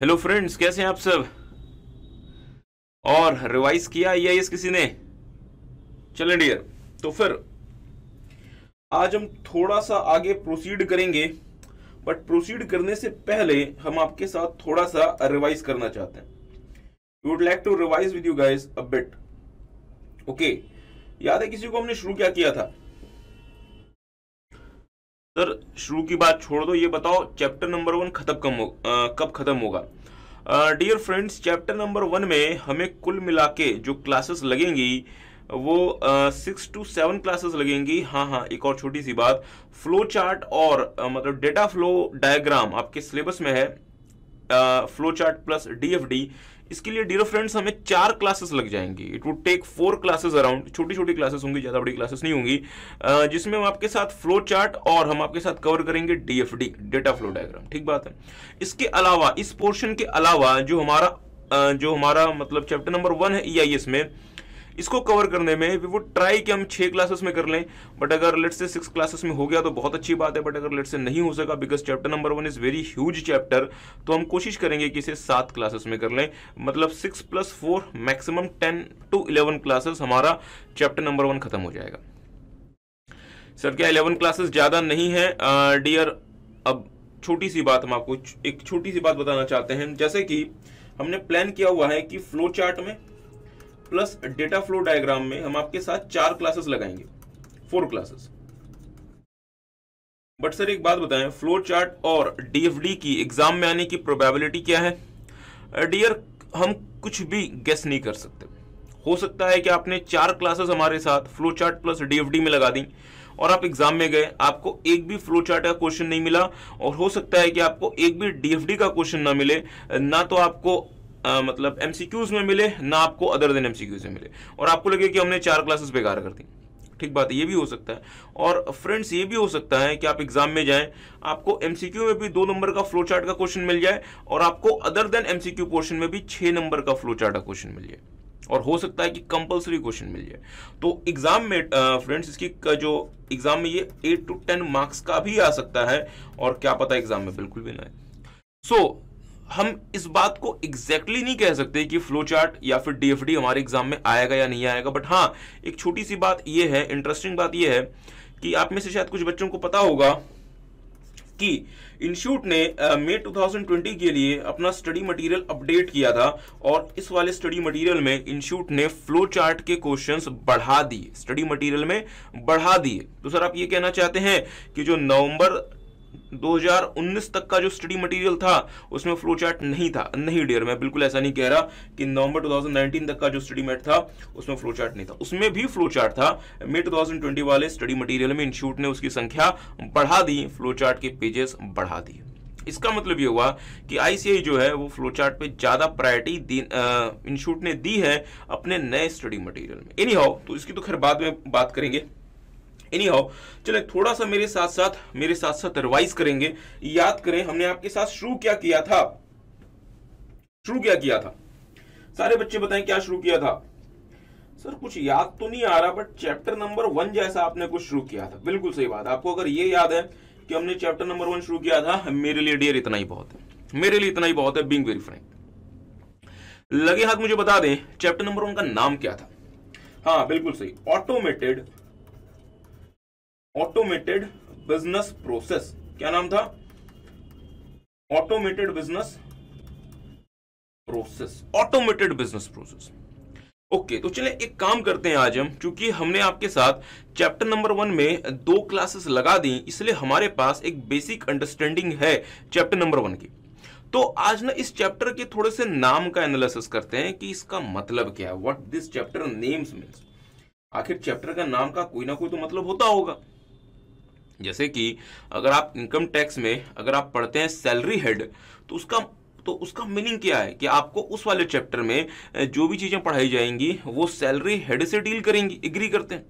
Hello friends कैसे हैं आप सब? और रिवाइज किया या इस किसी ने? चले डियर तो फिर आज हम थोड़ा सा आगे प्रोसीड करेंगे बट प्रोसीड करने से पहले हम आपके साथ थोड़ा सा रिवाइज करना चाहते हैं। We would like to revise with you guys a bit okay याद है किसी को हमने शुरू क्या किया था? सर शुरू की बात छोड़ दो ये बताओ चैप्टर नंबर वन खत्म कम कब खत्म होगा? Dear friends chapter number one में हमें कुल मिला के जो क्लासेस लगेंगी वो सिक्स टू सेवन क्लासेस लगेंगी। हाँ हाँ एक और छोटी सी बात फ्लो चार्ट और आ, मतलब डेटा फ्लो डायग्राम आपके सिलेबस में है। फ्लो चार्ट प्लस डीएफडी इसके लिए डियर फ्रेंड्स हमें चार क्लासेस लग जाएँगी। It would take four classes around छोटी छोटी क्लासेस होंगी, ज़्यादा बड़ी क्लासेस नहीं होंगी। जिसमें हम आपके साथ फ्लो चार्ट और हम आपके साथ कवर करेंगे डीएफडी डेटा फ्लो डायग्राम ठीक बात है? इसके अलावा, इस पोर्शन के अलावा, जो हमारा जो हमारा मतलब चैप्टर नंबर वन है ईआईएस में इसको कवर करने में वी वुड ट्राई कि हम छह क्लासेस में कर लें बट अगर लेट से सिक्स क्लासेस में हो गया तो बहुत अच्छी बात है बट अगर लेट से नहीं हो सका because chapter number one is very huge chapter तो हम कोशिश करेंगे कि इसे सात क्लासेस में कर लें। मतलब six plus four maximum ten to eleven classes हमारा चैप्टर नंबर वन खत्म हो जाएगा। सर क्या इलेवन क्लासेस ज़्यादा नहीं है? डियर अब छोटी सी बात हम आपको एक छोटी सी बात बताना चाहते हैं। जैसे कि हमने प्लान किया हुआ है कि फ्लो चार्ट में प्लस डेटा फ्लो डायग्राम में हम आपके साथ चार क्लासेस लगाएँगे, फोर क्लासेस। बट सर, एक बात बताएँ, फ्लो चार्ट और डीएफडी की एग्ज़ाम में आने की प्रोबेबिलिटी क्या है? डियर हम कुछ भी गेस नहीं कर सकते। हो सकता है कि आपने चार क्लासेस हमारे साथ फ्लो चार्ट प्लस डीएफडी में लगा दी और आप एग्ज़ाम में गए, आपको एक भी फ्लो चार्ट का क्वेश्चन नहीं मिला और हो सकता है कि आपको एक भी डीएफडी का क्वेश्चन ना मिले, ना तो आपको आ, मतलब एमसीक्यूज में मिले ना आपको अदर देन एमसीक्यूज में मिले। और आपको लगे कि हमने चार क्लासेस बेकार कर दी। ठीक बात है ये भी हो सकता है। और फ्रेंड्स ये भी हो सकता है कि आप एग्ज़ाम में जाएँ आपको एमसीक्यू में भी दो नंबर का फ्लो चार्ट का क्वेश्चन मिल जाए और आपको अदर देन एमसीक्यू पोर्शन में भी छह नंबर का फ्लो चार्ट का क्वेश्चन मिल जाए। और हो सकता है कि कंपलसरी क्वेश्चन मिल जाए। तो एग्ज़ाम में फ्रेंड्स इसकी जो एग्ज़ाम में ये एट टू टेन मार्क्स का भी आ सकता है और क्या पता एग्ज़ाम में बिल्कुल भी ना सो so, हम इस बात को एग्जैक्टली exactly नहीं कह सकते कि फ्लो चार्ट या फिर डीएफडी हमारे एग्ज़ाम में आएगा या नहीं आएगा बट हाँ एक छोटी सी बात यह है इंटरेस्टिंग बात यह है कि आप में से शायद कुछ बच्चों को पता होगा कि इंस्टीट्यूट ने मई 2020 के लिए अपना स्टडी मटेरियल अपडेट किया था और इस वाले स्टडी मटेरियल में इंस्टीट्यूट ने फ्लो चार्ट के क्वेश्चंस बढ़ा दिए स्टडी मटेरियल में बढ़ा दिए। तो सर आप ये कहना चाहते हैं कि जो नवंबर 2019 तक का जो स्टडी मटेरियल था, उसमें फ्लो चार्ट नहीं था। नहीं डियर मैं बिल्कुल ऐसा नहीं कह रहा कि नवंबर 2019 तक का जो स्टडी मेट था, उसमें फ्लो चार्ट नहीं था। उसमें भी फ्लो चार्ट था मे 2020 वाले स्टडी मटेरियल में इंस्टीट्यूट ने उसकी संख्या बढ़ा दी फ्लो चार्ट के पेजेस बढ़ा दिए। इसका मतलब ये हुआ कि आईसीआई जो है, वो फ्लो चार्ट पे ज़्यादा प्रायोरिटी इंस्टीट्यूट ने दी है अपने नए स्टडी मटेरियल में। एनी हाउ तो इसकी तो खैर बाद में बात करेंगे। एनी हाउ चले थोड़ा सा मेरे साथ साथ, मेरे साथ साथ रिवाइज करेंगे। याद करें, हमने आपके साथ शुरू क्या किया था? शुरू क्या किया था? सारे बच्चे बताएँ क्या शुरू किया था? सर, कुछ याद तो नहीं आ रहा बट चैप्टर नंबर वन जैसा आपने कुछ शुरू किया था। बिल्कुल सही बात आपको अगर ये याद है कि हमने चैप्टर नंबर वन शुरू किया था, मेरे लिए डियर इतना ही बहुत है। मेरे लिए इतना ही बहुत है बिंग वेरी फ्रेंक लगे हाथ मुझे बता दें चैप्टर नंबर वन का नाम क्या था? हाँ बिल्कुल सही। ऑटोमेटेड ऑटोमेटेड बिज़नेस प्रोसेस क्या नाम था? Automated business process automated business process okay तो चले एक काम करते हैं आज हम, क्योंकि हमने आपके साथ चैप्टर नंबर वन में दो क्लासेस लगा दी, इसलिए हमारे पास एक बेसिक अंडरस्टैंडिंग है चैप्टर नंबर वन की। तो आज ना इस चैप्टर के थोड़े से नाम का एनालिसिस करते हैं कि इसका मतलब क्या है what this chapter names means आखिर चैप्टर का नाम का कोई ना कोई तो मतलब होता होगा। जैसे कि अगर आप इनकम टैक्स में अगर आप पढ़ते हैं सैलरी हेड तो उसका तो उसका मीनिंग क्या है? कि आपको उस वाले चैप्टर में जो भी चीज़ें पढ़ाई जाएँगी, वो सैलरी हेड से डील करेंगी एग्री करते हैं।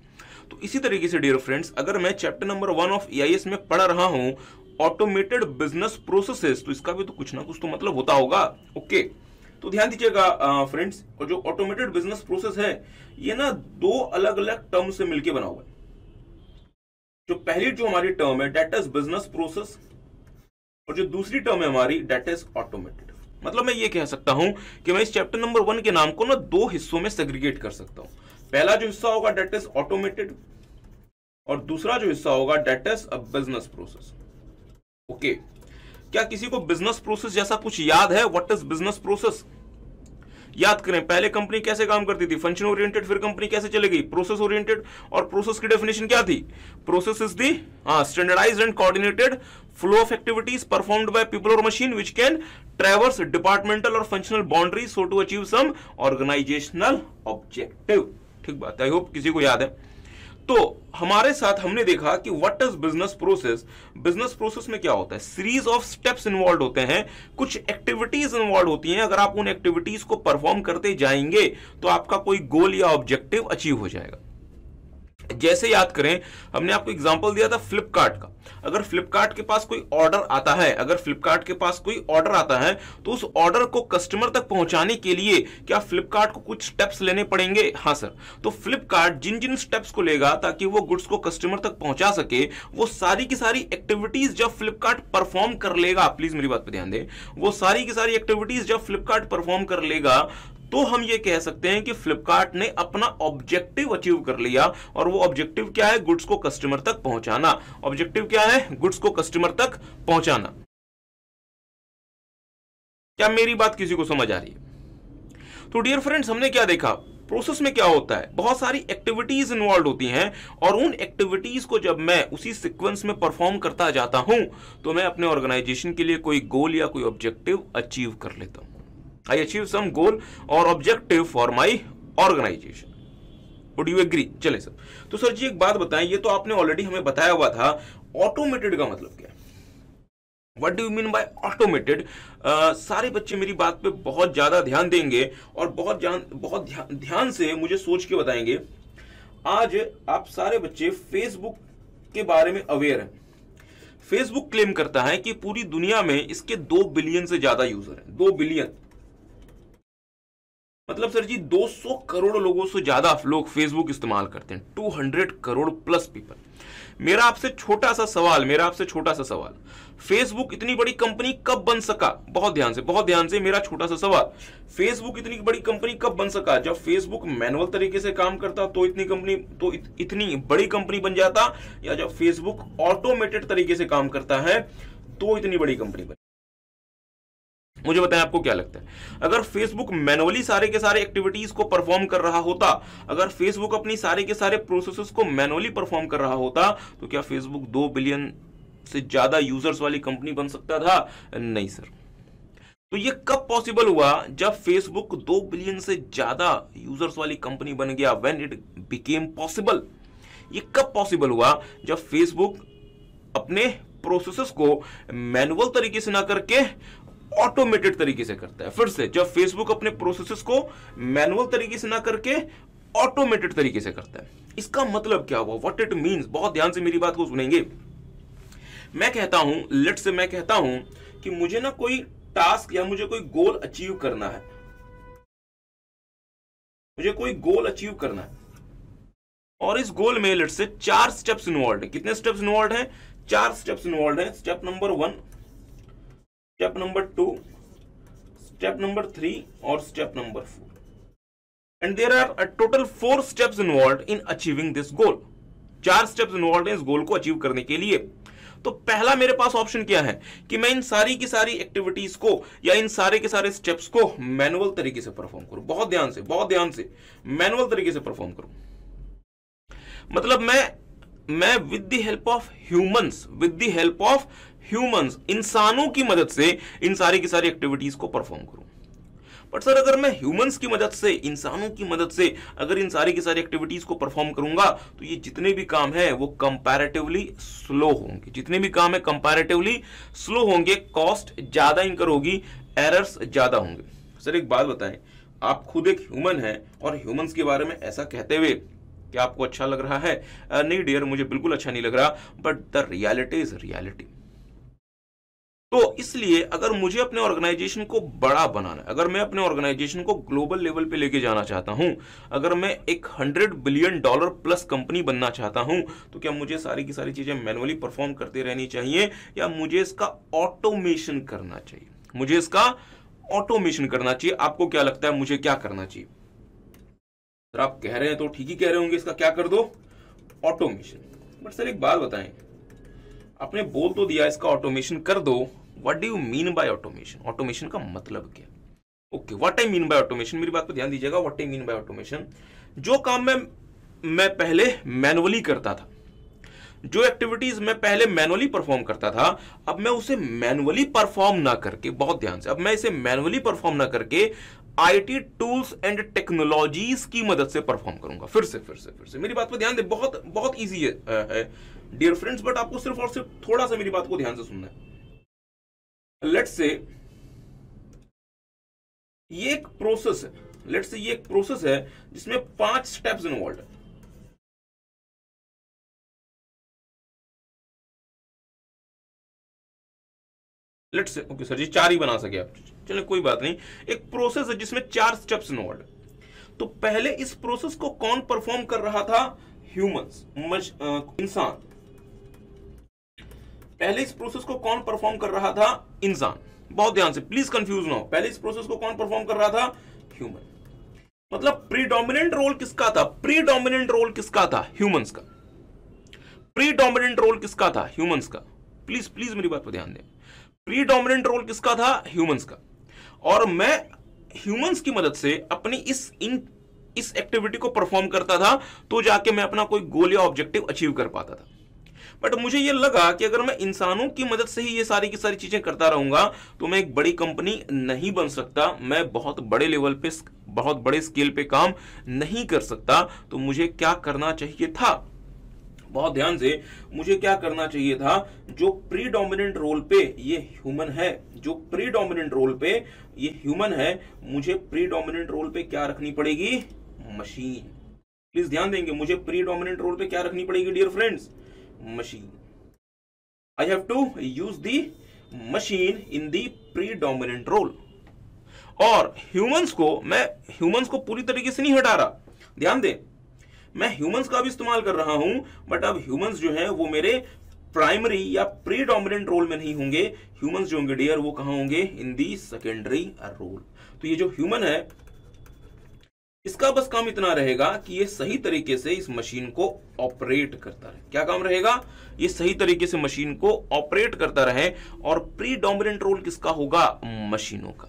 तो इसी तरीके से डियर फ्रेंड्स अगर मैं chapter number one of E में पढ़ रहा हूँ ऑटोमेटेड बिज़नेस प्रोसेसेस तो इसका भी तो कुछ ना कुछ तो मतलब होता होगा। ओके तो ध्यान दीजिएगा फ्रेंड्स और जो ऑटोमेटेड बिज़नेस प्रोसेस है, ये ना दो अलग अलग टर्म से मिलकर बना हुआ है। जो पहली जो हमारी टर्म है डेट इज़ बिज़नेस प्रोसेस और जो दूसरी टर्म है हमारी डेट इज़ ऑटोमेटेड मतलब मैं ये कह सकता हूँ कि मैं इस चैप्टर नंबर वन के नाम को ना दो हिस्सों में सेग्रीगेट कर सकता हूँ। पहला जो हिस्सा होगा डेट इज़ ऑटोमेटेड और दूसरा जो हिस्सा होगा that is a business process okay क्या किसी को बिज़नेस प्रोसेस जैसा कुछ याद है? व्हाट इज़ बिज़नेस प्रोसेस याद करें, पहले कंपनी कैसे काम करती थी? फ़ंक्शन ओरिएंटेड फिर कंपनी कैसे चले गई प्रोसेस ओरिएंटेड और प्रोसेस की डेफिनेशन क्या थी? Process is the standardise and coordinated flow of activities performed by people और machine which can traverse departmental और functional boundary so to achieve some organisational objective ठीक बात आई होप किसी को याद है। तो हमारे साथ हमने देखा कि what is business process business process में क्या होता है? सीरीज़ ऑफ़ स्टेप्स इन्वॉल्व होते हैं। कुछ एक्टिविटीज़ इन्वॉल्व होती हैं। अगर आप उन एक्टिविटीज़ को परफॉर्म करते जाएँगे तो आपका कोई गोल या ऑब्जेक्टिव अचीव हो जाएगा। जैसे याद करें, हमने आपको एग्ज़ाम्पल दिया था फ्लिपकार्ट का। अगर फ्लिपकार्ट के पास कोई ऑर्डर आता है, अगर फ्लिपकार्ट के पास कोई ऑर्डर आता है तो उस ऑर्डर को कस्टमर तक पहुँचाने के लिए क्या फ्लिपकार्ट को कुछ स्टेप्स लेने पड़ेंगे? हाँ सर तो फ्लिपकार्ट जिन जिन स्टेप्स को लेगा ताकि वो गुड्स को कस्टमर तक पहुँचा सके, वो सारी की सारी एक्टिविटीज़ जब फ्लिपकार्ट परफॉर्म कर लेगा प्लीज़ मेरी बात पर ध्यान दें, वो सारी की सारी एक्टिविटीज़ जब फ्लिपकार्ट परफॉर्म कर लेगा तो हम ये कह सकते हैं कि फ्लिपकार्ट ने अपना ऑब्जेक्टिव अचीव कर लिया और वो ऑब्जेक्टिव क्या है? गुड्स को कस्टमर तक पहुंचाना। ऑब्जेक्टिव क्या है? गुड्स को कस्टमर तक पहुंचाना। क्या मेरी बात किसी को समझ आ रही है? तो डियर फ्रेंड्स हमने क्या देखा? प्रोसेस में क्या होता है? बहुत सारी एक्टिविटीज़ इन्वॉल्व होती हैं और उन एक्टिविटीज़ को जब मैं उसी सीक्वेंस में परफॉर्म करता जाता हूँ तो मैं अपने ऑर्गेनाइजेशन के लिए कोई गोल या कोई ऑब्जेक्टिव अचीव कर लेता हूँ। I achieve some goal or objective for my organization. Would you agree चले सर तो सर जी एक बात बताएँ ये तो आपने ऑलरेडी हमें बताया हुआ था ऑटोमेटेड का मतलब क्या what do mean by automated सारे बच्चे मेरी बात पे बहुत ज़्यादा ध्यान देंगे और बहुत जान बहुत ध्यान, ध्यान से मुझे सोच के बताएँगे। आज आप सारे बच्चे फेसबुक के बारे में अवेयर हैं। फेसबुक क्लेम करता है कि पूरी दुनिया में इसके दो बिलियन से ज़्यादा यूज़र हैं। दो बिलियन मतलब सर जी 200 करोड़ लोगों से ज़्यादा लोग फेसबुक इस्तेमाल करते हैं 200 करोड़ प्लस पीपल मेरा आपसे छोटा सा सवाल मेरा आपसे छोटा सा सवाल। फेसबुक इतनी बड़ी कंपनी कब बन सका? बहुत ध्यान से बहुत ध्यान से मेरा छोटा सा सवाल। फेसबुक इतनी बड़ी कंपनी कब बन सका? जब फेसबुक मैनुअल तरीके से काम करता तो इतनी कंपनी तो इत, इतनी बड़ी कंपनी बन जाता या जब फेसबुक ऑटोमेटेड तरीके से काम करता है तो इतनी बड़ी कंपनी बन मुझे बताएँ आपको क्या लगता है? अगर फेसबुक मैनुअली सारे के सारे एक्टिविटीज़ को परफॉर्म कर रहा होता, अगर फेसबुक अपनी सारे के सारे प्रोसेसेस को मैनुअली परफॉर्म कर रहा होता तो क्या फेसबुक दो बिलियन से ज़्यादा यूज़र्स वाली कंपनी बन सकता था? नहीं सर तो ये कब पॉसिबल हुआ जब फेसबुक दो बिलियन से ज़्यादा यूज़र्स वाली कंपनी बन गया? व्हेन इट बिकेम पॉसिबल ये कब पॉसिबल हुआ जब फेसबुक अपने प्रोसेसेस को मैनुअल तरीके से ना करके ऑटोमेटेड तरीके से करता है। फिर से, जब फेसबुक अपने प्रोसेसेस को मैनुअल तरीके से ना करके ऑटोमेटेड तरीके से करता है। इसका मतलब क्या हुआ? व्हाट इट मींस बहुत ध्यान से मेरी बात को सुनेंगे। मैं कहता हूँ लेट से मैं कहता हूँ कि मुझे ना कोई टास्क या मुझे कोई गोल अचीव करना है। मुझे कोई गोल अचीव करना है। और इस गोल में लेट से चार स्टेप्स इन्वॉल्व है। कितने स्टेप्स इन्वॉल्व है? चार स्टेप्स इन्वॉल्व है। Step number one step number two, step number three और step number four. And there are total four steps involve in achieving this goal चार steps involve हैं इस goal को अचीव करने के लिए। तो पहला मेरे पास ऑप्शन क्या है? कि मैं इन सारी की सारी एक्टिविटीज़ को या इन सारे के सारे स्टेप्स को मैनुअल तरीके से परफॉर्म करूँ। बहुत ध्यान से, बहुत ध्यान से मैनुअल तरीके से परफॉर्म करूँ। मतलब मैं मैं with the help of humans with the help of humans इंसानों की मदद से इन सारी की सारी एक्टिविटीज़ को परफॉर्म करूँ। बट सर अगर मैं ह्यूमंस की मदद से, इंसानों की मदद से अगर इन सारी की सारी एक्टिविटीज़ को परफॉर्म करूँगा तो ये जितने भी काम है, वो कंपैरेटिवली स्लो होंगे। जितने भी काम है कंपैरेटिवली स्लो होंगे कॉस्ट ज़्यादा इंकर होगी एरर्स ज़्यादा होंगे। सर एक बात बताएँ, आप खुद एक ह्यूमन है और ह्यूमंस के बारे में ऐसा कहते हुए क्या आपको अच्छा लग रहा है? नहीं डियर मुझे बिल्कुल अच्छा नहीं लग रहा but the reality is reality तो इसलिए अगर मुझे अपने ऑर्गेनाइजेशन को बड़ा बनाना है, अगर मैं अपने ऑर्गेनाइजेशन को ग्लोबल लेवल पे लेके जाना चाहता हूँ, अगर मैं एक hundred billion dollar plus company बनना चाहता हूँ तो क्या मुझे सारी की सारी चीज़ें मैनुअली परफॉर्म करते रहनी चाहिए या मुझे इसका ऑटोमेशन करना चाहिए? मुझे इसका ऑटोमेशन करना चाहिए। आपको क्या लगता है, मुझे क्या करना चाहिए? सर आप कह रहे हैं तो ठीक ही कह रहे होंगे, इसका क्या कर दो? ऑटोमेशन बट सर, एक बात बताएँ आपने बोल तो दिया, इसका ऑटोमेशन कर दो। What do you mean by automation automation का मतलब क्या? Okay what I mean by automation मेरी बात पर ध्यान दीजिएगा। What I mean by automation जो काम मैं मैं पहले मैनुअली करता था, जो एक्टिविटीज़ मैं पहले मैनुअली परफॉर्म करता था, अब मैं उसे मैनुअली परफॉर्म ना करके, बहुत ध्यान से, अब मैं इसे मैनुअली परफॉर्म ना करके आईटी टूल्स एंड टेक्नोलॉजीज़ की मदद से परफॉर्म करूँगा। फिर से फिर से फिर से। मेरी बात पर ध्यान दे, बहुत बहुत इजी है डियर फ्रेंड्स बट आपको सिर्फ़ और सिर्फ़ थोड़ा सा मेरी बात को ध्यान से सुनना है। लेट्स से ये एक प्रोसेस है। लेट्स से ये एक प्रोसेस है जिसमें पाँच स्टेप्स इन्वॉल्व है। Let's say okay sir ji, चार ही बना सके आप। चलिए कोई बात नहीं। एक प्रोसेस है जिसमें चार स्टेप्स इन्वॉल्व तो पहले इस प्रोसेस को कौन परफॉर्म कर रहा था? ह्यूमंस इंसान। पहले इस प्रोसेस को कौन परफॉर्म कर रहा था? इंसान। बहुत ध्यान से प्लीज़ कंफ्यूज ना हो। पहले इस प्रोसेस को कौन परफॉर्म कर रहा था? ह्यूमन मतलब प्रीडोमिनेंट रोल किसका था? प्रीडोमिनेंट रोल किसका था? ह्यूमंस का। प्रीडोमिनेंट रोल किसका था? ह्यूमंस का। प्लीज़ प्लीज़ मेरी बात पर ध्यान दें। प्रीडोमिनेंट रोल किसका था? ह्यूमंस का। और मैं ह्यूमंस की मदद से अपनी इस इन, इस एक्टिविटी को परफॉर्म करता था तो जाके मैं अपना कोई गोल या ऑब्जेक्टिव अचीव कर पाता था। बट मुझे ये लगा कि अगर मैं इंसानों की मदद से ही ये सारी की सारी चीज़ें करता रहूँगा तो मैं एक बड़ी कंपनी नहीं बन सकता, मैं बहुत बड़े लेवल पे, बहुत बड़े स्केल पे काम नहीं कर सकता तो मुझे क्या करना चाहिए था? बहुत ध्यान से मुझे क्या करना चाहिए था, जो प्री प्रीडोमिनेंट रोल पे ये ह्यूमन है, जो प्रीडोमिनेंट रोल पे ये ह्यूमन है, मुझे प्रीडोमिनेंट रोल पे क्या रखनी पड़ेगी? मशीन प्लीज़ ध्यान देंगे, मुझे प्रीडोमिनेंट रोल पे क्या रखनी पड़ेगी dear friends machine I have to use the machine in the predominant role और ह्यूमंस को, मैं ह्यूमंस को पूरी तरीके से नहीं हटा रहा। ध्यान दें मैं ह्यूमंस का भी इस्तेमाल कर रहा हूँ बट अब ह्यूमंस जो है, वो मेरे प्राइमरी या प्री डोमिनेंट रोल में नहीं होंगे। ह्यूमंस जो होंगे डियर वो कहा होंगे? इन दी सेकेंडरी रोल तो ये जो ह्यूमन है, इसका बस काम इतना रहेगा कि ये सही तरीके से इस मशीन को ऑपरेट करता रहे। क्या काम रहेगा? ये सही तरीके से मशीन को ऑपरेट करता रहे और प्री रोल किसका होगा? मशीनों का।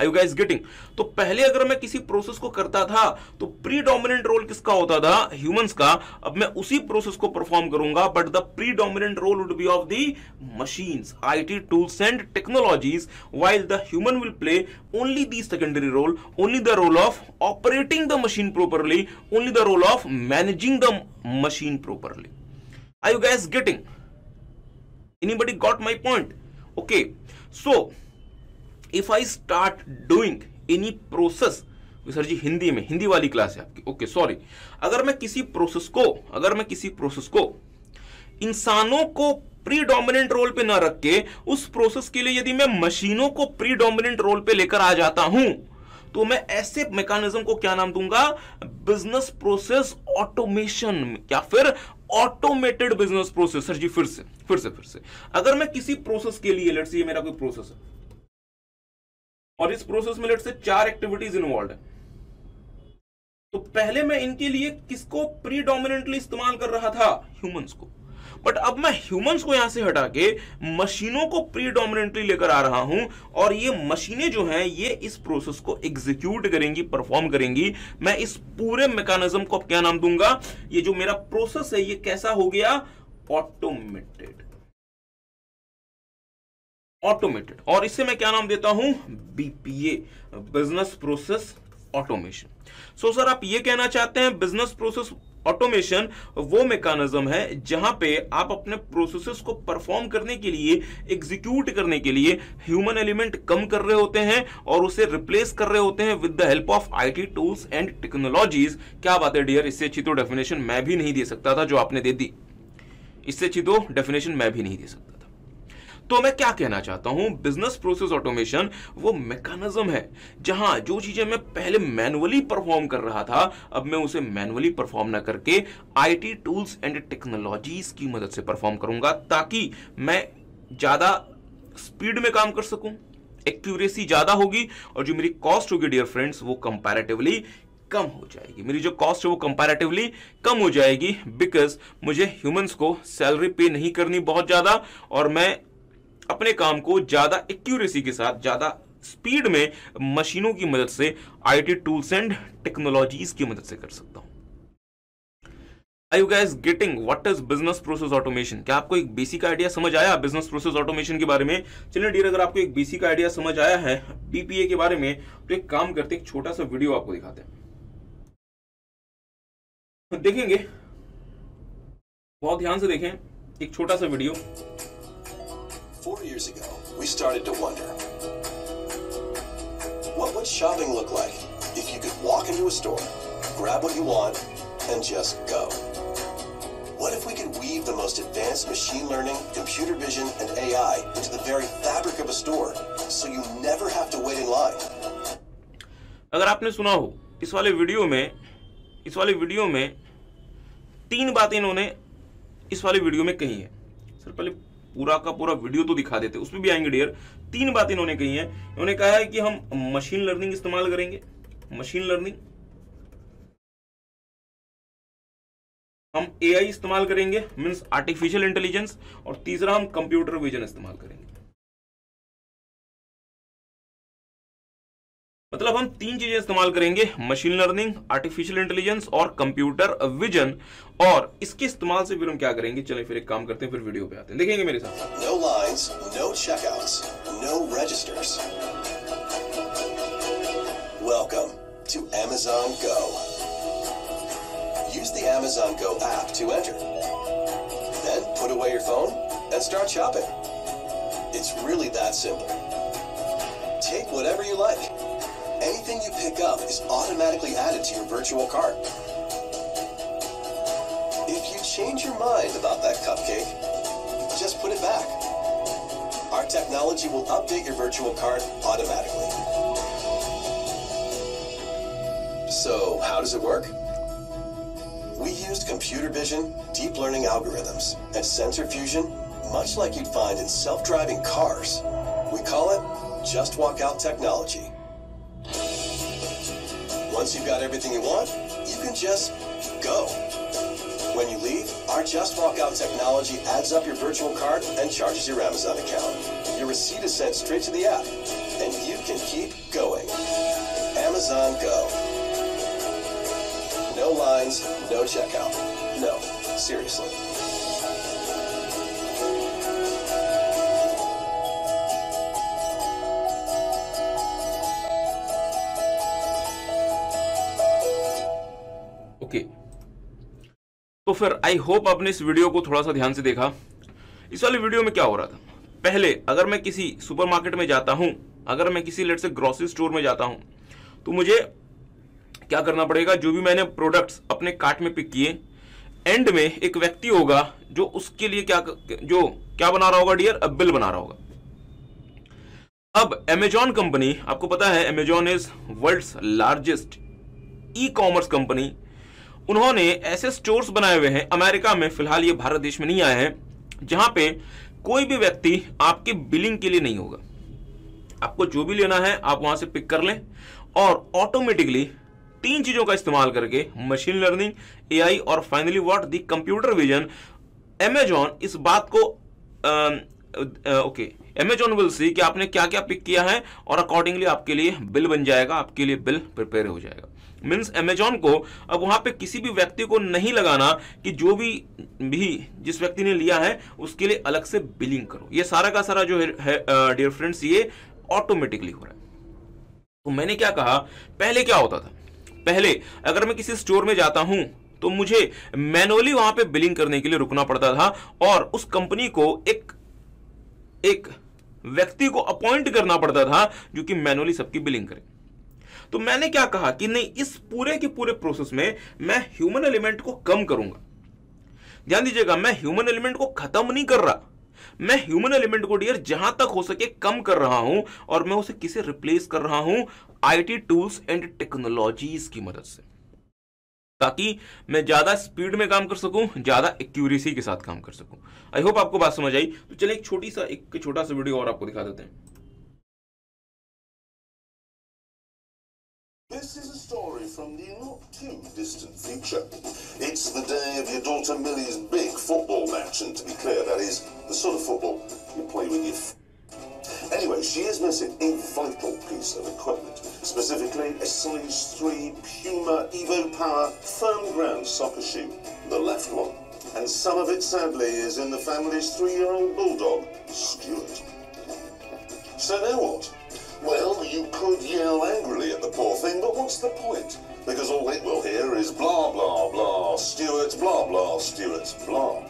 आई गाइस गेटिंग तो पहले अगर मैं किसी प्रोसेस को करता था तो प्री डोमिनेंट रोल किसका होता था? ह्यूमंस का। अब मैं उसी प्रोसेस को परफॉर्म करूँगा but the predominant role would be of the machines IT tools and technologies while the human will play only the secondary role only the role of operating the machine properly only the role of managing the machine properly I you guys getting anybody got my point okay so if I start doing any process sir ji Hindi में, हिंदी वाली class है आपकी। Okay sorry अगर मैं किसी process को, अगर मैं किसी प्रोसेस को इंसानों को प्रीडोमिनेंट रोल पे ना रख के, उस प्रोसेस के लिए यदि मैं मशीनों को प्रीडोमिनेंट रोल पे लेकर आ जाता हूँ तो मैं ऐसे मैकेनिज्म को क्या नाम दूँगा? बिज़नेस प्रोसेस ऑटोमेशन या फिर automated business process sir ji, फिर से फिर से फिर से। अगर मैं किसी प्रोसेस के लिए लेट्स ये मेरा कोई प्रोसेस है और इस प्रोसेस में लेट से चार एक्टिविटीज़ इन्वॉल्व है। तो पहले मैं इनके लिए किसको प्रीडोमिनेंटली इस्तेमाल कर रहा था? ह्यूमंस को। बट अब मैं ह्यूमंस को यहाँ से हटा के मशीनों को प्रीडोमिनेंटली लेकर आ रहा हूँ और ये मशीनें जो हैं, ये इस प्रोसेस को एग्जीक्यूट करेंगी परफॉर्म करेंगी। मैं इस पूरे मैकेनिज्म को अब क्या नाम दूँगा? ये जो मेरा प्रोसेस है, ये कैसा हो गया? ऑटोमेटेड ऑटोमेटेड और इससे मैं क्या नाम देता हूँ? BPA business process automation so sir आप ये कहना चाहते हैं बिज़नेस प्रोसेस ऑटोमेशन वो मैकेनिज्म है जहाँ पे आप अपने प्रोसेसेस को परफॉर्म करने के लिए एग्जीक्यूट करने के लिए ह्यूमन एलिमेंट कम कर रहे होते हैं और उसे रिप्लेस कर रहे होते हैं with the help of IT tools and technologies क्या बात है डियर इससे अच्छी तो डेफिनेशन मैं भी नहीं दे सकता था जो आपने दे दी। इससे अच्छी तो डेफिनेशन मैं भी नहीं दे सकता। तो मैं क्या कहना चाहता हूँ? बिज़नेस प्रोसेस ऑटोमेशन वो मैकेनिज्म है, जहाँ जो चीज़ें मैं पहले मैनुअली परफॉर्म कर रहा था, अब मैं उसे मैनुअली परफॉर्म ना करके आईटी टूल्स एंड टेक्नोलॉजीज़ की मदद से परफॉर्म करूँगा, ताकि मैं ज़्यादा स्पीड में काम कर सकूँ एक्यूरेसी ज़्यादा होगी, और जो मेरी कॉस्ट होगी डियर फ्रेंड्स वो कंपैरेटिवली कम हो जाएगी। मेरी जो कॉस्ट है, वो कंपैरेटिवली कम हो जाएगी बिकॉज़ मुझे ह्यूमंस को सैलरी पे नहीं करनी बहुत ज़्यादा, और मैं अपने काम को ज़्यादा एक्यूरेसी के साथ, ज़्यादा स्पीड में मशीनों की मदद से आईटी टूल्स एंड टेक्नोलॉजीज़ की मदद से कर सकता हूँ। I you guys getting what is business process automation क्या आपको एक बेसिक आइडिया समझ आया बिज़नेस प्रोसेस ऑटोमेशन के बारे में? चलिए डियर अगर आपको एक बेसिक आइडिया समझ आया है बीपीए के बारे में तो एक काम करते एक छोटा सा वीडियो आपको दिखाते हैं। देखेंगे। बहुत ध्यान से देखें। एक छोटा सा video Four years ago, we started to wonder what would shopping look like if you could walk into a store, grab what you want, and just go? What if we could weave the most advanced machine learning, computer vision, and AI into the very fabric of a store so you never have to wait in line? अगर आपने सुना हो इस वाले video में इस वाले video में तीन बातें इन्होंने इस वाले वीडियो में कही है सर पहले पूरा का पूरा वीडियो तो दिखा देते, उसमें भी आएँगे डियर। तीन बातें इन्होंने कही है। इन्होंने कहा है कि हम मशीन लर्निंग इस्तेमाल करेंगे। Machine learning. हम एआई इस्तेमाल करेंगे, मींस आर्टिफिशियल इंटेलिजेंस और तीसरा हम कंप्यूटर विजन इस्तेमाल करेंगे। मतलब हम तीन चीज़ें इस्तेमाल करेंगे मशीन लर्निंग आर्टिफिशियल इंटेलिजेंस और कंप्यूटर विजन और इसके इस्तेमाल से फिर हम क्या करेंगे चले फिर एक काम करते हैं फिर वीडियो पे आते हैं देखेंगे मेरे साथ No lines, no checkouts, no registers. Welcome to Amazon Go. Use the Amazon Go app to enter. Then put away your phone and start shopping. It's really that simple. Take whatever you like. Anything you pick up is automatically added to your virtual cart. If you change your mind about that cupcake, just put it back. Our technology will update your virtual cart automatically. So, how does it work? We used computer vision, deep learning algorithms, and sensor fusion, much like you'd find in self driving cars. We call it Just Walk Out technology. Once you've got everything you want, you can just go. When you leave, our Just Walk Out technology adds up your virtual cart and charges your Amazon account. Your receipt is sent straight to the app, and you can keep going. Amazon Go. No lines, no checkout. No, seriously. तो फिर आई hope आपने इस video को थोड़ा सा ध्यान से देखा। इस वाले वीडियो में क्या हो रहा था? पहले, अगर मैं किसी सुपरमार्केट में जाता हूँ, अगर मैं किसी लेट से ग्रोसरी स्टोर में जाता हूँ तो मुझे क्या करना पड़ेगा? जो भी मैंने प्रोडक्ट्स अपने कार्ट में पिक किए एंड में एक व्यक्ति होगा जो उसके लिए क्या जो क्या बना रहा होगा डियर अब बिल बना रहा होगा। अब एमेजॉन कंपनी आपको पता है, Amazon is world's largest e commerce company उन्होंने ऐसे स्टोर्स बनाए हुए हैं, अमेरिका में फ़िलहाल ये भारत देश में नहीं आए हैं, जहाँ पे कोई भी व्यक्ति आपके बिलिंग के लिए नहीं होगा। आपको जो भी लेना है, आप वहाँ से पिक कर लें और ऑटोमेटिकली तीन चीज़ों का इस्तेमाल करके मशीन लर्निंग एआई और finally what the computer vision Amazon इस बात को ओके Amazon विल सी कि आपने क्या क्या पिक किया है और अकॉर्डिंगली आपके लिए बिल बन जाएगा, आपके लिए बिल प्रिपेयर हो जाएगा। मीन्स Amazon को अब वहाँ पे किसी भी व्यक्ति को नहीं लगाना कि जो भी भी जिस व्यक्ति ने लिया है, उसके लिए अलग से बिलिंग करो। ये सारा का सारा जो है डियर फ्रेंड्स ये ऑटोमेटिकली हो रहा है। तो मैंने क्या कहा? पहले क्या होता था? पहले अगर मैं किसी स्टोर में जाता हूँ तो मुझे मैनुअली वहाँ पे बिलिंग करने के लिए रुकना पड़ता था और उस कंपनी को एक एक व्यक्ति को अपॉइंट करना पड़ता था जो कि मैनुअली सबकी बिलिंग करे। तो मैंने क्या कहा कि नहीं, इस पूरे के पूरे प्रोसेस में मैं ह्यूमन एलिमेंट को कम करूँगा। ध्यान दीजिएगा, मैं ह्यूमन एलिमेंट को खत्म नहीं कर रहा। मैं ह्यूमन एलिमेंट को डियर जहाँ तक हो सके कम कर रहा हूँ और मैं उसे किसे रिप्लेस कर रहा हूँ? आईटी टूल्स एंड टेक्नोलॉजीज़ की मदद से। ताकि मैं ज़्यादा स्पीड में काम कर सकूँ, ज़्यादा एक्यूरेसी के साथ काम कर सकूँ। आई होप आपको बात समझ आई। तो चलिए एक छोटी सा, एक छोटा सा वीडियो और आपको दिखा देते हैं। Too distant future. It's the day of your daughter Millie's big football match, and to be clear, that is the sort of football you play with your. F- Anyway, she is missing a vital piece of equipment, specifically a size 3 Puma Evo Power firm ground soccer shoe, the left one. And some of it, sadly, is in the family's three year old bulldog, Stuart. So now what? Well, you could yell angrily at the poor thing, but what's the point? Because all it will hear is blah, blah, blah, Stuart, blah, blah, Stuart, blah.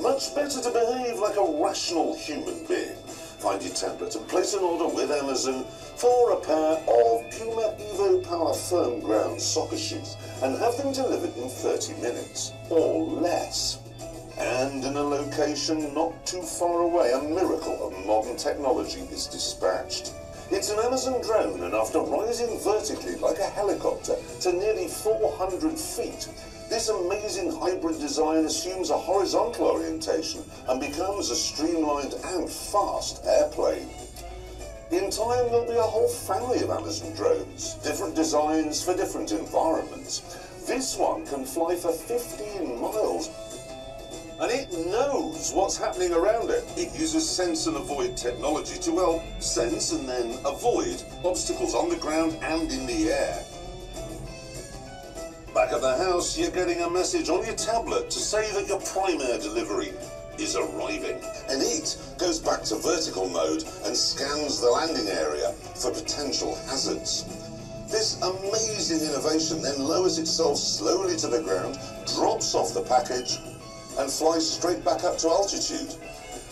Much better to behave like a rational human being. Find your tablet and place an order with Amazon for a pair of Puma Evo Power firm ground soccer shoes and have them delivered in 30 minutes or less. And in a location not too far away, a miracle of modern technology is dispatched. It's an Amazon drone, and after rising vertically like a helicopter to nearly 400 feet, this amazing hybrid design assumes a horizontal orientation and becomes a streamlined and fast airplane. In time, there'll be a whole family of Amazon drones, different designs for different environments. This one can fly for 15 miles and it knows what's happening around it. It uses sense and avoid technology to, well, sense and then avoid obstacles on the ground and in the air. Back at the house, you're getting a message on your tablet to say that your Primair delivery is arriving. And it goes back to vertical mode and scans the landing area for potential hazards. This amazing innovation then lowers itself slowly to the ground, drops off the package, and flies straight back up to altitude.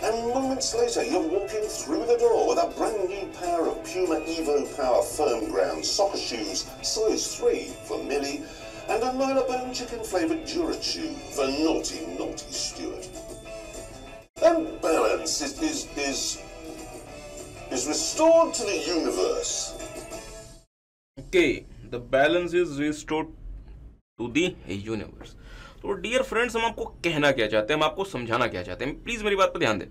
And moments later, you're walking through the door with a brand new pair of Puma Evo Power firm ground soccer shoes, size 3 for Millie, and a Nylabone chicken flavoured Dura chew for naughty, naughty Stuart. And balance is, is, is, is restored to the universe. okay the balance is restored to the universe तो dear friends हम आपको कहना क्या चाहते हैं, हम आपको समझाना क्या चाहते हैं? प्लीज़ मेरी बात पर ध्यान दें।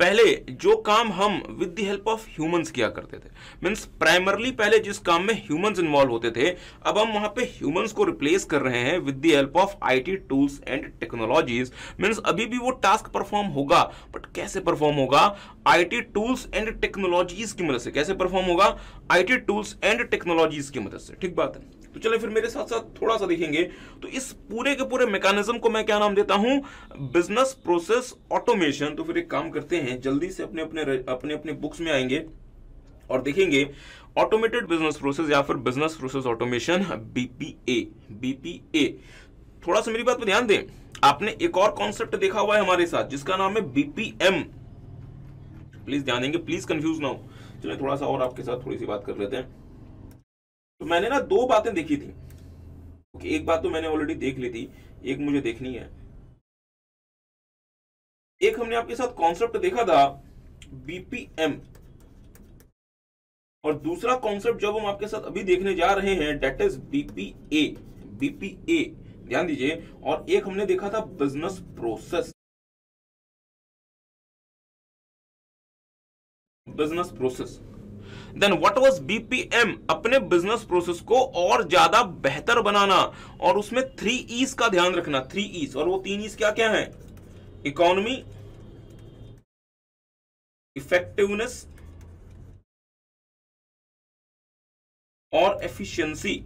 पहले, जो काम हम with the help of humans किया करते थे मींस प्राइमरली पहले जिस काम में ह्यूमंस इन्वॉल्व होते थे, अब हम वहाँ पे ह्यूमंस को रिप्लेस कर रहे हैं with the help of IT tools and technologies means अभी भी वो टास्क परफॉर्म होगा बट कैसे परफॉर्म होगा? आईटी टूल्स एंड टेक्नोलॉजीज़ की मदद से। कैसे परफॉर्म होगा? आईटी टूल्स एंड टेक्नोलॉजीज़ की मदद से। ठीक बात है? तो चले फिर मेरे साथ साथ थोड़ा सा देखेंगे। तो इस पूरे के पूरे मैकेनिज्म को मैं क्या नाम देता हूँ? बिज़नेस प्रोसेस ऑटोमेशन तो फिर एक काम करते हैं, जल्दी से अपने अपने अपने अपने बुक्स में आएँगे और देखेंगे ऑटोमेटेड बिज़नेस प्रोसेस या फिर business process automation BPA BPA थोड़ा सा मेरी बात पर ध्यान दें। आपने एक और कॉन्सेप्ट देखा हुआ है हमारे साथ, जिसका नाम है बीपीएम प्लीज़ ध्यान देंगे प्लीज़ कंफ्यूज ना हो। चलिए थोड़ा सा और आपके साथ थोड़ी सी बात कर लेते हैं। तो मैंने ना दो बातें देखी थी। एक बात तो मैंने ऑलरेडी देख ली थी, एक मुझे देखनी है। एक हमने आपके साथ कॉन्सेप्ट देखा था बीपीएम और दूसरा कॉन्सेप्ट जब हम आपके साथ अभी देखने जा रहे हैं डेट इज़ बीपीए बीपीए ध्यान दीजिए। और एक हमने देखा था business process business process then what was BPM अपने बिज़नेस प्रोसेस को और ज़्यादा बेहतर बनाना। और उसमें थ्री ईज का ध्यान रखना। थ्री ईज और वो तीन ईज क्या क्या है? इकोनॉमी इफेक्टिवनेस और एफिशिएंसी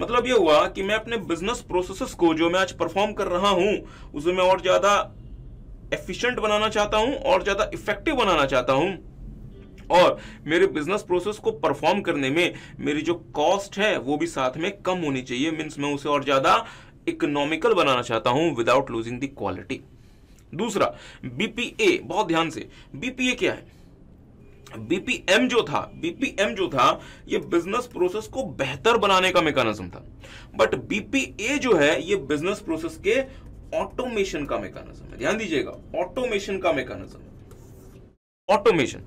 मतलब ये हुआ कि मैं अपने बिज़नेस प्रोसेसेस को जो मैं आज परफॉर्म कर रहा हूँ उसे मैं और ज़्यादा एफिशिएंट बनाना चाहता हूँ और ज़्यादा इफ़ेक्टिव बनाना चाहता हूँ। और मेरे बिज़नेस प्रोसेस को परफॉर्म करने में मेरी जो कॉस्ट है, वो भी साथ में कम होनी चाहिए। मीन्स मैं उसे और ज़्यादा इकोनॉमिकल बनाना चाहता हूँ विदाउट लूजिंग द क्वालिटी दूसरा बीपीए बहुत ध्यान से। बीपीए क्या है? बीपीएम जो था बीपीएम जो था, ये बिज़नेस प्रोसेस को बेहतर बनाने का मेकानिज्म था। बट बीपीए जो है, ये बिज़नेस प्रोसेस के ऑटोमेशन का मैकेनिज्म है। ध्यान दीजिएगा ऑटोमेशन का मैकेनिज्म ऑटोमेशन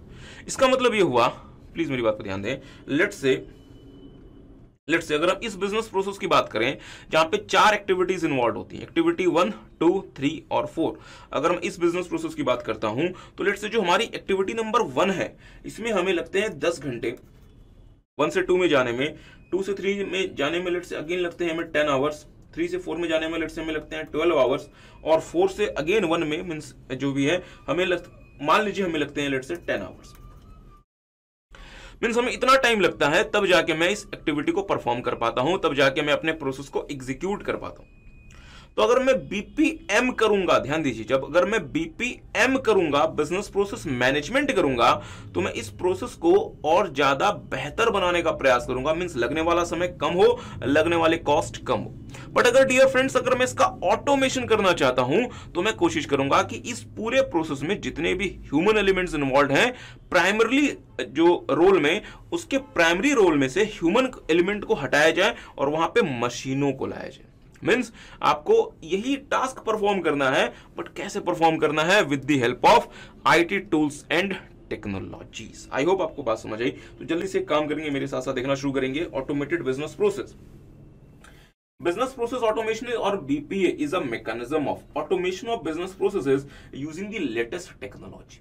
इसका मतलब ये हुआ प्लीज़ मेरी बात पर ध्यान दें लेट से लेट से अगर हम इस बिज़नेस प्रोसेस की बात करें, जहाँ पे चार एक्टिविटीज़ इन्वॉल्व होती हैं एक्टिविटी वन टू थ्री और फोर अगर हम इस बिज़नेस प्रोसेस की बात करता हूँ तो लेट से जो हमारी एक्टिविटी नंबर वन है, इसमें हमें लगते हैं दस घंटे। वन से टू में जाने में टू से थ्री में जाने में लेट से अगेन लगते हैं हमें टेन आवर्स थ्री से फोर में जाने में लेट से हमें लगते हैं ट्वेल्व आवर्स और फोर से अगेन वन में मीन्स जो भी है, हमें लग, मान लीजिए हमें लगते हैं let's say ten hours means हमें इतना टाइम लगता है, तब जाके मैं इस एक्टिविटी को परफॉर्म कर पाता हूँ, तब जाके मैं अपने प्रोसेस को एग्जीक्यूट कर पाता हूँ। तो अगर मैं बीपीएम करूँगा, ध्यान दीजिए, जब अगर मैं बीपीएम करूँगा बिज़नेस प्रोसेस मैनेजमेंट करूँगा तो मैं इस प्रोसेस को और ज़्यादा बेहतर बनाने का प्रयास करूँगा। मीन्स लगने वाला समय कम हो, लगने वाले कॉस्ट कम हो। बट अगर डियर फ्रेंड्स अगर मैं इसका ऑटोमेशन करना चाहता हूँ तो मैं कोशिश करूँगा कि इस पूरे प्रोसेस में जितने भी ह्यूमन एलिमेंट्स इन्वॉल्व हैं प्राइमरली जो रोल में, उसके प्राइमरी रोल में से ह्यूमन एलिमेंट को हटाया जाए और वहाँ पे मशीनों को लाया जाए। मीन्स आपको यही टास्क परफॉर्म करना है बट कैसे परफॉर्म करना है? With the help of IT tools and technologies I hope आपको बात समझ आई। तो जल्दी से काम करेंगे, मेरे साथ साथ देखना शुरू करेंगे। Automated business process business process automation और BPA is a mechanism of automation of business processes using the latest technology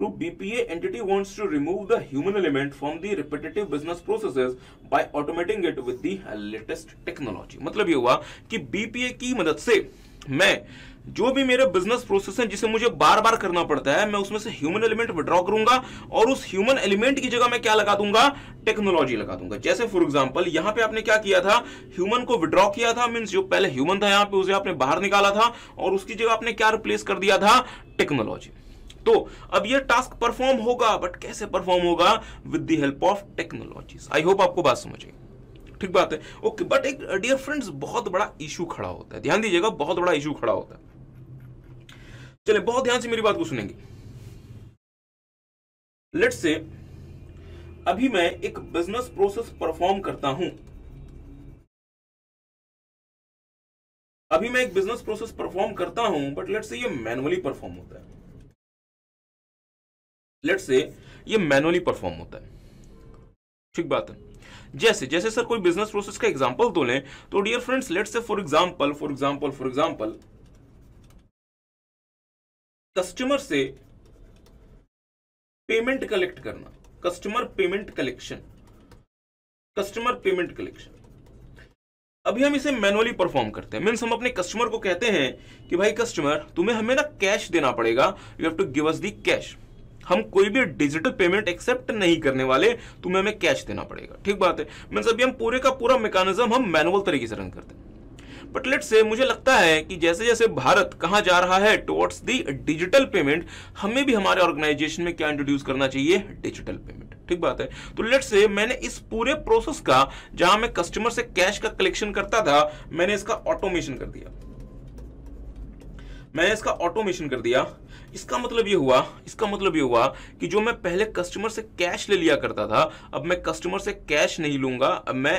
So BPA entity wants to remove the human element from the repetitive business processes by automating it with the latest technology. मतलब ये हुआ कि BPA की मदद से मैं जो भी मेरे बिज़नेस प्रोसेस है, जिसे मुझे बार बार करना पड़ता है, मैं उसमें से ह्यूमन एलिमेंट विड्रॉ करूँगा और उस ह्यूमन एलिमेंट की जगह मैं क्या लगा दूँगा? टेक्नोलॉजी लगा दूँगा। जैसे फॉर एग्जांपल यहाँ पे आपने क्या किया था? ह्यूमन को विड्रॉ किया था मींस जो पहले ह्यूमन था, यहाँ पे उसे आपने बाहर निकाला था और उसकी जगह आपने क्या रिप्लेस कर दिया था? टेक्नोलॉजी तो अब ये टास्क परफॉर्म होगा बट कैसे परफॉर्म होगा? With the help of technologies I hope आपको बात समझ ठीक बात है? ओके बट एक डियर फ्रेंड्स बहुत बड़ा इशू खड़ा होता है। ध्यान दीजिएगा, बहुत बड़ा इशू खड़ा होता है। चले, बहुत ध्यान से मेरी बात को सुनेंगे। लेट्स से अभी मैं एक बिज़नेस प्रोसेस परफॉर्म करता हूँ। अभी मैं एक बिज़नेस प्रोसेस परफॉर्म करता हूँ बट लेट्स से ये मैनुअली परफॉर्म होता है। लेट से ये मैनुअली परफॉर्म होता है। ठीक बात है। जैसे जैसे सर कोई बिज़नेस प्रोसेस का एग्जांपल तो लें तो dear friends let's say for example for example for example customer से पेमेंट कलेक्ट करना। Customer payment collection customer payment collection अभी हम इसे मैनुअली परफॉर्म करते हैं। मीन्स हम अपने कस्टमर को कहते हैं कि, भाई कस्टमर तुम्हें हमें ना कैश देना पड़ेगा। You have to give us the cash हम कोई भी डिजिटल पेमेंट एक्सेप्ट नहीं करने वाले, तुम्हें हमें कैश देना पड़ेगा। ठीक बात है? मीन अभी हम पूरे का पूरा मैकेनिज्म हम मैनुअल तरीके से रन करते हैं। बट लेट से मुझे लगता है कि जैसे जैसे भारत कहाँ जा रहा है टुवर्ड्स दी डिजिटल पेमेंट हमें भी हमारे ऑर्गेनाइजेशन में क्या इंट्रोड्यूस करना चाहिए? डिजिटल पेमेंट ठीक बात है? तो लेट से मैंने इस पूरे प्रोसेस का, जहाँ मैं कस्टमर से कैश का कलेक्शन करता था, मैंने इसका ऑटोमेशन कर दिया। मैंने इसका ऑटोमेशन कर दिया। इसका मतलब ये हुआ, इसका मतलब ये हुआ कि जो मैं पहले कस्टमर से कैश ले लिया करता था, अब मैं कस्टमर से कैश नहीं लूँगा, अब मैं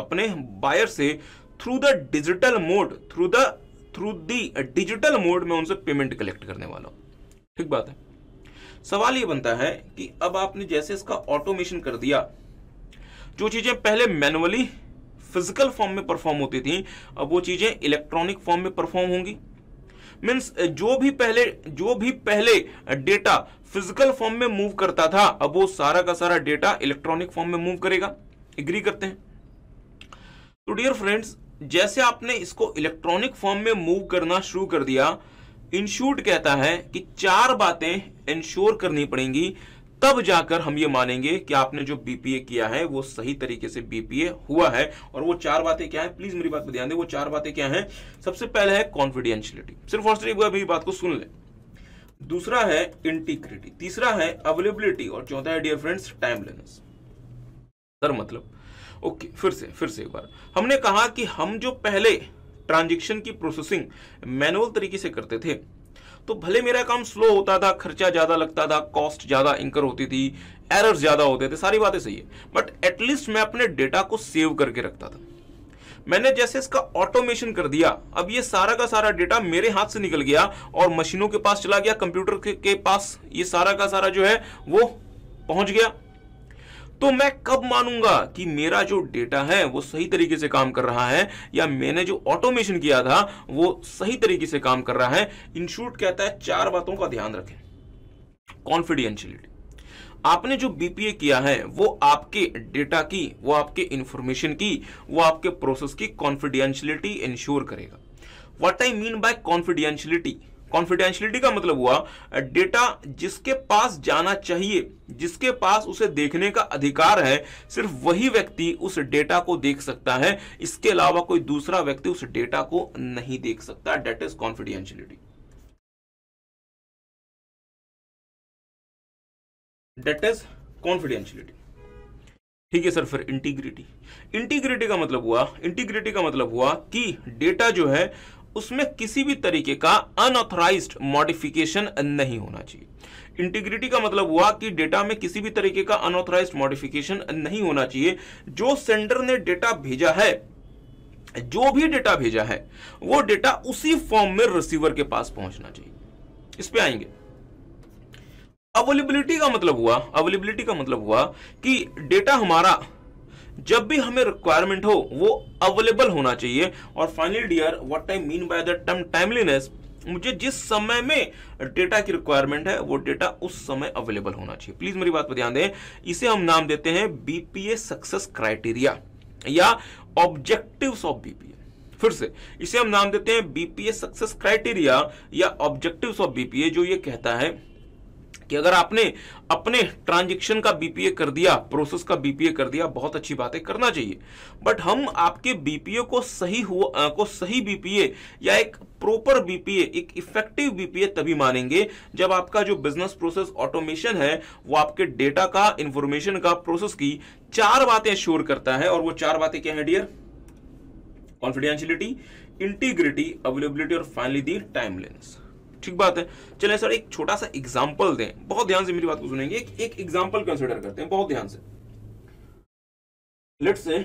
अपने बायर से through the digital mode through the through the digital mode में उनसे पेमेंट कलेक्ट करने वाला हूँ। ठीक बात है? सवाल ये बनता है कि अब आपने जैसे इसका ऑटोमेशन कर दिया, जो चीज़ें पहले मैनुअली फ़िज़िकल फॉर्म में परफॉर्म होती थी, अब वो चीज़ें इलेक्ट्रॉनिक फॉर्म में परफॉर्म होंगी। मीन्स जो भी पहले, जो भी पहले डेटा फ़िज़िकल फॉर्म में मूव करता था, अब वो सारा का सारा डेटा इलेक्ट्रॉनिक फॉर्म में मूव करेगा। एग्री करते हैं? तो डियर फ्रेंड्स जैसे आपने इसको इलेक्ट्रॉनिक फॉर्म में मूव करना शुरू कर दिया इंश्यूट कहता है कि चार बातें इंश्योर करनी पड़ेंगी। तब जाकर हम ये मानेंगे कि आपने जो बीपीए किया है वो सही तरीके से बीपीए हुआ है। और वो चार बातें क्या है? प्लीज़ मेरी बात पर ध्यान दे वो चार बातें क्या है? सबसे पहले है कॉन्फिडेंशियलिटी सिर्फ़ और सिर्फ़ मेरी बात को सुन ले। दूसरा है इंटीग्रिटी तीसरा है अवेलेबिलिटी और चौथा है डियर फ्रेंड्स टाइमलेस सर मतलब? ओके okay, फिर से फिर से एक बार। हमने कहा कि हम जो पहले ट्रांजेक्शन की प्रोसेसिंग मैनुअल तरीके से करते थे तो भले मेरा काम स्लो होता था खर्चा ज़्यादा लगता था कॉस्ट ज़्यादा इंकर होती थी एरर्स ज़्यादा होते थे सारी बातें सही है। बट एटलीस्ट मैं अपने डेटा को सेव करके रखता था। मैंने जैसे इसका ऑटोमेशन कर दिया अब ये सारा का सारा डेटा मेरे हाथ से निकल गया और मशीनों के पास चला गया कंप्यूटर के, के पास ये सारा का सारा जो है वो पहुँच गया। तो मैं कब मानूँगा कि मेरा जो डेटा है, वो सही तरीके से काम कर रहा है, या मैंने जो ऑटोमेशन किया था, वो सही तरीके से काम कर रहा है? इंस्टीट्यूट कहता है, चार बातों का ध्यान रखें। कॉन्फिडेंशियलिटी आपने जो बीपीए किया है, वो आपके डेटा की, वो आपके इंफॉर्मेशन की, वो आपके प्रोसेस की कॉन्फिडेंशियलिटी इंश्योर करेगा। What I mean by confidentiality confidentiality का मतलब हुआ डेटा जिसके पास जाना चाहिए, जिसके पास उसे देखने का अधिकार है, सिर्फ़ वही व्यक्ति उस डेटा को देख सकता है। इसके अलावा कोई दूसरा व्यक्ति उस डेटा को नहीं देख सकता। That is confidentiality that is confidentiality ठीक है सर, फिर इंटीग्रिटी इंटीग्रिटी का मतलब हुआ इंटीग्रिटी का मतलब हुआ कि डेटा जो है उसमें किसी भी तरीके का अनऑथराइज्ड मॉडिफिकेशन नहीं होना चाहिए। इंटीग्रिटी का मतलब हुआ कि डेटा में किसी भी तरीके का अनऑथराइज्ड मॉडिफिकेशन नहीं होना चाहिए। जो सेंडर ने डेटा भेजा है, जो भी डेटा भेजा है, वो डेटा उसी फॉर्म में रिसीवर के पास पहुँचना चाहिए। इस पे आएँगे। अवेलेबिलिटी का मतलब हुआ अवेलेबिलिटी का मतलब हुआ कि डेटा हमारा जब भी हमें रिक्वायरमेंट हो, वो अवेलेबल होना चाहिए। और finally dear what I mean by the term timeliness मुझे जिस समय में डेटा की रिक्वायरमेंट है, वो डेटा उस समय अवेलेबल होना चाहिए। प्लीज़ मेरी बात पर ध्यान दें। इसे हम नाम देते हैं बीपीए सक्सेस क्राइटेरिया या ऑब्जेक्टिव्स ऑफ़ बीपीए फिर से, इसे हम नाम देते हैं बीपीए सक्सेस क्राइटेरिया या ऑब्जेक्टिव्स ऑफ़ बीपीए जो ये कहता है कि अगर आपने अपने ट्रांजेक्शन का बीपीए कर दिया, प्रोसेस का बीपीए कर दिया, बहुत अच्छी बात है करना चाहिए। बट हम आपके बीपीए को सही हुआ को सही बीपीए या एक प्रॉपर बीपीए एक इफ़ेक्टिव बीपीए तभी मानेंगे जब आपका जो बिज़नेस प्रोसेस ऑटोमेशन है, वो आपके डेटा का इंफॉर्मेशन का प्रोसेस की चार बातें श्योर करता है। और वो चार बातें क्या है डियर कॉन्फिडेंशियलिटी इंटीग्रिटी अवेलेबिलिटी और फाइनली दी टाइमलेंस ठीक बात है। चले सर, एक छोटा सा एग्ज़ाम्पल दें। बहुत ध्यान से मेरी बात को सुनेंगे। एक एग्ज़ाम्पल कंसिडर करते हैं, बहुत ध्यान से। लेट्स से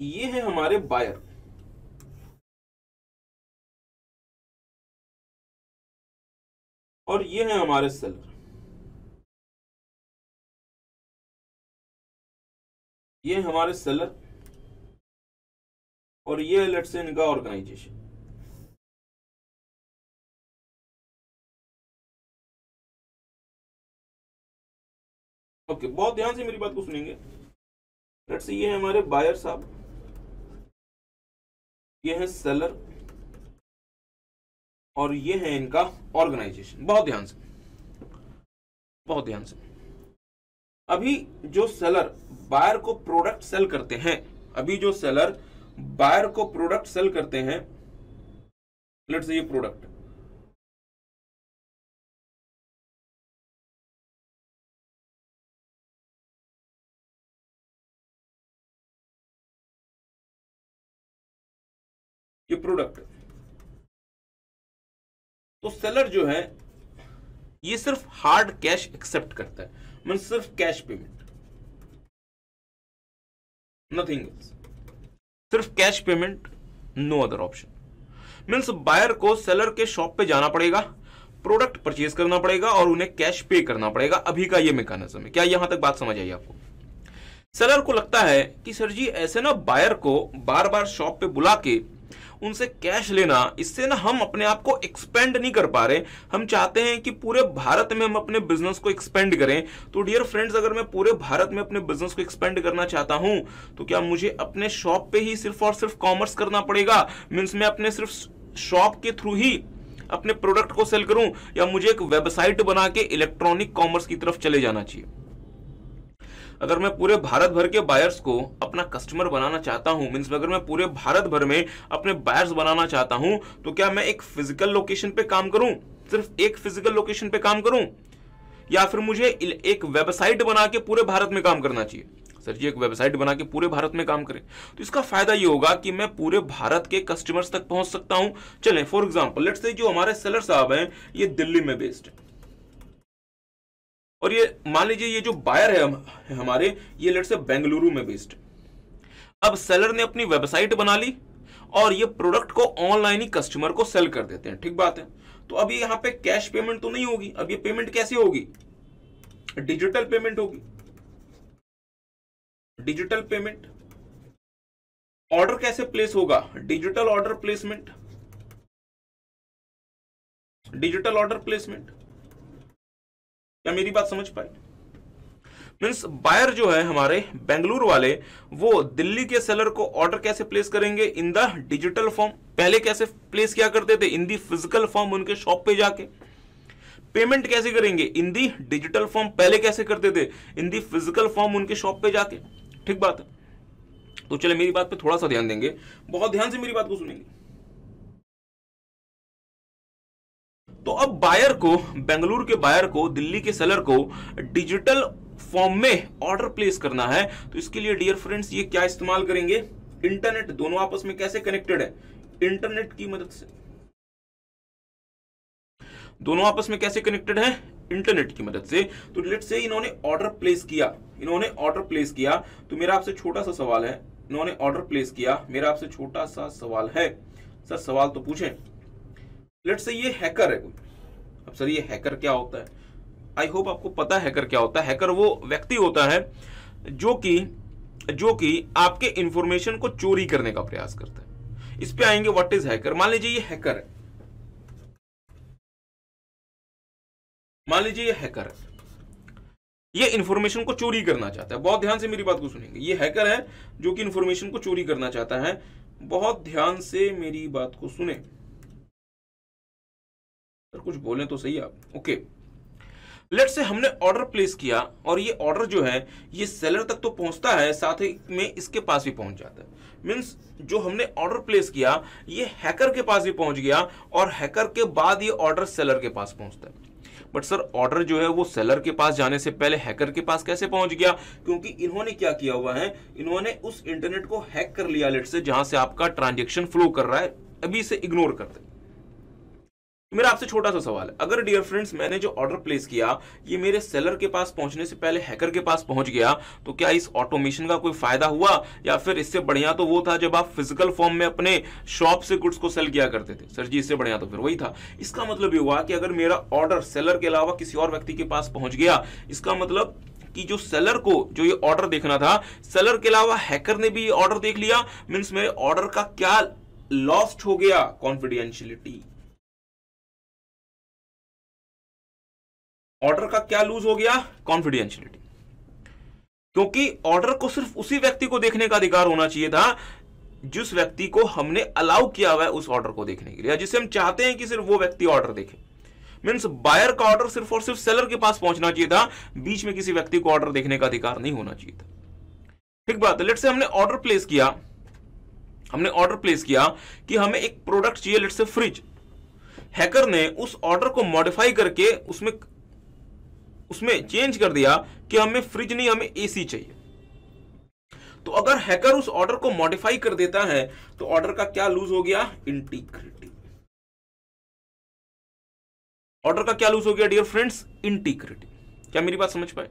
ये है हमारे बायर और ये है हमारे सेलर ये हमारे सेलर और ये लेट से इनका ऑर्गेनाइजेशन ओके बहुत ध्यान से मेरी बात को सुनेंगे। लेट से ये है हमारे बायर साहब। ये है सेलर और ये है इनका ऑर्गेनाइजेशन बहुत ध्यान से। बहुत ध्यान से। अभी जो सेलर बायर को प्रोडक्ट सेल करते हैं, अभी जो सेलर बायर को प्रोडक्ट सेल करते हैं, लेट्स ये प्रोडक्ट। ये प्रोडक्ट। तो सेलर जो है, ये सिर्फ़ हार्ड कैश एक्सेप्ट करता है। मतलब सिर्फ़ कैश पेमेंट। नथिंग एल्स सिर्फ़ cash payment no other option means buyer को सेलर के शॉप पे जाना पड़ेगा प्रोडक्ट परचेज करना पड़ेगा और उन्हें कैश पे करना पड़ेगा। अभी का यह मेकानिज्म है। क्या यहाँ तक बात समझ आई आपको? सेलर को लगता है कि, सर जी, ऐसे ना बायर को बार बार शॉप पे बुला के उनसे कैश लेना, इससे ना हम अपने आप को एक्सपेंड नहीं कर पा रहे। हम चाहते हैं कि पूरे भारत में हम अपने बिज़नेस को एक्सपेंड करें। तो डियर फ्रेंड्स अगर मैं पूरे भारत में अपने बिज़नेस को एक्सपेंड करना चाहता हूँ तो क्या मुझे अपने शॉप पे ही सिर्फ़ और सिर्फ़ कॉमर्स करना पड़ेगा? मीन्स मैं अपने सिर्फ़ शॉप के थ्रू ही अपने प्रोडक्ट को सेल करूँ, या मुझे एक वेबसाइट बना के इलेक्ट्रॉनिक कॉमर्स की तरफ़ चले जाना चाहिए? अगर मैं पूरे भारत भर के बायर्स को अपना कस्टमर बनाना चाहता हूँ मीन्स अगर मैं पूरे भारत भर में अपने बायर्स बनाना चाहता हूँ तो क्या मैं एक फ़िज़िकल लोकेशन पे काम करूँ? सिर्फ़ एक फ़िज़िकल लोकेशन पे काम करूँ? या फिर मुझे एक वेबसाइट बना के पूरे भारत में काम करना चाहिए? सर जी, एक वेबसाइट बना के पूरे भारत में काम करें। तो इसका फ़ायदा ये होगा कि मैं पूरे भारत के कस्टमर्स तक पहुँच सकता हूँ। चलें फॉर एग्जांपल लेट्स से जो हमारे सेलर साहब हैं, ये दिल्ली में बेस्ड है। और ये, मान लीजिए ये जो बायर है हमारे, ये लेट से बेंगलुरु में बेस्ड अब सेलर ने अपनी वेबसाइट बना ली और ये प्रोडक्ट को ऑनलाइन ही कस्टमर को सेल कर देते हैं, ठीक बात है? तो अब ये यहाँ पे कैश पेमेंट तो नहीं होगी, अब ये पेमेंट कैसे होगी? डिजिटल पेमेंट होगी। डिजिटल पेमेंट ऑर्डर कैसे प्लेस होगा? Digital order placement digital order placement क्या मेरी बात समझ पाए? मीन्स बायर जो है हमारे बेंगलुरु वाले, वो दिल्ली के सेलर को ऑर्डर कैसे प्लेस करेंगे? इन द डिजिटल फॉर्म पहले कैसे प्लेस किया करते थे? इन दी फ़िज़िकल फॉर्म उनके शॉप पे जाके। पेमेंट कैसे करेंगे? इन दी डिजिटल फॉर्म पहले कैसे करते थे? इन दी फ़िज़िकल फॉर्म उनके शॉप पे जाके। ठीक बात है? तो चले मेरी बात पे थोड़ा सा ध्यान देंगे। बहुत ध्यान से मेरी बात को सुनेंगे। तो अब बायर को, बेंगलुरु के बायर को, दिल्ली के सेलर को डिजिटल फॉर्म में ऑर्डर प्लेस करना है। तो इसके लिए डियर फ्रेंड्स ये क्या इस्तेमाल करेंगे? इंटरनेट दोनों आपस में कैसे कनेक्टेड है? इंटरनेट की मदद से। दोनों आपस में कैसे कनेक्टेड है? इंटरनेट की मदद से। तो लेट से इन्होंने ऑर्डर प्लेस किया। इन्होंने ऑर्डर प्लेस किया। तो मेरा आपसे छोटा सा सवाल है। इन्होंने ऑर्डर प्लेस किया। मेरा आपसे छोटा सा सवाल है। सर, सवाल तो पूछें। लेट से ये हैकर है कोई। अब सर, ये हैकर क्या होता है? आई होप आपको पता हैकर क्या होता है। हैकर वो व्यक्ति होता है जो कि जो कि आपके इंफॉर्मेशन को चोरी करने का प्रयास करता है। इस पे आएँगे व्हाट इज़ हैकर मान लीजिए ये हैकर है। मान लीजिए ये हैकर है। ये इंफॉर्मेशन को चोरी करना चाहता है। बहुत ध्यान से मेरी बात को सुनेंगे। ये हैकर है जो कि इंफॉर्मेशन को चोरी करना चाहता है। बहुत ध्यान से मेरी बात को सुने। कुछ बोले तो सही आप ओके। लेट से हमने ऑर्डर प्लेस किया और ये ऑर्डर जो है, ये सेलर तक तो पहुँचता है, साथ ही में इसके पास भी पहुँच जाता है। मीन्स जो हमने ऑर्डर प्लेस किया, ये हैकर के पास भी पहुँच गया और हैकर के बाद ये ऑर्डर सेलर के पास पहुँचता है। बट सर ऑर्डर जो है वो सेलर के पास जाने से पहले हैकर के पास कैसे पहुँच गया? क्योंकि इन्होंने क्या किया हुआ है? इन्होंने उस इंटरनेट को हैक कर लिया लेट से, जहाँ से आपका ट्रांजेक्शन फ्लो कर रहा है। अभी इसे इग्नोर करते मेरा आपसे छोटा सा सवाल है। अगर डियर फ्रेंड्स मैंने जो ऑर्डर प्लेस किया, ये मेरे सेलर के पास पहुँचने से पहले हैकर के पास पहुँच गया तो क्या इस ऑटोमेशन का कोई फ़ायदा हुआ? या फिर इससे बढ़िया तो वो था जब आप फ़िज़िकल फॉर्म में अपने शॉप से गुड्स को सेल किया करते थे। सर जी, इससे बढ़िया तो फिर वही था। इसका मतलब ये हुआ कि अगर मेरा ऑर्डर सेलर के अलावा किसी और व्यक्ति के पास पहुँच गया, इसका मतलब कि जो सेलर को, जो ये ऑर्डर देखना था सेलर के अलावा हैकर ने भी ऑर्डर देख लिया मीन्स मेरे ऑर्डर का क्या लॉस्ट हो गया कॉन्फिडेंशियलिटी ऑर्डर का क्या लूज हो गया? कॉन्फिडेंशियलिटी क्योंकि ऑर्डर को सिर्फ़ उसी व्यक्ति को देखने का अधिकार होना चाहिए था, जिस व्यक्ति को हमने अलाउ किया हुआ है उस ऑर्डर को देखने के लिए। जिसे हम चाहते हैं कि सिर्फ़ वो व्यक्ति ऑर्डर देखे। मीन्स बायर का ऑर्डर सिर्फ़ और सिर्फ़ सेलर के पास पहुँचना चाहिए था, बीच में किसी व्यक्ति को ऑर्डर देखने का अधिकार नहीं होना चाहिए था। ठीक बात है लेट से हमने ऑर्डर प्लेस किया। हमने ऑर्डर प्लेस किया कि हमें एक प्रोडक्ट चाहिए लेट से फ्रिज हैकर ने उस ऑर्डर को मॉडिफाई करके उसमें उसमें चेंज कर दिया कि हमें फ्रिज नहीं, हमें एसी चाहिए। तो अगर हैकर उस ऑर्डर को मॉडिफाई कर देता है तो ऑर्डर का क्या लूज हो गया? इंटीग्रिटी ऑर्डर का क्या लूज हो गया डियर फ्रेंड्स इंटीग्रिटी क्या मेरी बात समझ पाए?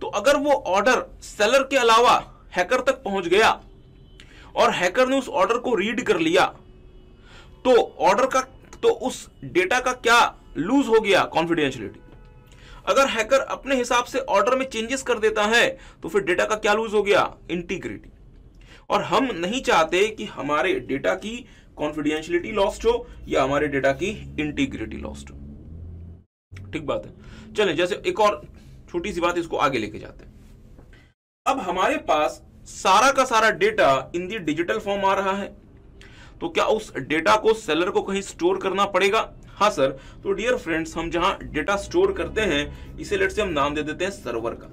तो अगर वो ऑर्डर सेलर के अलावा हैकर तक पहुँच गया और हैकर ने उस ऑर्डर को रीड कर लिया तो ऑर्डर का तो उस डेटा का क्या लूज हो गया? कॉन्फिडेंशियलिटी अगर हैकर अपने हिसाब से ऑर्डर में चेंजेस कर देता है तो फिर डेटा का क्या लूज हो गया? इंटीग्रिटी और हम नहीं चाहते कि हमारे डेटा की कॉन्फिडेंशियलिटी लॉस्ट हो, या हमारे डेटा की इंटीग्रिटी लॉस्ट हो। ठीक बात है। चलें, जैसे एक और छोटी सी बात इसको आगे लेके जाते हैं। अब हमारे पास सारा का सारा data in the digital form आ रहा है। तो क्या उस डेटा को सेलर को कहीं स्टोर करना पड़ेगा? हाँ सर तो डियर फ्रेंड्स हम जहाँ डेटा स्टोर करते हैं, इसे लेट से हम नाम दे देते हैं सर्वर का।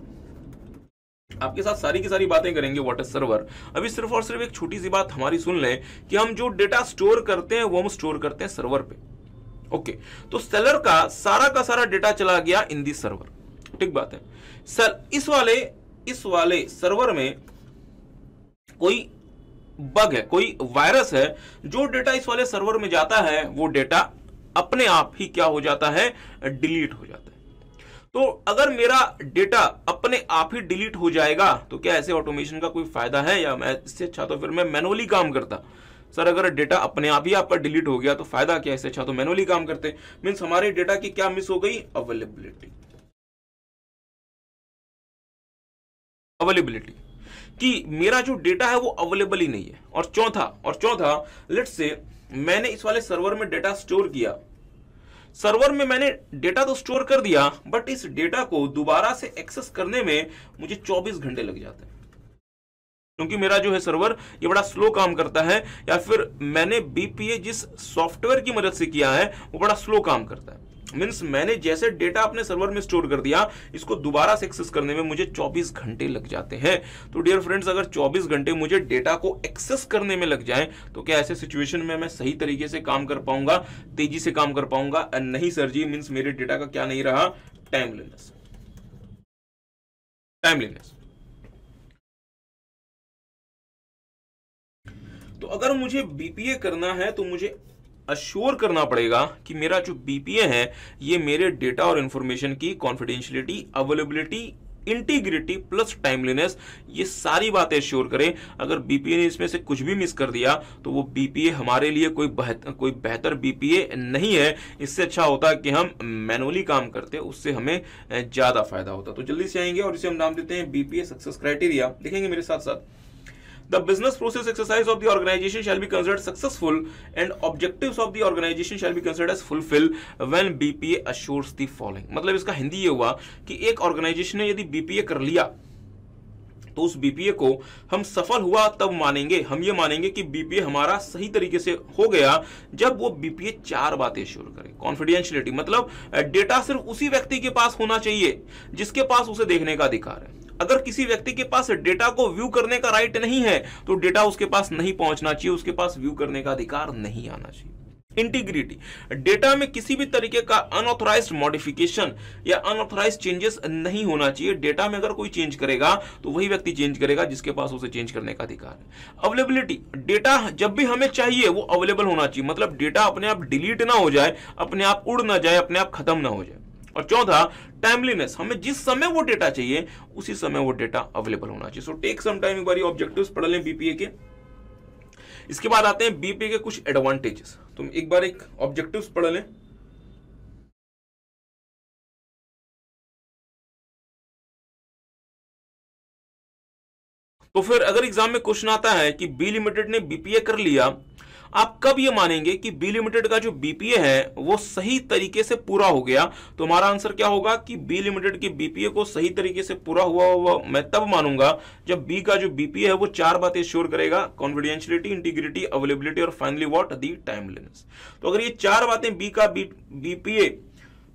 आपके साथ सारी की सारी बातें करेंगे वाटर सर्वर अभी सिर्फ़ और सिर्फ़ एक छोटी सी बात हमारी सुन लें कि हम जो डेटा स्टोर करते हैं, वो हम स्टोर करते हैं सर्वर पे। ओके तो सेलर का सारा का सारा डेटा चला गया इन दी सर्वर ठीक बात है। सर इस वाले इस वाले सर्वर में कोई बग है, कोई वायरस है, जो डेटा इस वाले सर्वर में जाता है, वो डेटा अपने आप ही क्या हो जाता है? डिलीट हो जाता है। तो अगर मेरा डेटा अपने आप ही डिलीट हो जाएगा तो क्या ऐसे ऑटोमेशन का कोई फ़ायदा है? या मैं इससे अच्छा तो फिर मैं मैनुअली काम करता। सर, अगर डेटा अपने आप ही आपका डिलीट हो गया तो फ़ायदा क्या इससे अच्छा तो मैनुअली काम करते? मीन्स हमारे डेटा की क्या मिस हो गई? अवेलेबिलिटी। अवेलेबिलिटी। कि मेरा जो डेटा है वो अवेलेबल ही नहीं है। और चौथा और चौथा लेट्स से मैंने इस वाले सर्वर में डेटा स्टोर किया सर्वर में मैंने डेटा तो स्टोर कर दिया बट इस डेटा को दोबारा से एक्सेस करने में मुझे 24 घंटे लग जाते हैं। क्योंकि मेरा जो है सर्वर, ये बड़ा स्लो काम करता है, या फिर मैंने बीपीए जिस सॉफ्टवेयर की मदद से किया है, वो बड़ा स्लो काम करता है। मीन्स मैंने जैसे डेटा अपने सर्वर में स्टोर कर दिया, इसको दोबारा से एक्सेस करने में मुझे 24 घंटे लग जाते हैं। तो डियर फ्रेंड्स अगर 24 घंटे मुझे डेटा को एक्सेस करने में लग जाए तो क्या ऐसे सिचुएशन में मैं सही तरीके से काम कर पाऊँगा, तेज़ी से काम कर पाऊँगा? नहीं सर जी, मीन्स मेरे डेटा का क्या नहीं रहा? टाइमलीनेस टाइमलीनेस तो अगर मुझे बीपीए करना है तो मुझे अश्योर करना पड़ेगा कि मेरा जो बीपीए है, ये मेरे डेटा और इंफॉर्मेशन की confidentiality availability integrity plus timeliness ये सारी बातें श्योर करें। अगर बीपीए ने इसमें से कुछ भी मिस कर दिया तो वो बीपीए हमारे लिए कोई बेहतर कोई बेहतर बीपीए नहीं है। इससे अच्छा होता कि हम मैनुअली काम करते, उससे हमें ज़्यादा फ़ायदा होता। तो जल्दी से आएँगे और इसे हम नाम देते हैं बीपीए सक्सेस क्राइटेरिया देखेंगे मेरे साथ साथ The business process exercise of the organization shall be considered successful and objectives of the organization shall be considered as fulfilled when BPA assures the following. मतलब इसका हिंदी ये हुआ कि एक ऑर्गेनाइजेशन ने यदि बीपीए कर लिया तो उस बीपीए को हम सफल हुआ तब मानेंगे हम ये मानेंगे कि बीपीए हमारा सही तरीके से हो गया जब वो बीपीए चार बातें शुरू करे कॉन्फिडेंशियलिटी मतलब डेटा सिर्फ़ उसी व्यक्ति के पास होना चाहिए जिसके पास उसे देखने का अधिकार है अगर किसी व्यक्ति के पास डेटा को व्यू करने का राइट नहीं है तो डेटा उसके पास नहीं पहुँचना चाहिए, उसके पास व्यू करने का अधिकार नहीं आना चाहिए। इंटीग्रिटी डेटा में किसी भी तरीके का अनऑथराइज मॉडिफिकेशन या अनऑथराइज चेंजेस नहीं होना चाहिए। डेटा में अगर कोई चेंज करेगा तो वही व्यक्ति चेंज करेगा जिसके पास उसे चेंज करने का अधिकार है। अवेलेबिलिटी डेटा जब भी हमें चाहिए, वो अवेलेबल होना चाहिए। मतलब डेटा अपने आप डिलीट ना हो जाए, अपने आप उड़ ना जाए, अपने आप खत्म ना हो जाए। और चौथा टाइमलीनेस हमें जिस समय वो डेटा चाहिए, उसी समय वो डेटा अवेलेबल होना चाहिए। सो टेक सम टाइम एक बार ऑब्जेक्टिव्स पढ़ लें बीपीए के। इसके बाद आते हैं बीपीए के कुछ एडवांटेजेस तुम एक बार एक ऑब्जेक्टिव्स पढ़ लें। तो फिर अगर एग्ज़ाम में क्वेश्चन आता है कि बी लिमिटेड ने बीपीए कर लिया आप कब ये मानेंगे कि बी लिमिटेड का जो बीपीए है, वो सही तरीके से पूरा हो गया? तो हमारा आंसर क्या होगा कि बी लिमिटेड के बीपीए को सही तरीके से पूरा हुआ हुआ मैं तब मानूँगा जब बी का जो बीपीए है, वो चार बातें श्योर करेगा कॉन्फिडेंशियलिटी इंटीग्रिटी अवेलेबिलिटी और फाइनली वॉट दी टाइमलीनेस तो अगर ये चार बातें बी का बीपीए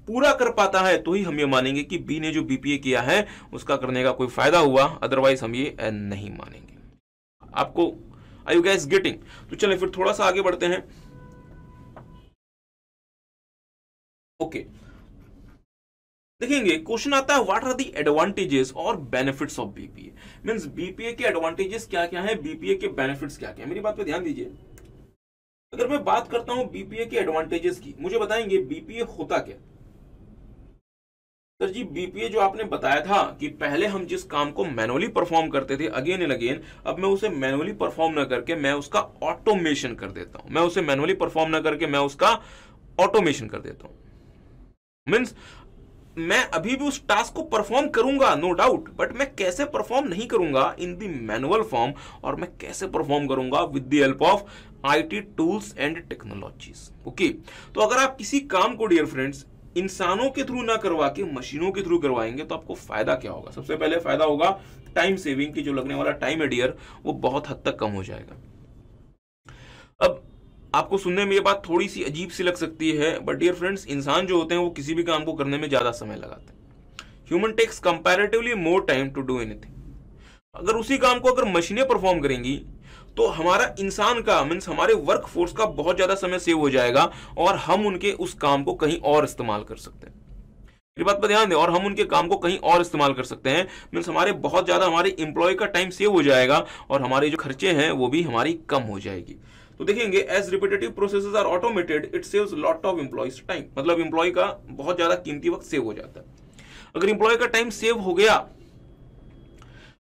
पूरा कर पाता है तो ही हम ये मानेंगे कि बी ने जो बीपीए किया है, उसका करने का कोई फ़ायदा हुआ अदरवाइज़ हम ये नहीं मानेंगे। आपको आई यू गैस गेटिंग तो चलें, फिर थोड़ा सा आगे बढ़ते हैं। Okay okay. देखेंगे क्वेश्चन आता है व्हाट आर दी एडवांटेजेस और benefits of BPA means BPA के एडवांटेजेस क्या क्या है बीपीए के बेनिफिट्स क्या क्या है? मेरी बात पे ध्यान दीजिए। अगर मैं बात करता हूँ बीपीए के एडवांटेजेस की, मुझे बताएँगे बीपीए होता क्या? सर जी बीपीए जो आपने बताया था कि पहले हम जिस काम को मैनुअली परफॉर्म करते थे, अगेन एंड अगेन, अब मैं उसे मैनुअली परफॉर्म ना करके मैं उसका ऑटोमेशन कर देता हूँ। मैं उसे मैनुअली परफॉर्म ना करके मैं उसका ऑटोमेशन कर देता हूँ। मीन्स मैं अभी भी उस टास्क को परफॉर्म करूँगा, नो डाउट, बट मैं कैसे परफॉर्म नहीं करूँगा इन दी मैनुअल फॉर्म, और मैं कैसे परफॉर्म करूँगा with the help of IT tools and technologies. Okay? तो अगर आप किसी काम को, डियर फ्रेंड्स इंसानों के थ्रू ना करवा के, मशीनों के थ्रू करवाएँगे तो आपको फ़ायदा क्या होगा? सबसे पहले फ़ायदा होगा टाइम सेविंग की, जो लगने वाला टाइम है डियर वो बहुत हद तक कम हो जाएगा। अब, आपको सुनने में ये बात थोड़ी सी अजीब सी लग सकती है बट डियर फ्रेंड्स इंसान जो होते हैं, वो किसी भी काम को करने में ज़्यादा समय लगाते हैं। Human takes comparatively more time to do anything अगर उसी काम को अगर मशीनें परफॉर्म करेंगी तो हमारा इंसान का मीन्स हमारे वर्क फोर्स का बहुत ज़्यादा समय सेव हो जाएगा और हम उनके उस काम को कहीं और इस्तेमाल कर सकते हैं। बात पर ध्यान दें, और हम उनके काम को कहीं और इस्तेमाल कर सकते हैं। मीन्स हमारे बहुत ज़्यादा हमारे इंप्लॉय का टाइम सेव हो जाएगा और हमारे जो खर्चे हैं, वो भी हमारी कम हो जाएगी। तो देखेंगे as repetitive process are automated it saves lot of employees time मतलब इंप्लॉय का बहुत ज़्यादा कीमती वक्त सेव हो जाता है। अगर इंप्लॉय का टाइम सेव हो गया,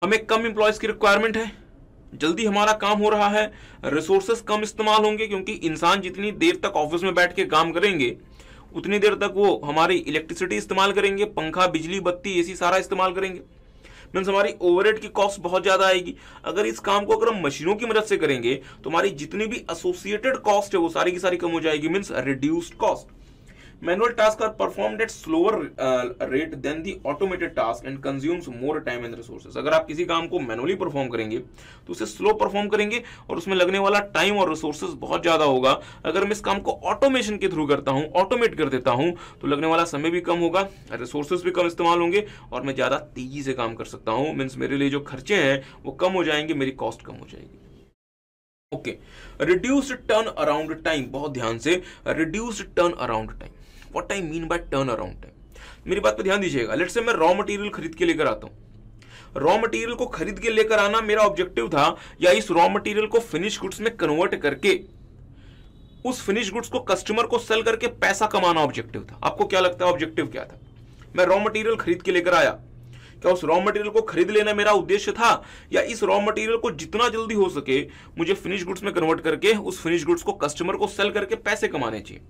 हमें कम इंप्लॉयज की रिक्वायरमेंट है जल्दी हमारा काम हो रहा है। रिसोर्सेस कम इस्तेमाल होंगे क्योंकि इंसान जितनी देर तक ऑफ़िस में बैठ के काम करेंगे, उतनी देर तक वो हमारी इलेक्ट्रिसिटी इस्तेमाल करेंगे, पंखा, बिजली, बत्ती, एसी सारा इस्तेमाल करेंगे। मीन्स हमारी ओवरहेड की कॉस्ट बहुत ज़्यादा आएगी। अगर इस काम को अगर हम मशीनों की मदद से करेंगे तो हमारी जितनी भी एसोसिएटेड कॉस्ट है, वो सारी की सारी कम हो जाएगी। Means reduced cost manual task are performed at slower rate than the automated task and consumes more time and resources अगर आप किसी काम को मैनुअली परफॉर्म करेंगे तो उसे स्लो परफॉर्म करेंगे और उसमें लगने वाला टाइम और रिसोर्सेज बहुत ज़्यादा होगा। अगर मैं इस काम को ऑटोमेशन के थ्रू करता हूँ ऑटोमेट कर देता हूँ तो लगने वाला समय भी कम होगा रिसोर्सेज भी कम इस्तेमाल होंगे और मैं ज़्यादा तेज़ी से काम कर सकता हूँ। मीन्स मेरे लिए जो खर्चे हैं, वो कम हो जाएँगे, मेरी कॉस्ट कम हो जाएगी। Okay reduced turn around time बहुत ध्यान से. Reduced turnaround time what I mean by turnaround time मेरी बात पे ध्यान दीजिएगा। लेट से मैं रॉ मटेरियल खरीद के लेकर आता हूँ। रॉ मटेरियल को खरीद के लेकर आना मेरा ऑब्जेक्टिव था, या इस रॉ मटेरियल को फिनिश गुड्स में कन्वर्ट करके, उस फिनिश गुड्स को कस्टमर को सेल करके पैसा कमाना ऑब्जेक्टिव था। आपको क्या लगता है ऑब्जेक्टिव क्या था? मैं रॉ मटेरियल खरीद के लेकर आया। क्या उस रॉ मटेरियल को खरीद लेना मेरा उद्देश्य था? या इस रॉ मटेरियल को जितना जल्दी हो सके, मुझे फिनिश गुड्स में कन्वर्ट करके, उस फिनिश गुड्स को कस्टमर को सेल करके पैसे कमाने चाहिए।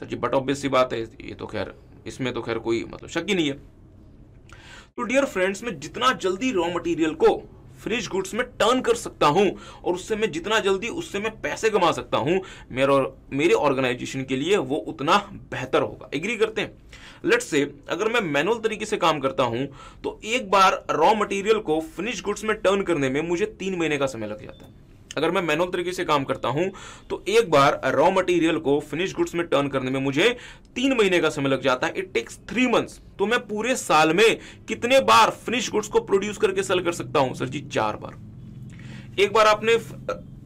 सर जी बट ऑब्वियस सी बात है, ये तो खैर, इसमें तो खैर कोई मतलब शक ही नहीं है। तो डियर फ्रेंड्स मैं जितना जल्दी रॉ मटेरियल को फिनिश गुड्स में टर्न कर सकता हूँ, और उससे मैं जितना जल्दी, उससे मैं पैसे कमा सकता हूँ, मेरे मेरे ऑर्गेनाइजेशन के लिए वो उतना बेहतर होगा। एग्री करते हैं? लेट्स से अगर मैं मैनुअल तरीके से काम करता हूँ तो एक बार रॉ मटेरियल को फिनिश गुड्स में टर्न करने में मुझे तीन महीने का समय लग जाता है। अगर मैं मैनुअल तरीके से काम करता हूँ तो एक बार रॉ मटेरियल को फिनिश गुड्स में टर्न करने में मुझे तीन महीने का समय लग जाता है। इट टेक्स थ्री मंथ्स तो मैं पूरे साल में कितने बार फिनिश गुड्स को प्रोड्यूस करके सेल कर सकता हूँ? सर जी, चार बार। एक बार आपने,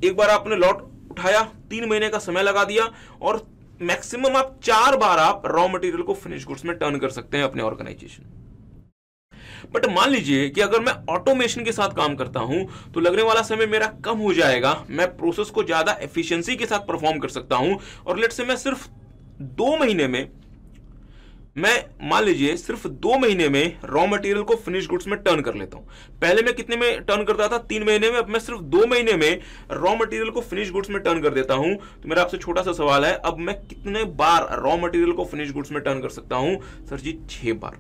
एक बार आपने लॉट उठाया, तीन महीने का समय लगा दिया, और मैक्सिमम आप चार बार आप रॉ मटेरियल को फिनिश गुड्स में टर्न कर सकते हैं अपने ऑर्गेनाइजेशन बट मान लीजिए कि अगर मैं ऑटोमेशन के साथ काम करता हूँ तो लगने वाला समय मेरा कम हो जाएगा। मैं प्रोसेस को ज़्यादा एफिशिएंसी के साथ परफॉर्म कर सकता हूँ। और लेट से मैं सिर्फ़ दो महीने में, मैं मान लीजिए सिर्फ़ दो महीने में रॉ मटेरियल को फिनिश गुड्स में टर्न कर लेता हूँ। पहले मैं कितने में टर्न करता था? तीन महीने में। अब मैं सिर्फ़ दो महीने में रॉ मटेरियल को फिनिश गुड्स में टर्न कर देता हूँ। तो मेरा आपसे छोटा सा सवाल है, अब मैं कितने बार रॉ मटेरियल को फिनिश गुड्स में टर्न कर सकता हूँ? सर जी, छह बार।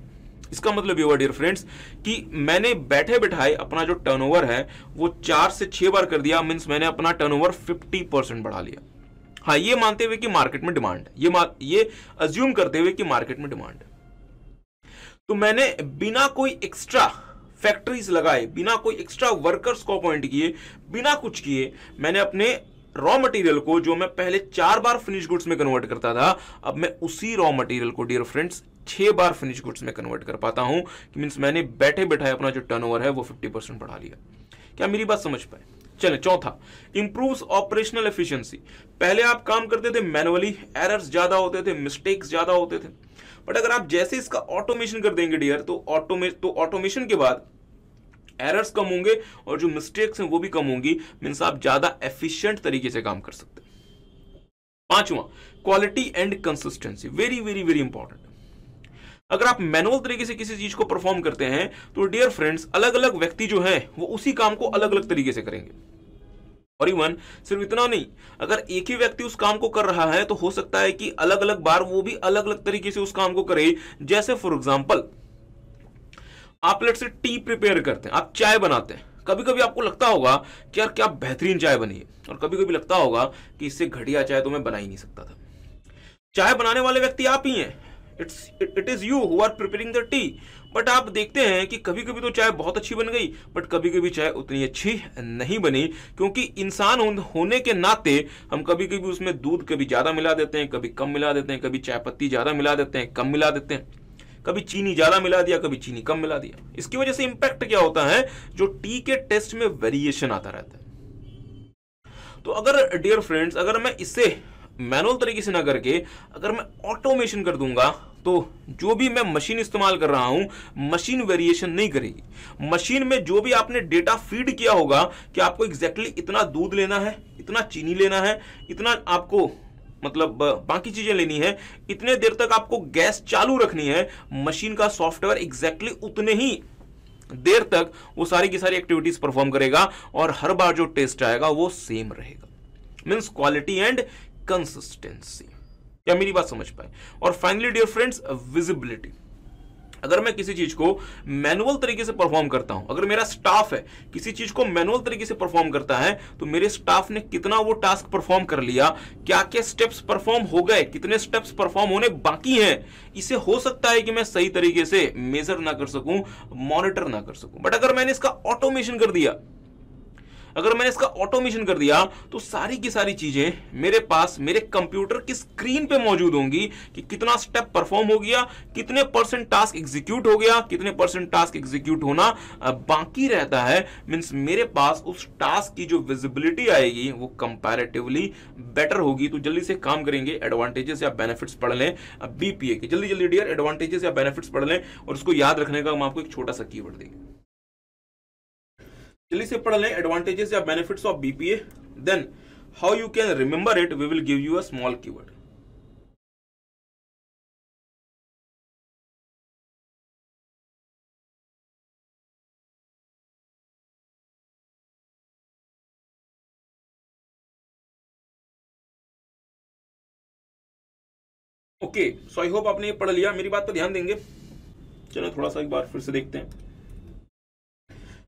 इसका मतलब ये हुआ डियर फ्रेंड्स कि मैंने बैठे बैठाए अपना जो टर्नओवर है, वो चार से छह बार कर दिया मीन्स मैंने अपना टर्नओवर 50 परसेंट बढ़ा लिया। हाँ ये मानते हुए कि मार्केट में डिमांड ये ये अज्यूम करते हुए कि मार्केट में डिमांड तो मैंने बिना कोई एक्स्ट्रा फैक्ट्रीज लगाए, बिना कोई एक्स्ट्रा वर्कर्स को अपॉइंट किए, बिना कुछ किए, मैंने अपने रॉ मटेरियल को जो मैं पहले चार बार फिनिश गुड्स में कन्वर्ट करता था, अब मैं उसी रॉ मटेरियल को डियर फ्रेंड्स छह बार फिनिश गुड्स में कन्वर्ट कर पाता हूँ, कि मीन्स मैंने बैठे बैठाए अपना जो टर्नओवर है, वो फिफ्टी परसेंट बढ़ा लिया। क्या मेरी बात समझ पाए? चले, चौथा इंप्रूव ऑपरेशनल एफिशिएंसी पहले आप काम करते थे मैनुअली एरर्स ज़्यादा होते थे मिस्टेक्स ज़्यादा होते थे। बट अगर आप जैसे इसका ऑटोमेशन कर देंगे डियर तो ऑटोमे तो ऑटोमेशन के बाद एरर्स कम होंगे और जो मिस्टेक्स हैं वो भी कम होंगी। मीन्स आप ज़्यादा एफिशिएंट तरीके से काम कर सकते हैं। पांचवा quality and consistency very very very important अगर आप मैनुअल तरीके से किसी चीज़ को परफॉर्म करते हैं तो डियर फ्रेंड्स अलग अलग व्यक्ति जो है, वो उसी काम को अलग अलग तरीके से करेंगे। और इवन सिर्फ़ इतना नहीं, अगर एक ही व्यक्ति उस काम को कर रहा है तो हो सकता है कि अलग अलग बार वो भी अलग अलग तरीके से उस काम को करे। जैसे फॉर एग्ज़ाम्पल आप लेट से टी प्रिपेयर करते हैं, आप चाय बनाते हैं। कभी कभी आपको लगता होगा कि यार क्या बेहतरीन चाय बनी है, और कभी कभी लगता होगा कि इससे घटिया चाय तो मैं बना ही नहीं सकता था। चाय बनाने वाले व्यक्ति आप ही हैं। It's it is you who are preparing the tea but आप देखते हैं कि कभी कभी तो चाय बहुत अच्छी बन गई बट कभी कभी चाय उतनी अच्छी नहीं बनी, क्योंकि इंसान होने के नाते हम कभी कभी उसमें दूध कभी ज़्यादा मिला देते हैं, कभी कम मिला देते हैं, कभी चाय पत्ती ज़्यादा मिला देते हैं, कम मिला देते हैं। कभी चीनी ज़्यादा मिला दिया, कभी चीनी कम मिला दिया। इसकी वजह से इंपैक्ट क्या होता है? जो टी के टेस्ट में वेरिएशन आता रहता है। तो अगर डियर फ्रेंड्स अगर मैं इसे मैनुअल तरीके से ना करके, अगर मैं ऑटोमेशन कर दूँगा तो जो भी मैं मशीन इस्तेमाल कर रहा हूँ मशीन वेरिएशन नहीं करेगी। मशीन में जो भी आपने डेटा फ़ीड किया होगा, कि आपको एग्जैक्टली exactly इतना दूध लेना है, इतना चीनी लेना है, इतना आपको मतलब बाकी चीज़ें लेनी है। इतने देर तक आपको गैस चालू रखनी है। मशीन का सॉफ्टवेयर एग्जैक्टली उतने ही देर तक वो सारी की सारी एक्टिविटीज़ परफॉर्म करेगा और हर बार जो टेस्ट आएगा वो सेम रहेगा। मीन्स क्वालिटी एंड कंसिस्टेंसी क्या मेरी बात समझ पाए? और फाइनली डियर फ्रेंड्स विजिबिलिटी अगर मैं किसी चीज़ को मैनुअल तरीके से परफॉर्म करता हूँ, अगर मेरा स्टाफ है, किसी चीज़ को मैनुअल तरीके से परफॉर्म करता है तो मेरे स्टाफ ने कितना वो टास्क परफॉर्म कर लिया क्या क्या स्टेप्स परफॉर्म हो गए, कितने स्टेप्स परफॉर्म होने बाकी हैं, इसे हो सकता है कि मैं सही तरीके से मेजर ना कर सकूँ, मॉनिटर ना कर सकूँ। बट अगर मैंने इसका ऑटोमेशन कर दिया अगर मैंने इसका ऑटोमेशन कर दिया तो सारी की सारी चीज़ें मेरे पास, मेरे कंप्यूटर की स्क्रीन पे मौजूद होंगी कि कितना स्टेप परफॉर्म हो गया, कितने परसेंट टास्क एग्जीक्यूट हो गया, कितने परसेंट टास्क एग्जीक्यूट होना बाकी रहता है। मीन्स मेरे पास उस टास्क की जो विजिबिलिटी आएगी, वो कंपेरेटिवली बेटर होगी। तो जल्दी से काम करेंगे एडवांटेजेस या बेनिफिट्स पढ़ लें। बीपीए के जल्दी जल्दी डियर एडवांटेजेस या बेनिफिट्स पढ़ लें। और उसको याद रखने का हम आपको एक छोटा सा कीवर्ड देंगे। जल्दी से पढ़ लें एडवांटेजेस या benefits of BPA then how you can remember it we will give you a small keyword okay so I hope आपने ये पढ़ लिया। मेरी बात पर ध्यान देंगे। चलो थोड़ा सा एक बार फिर से देखते हैं।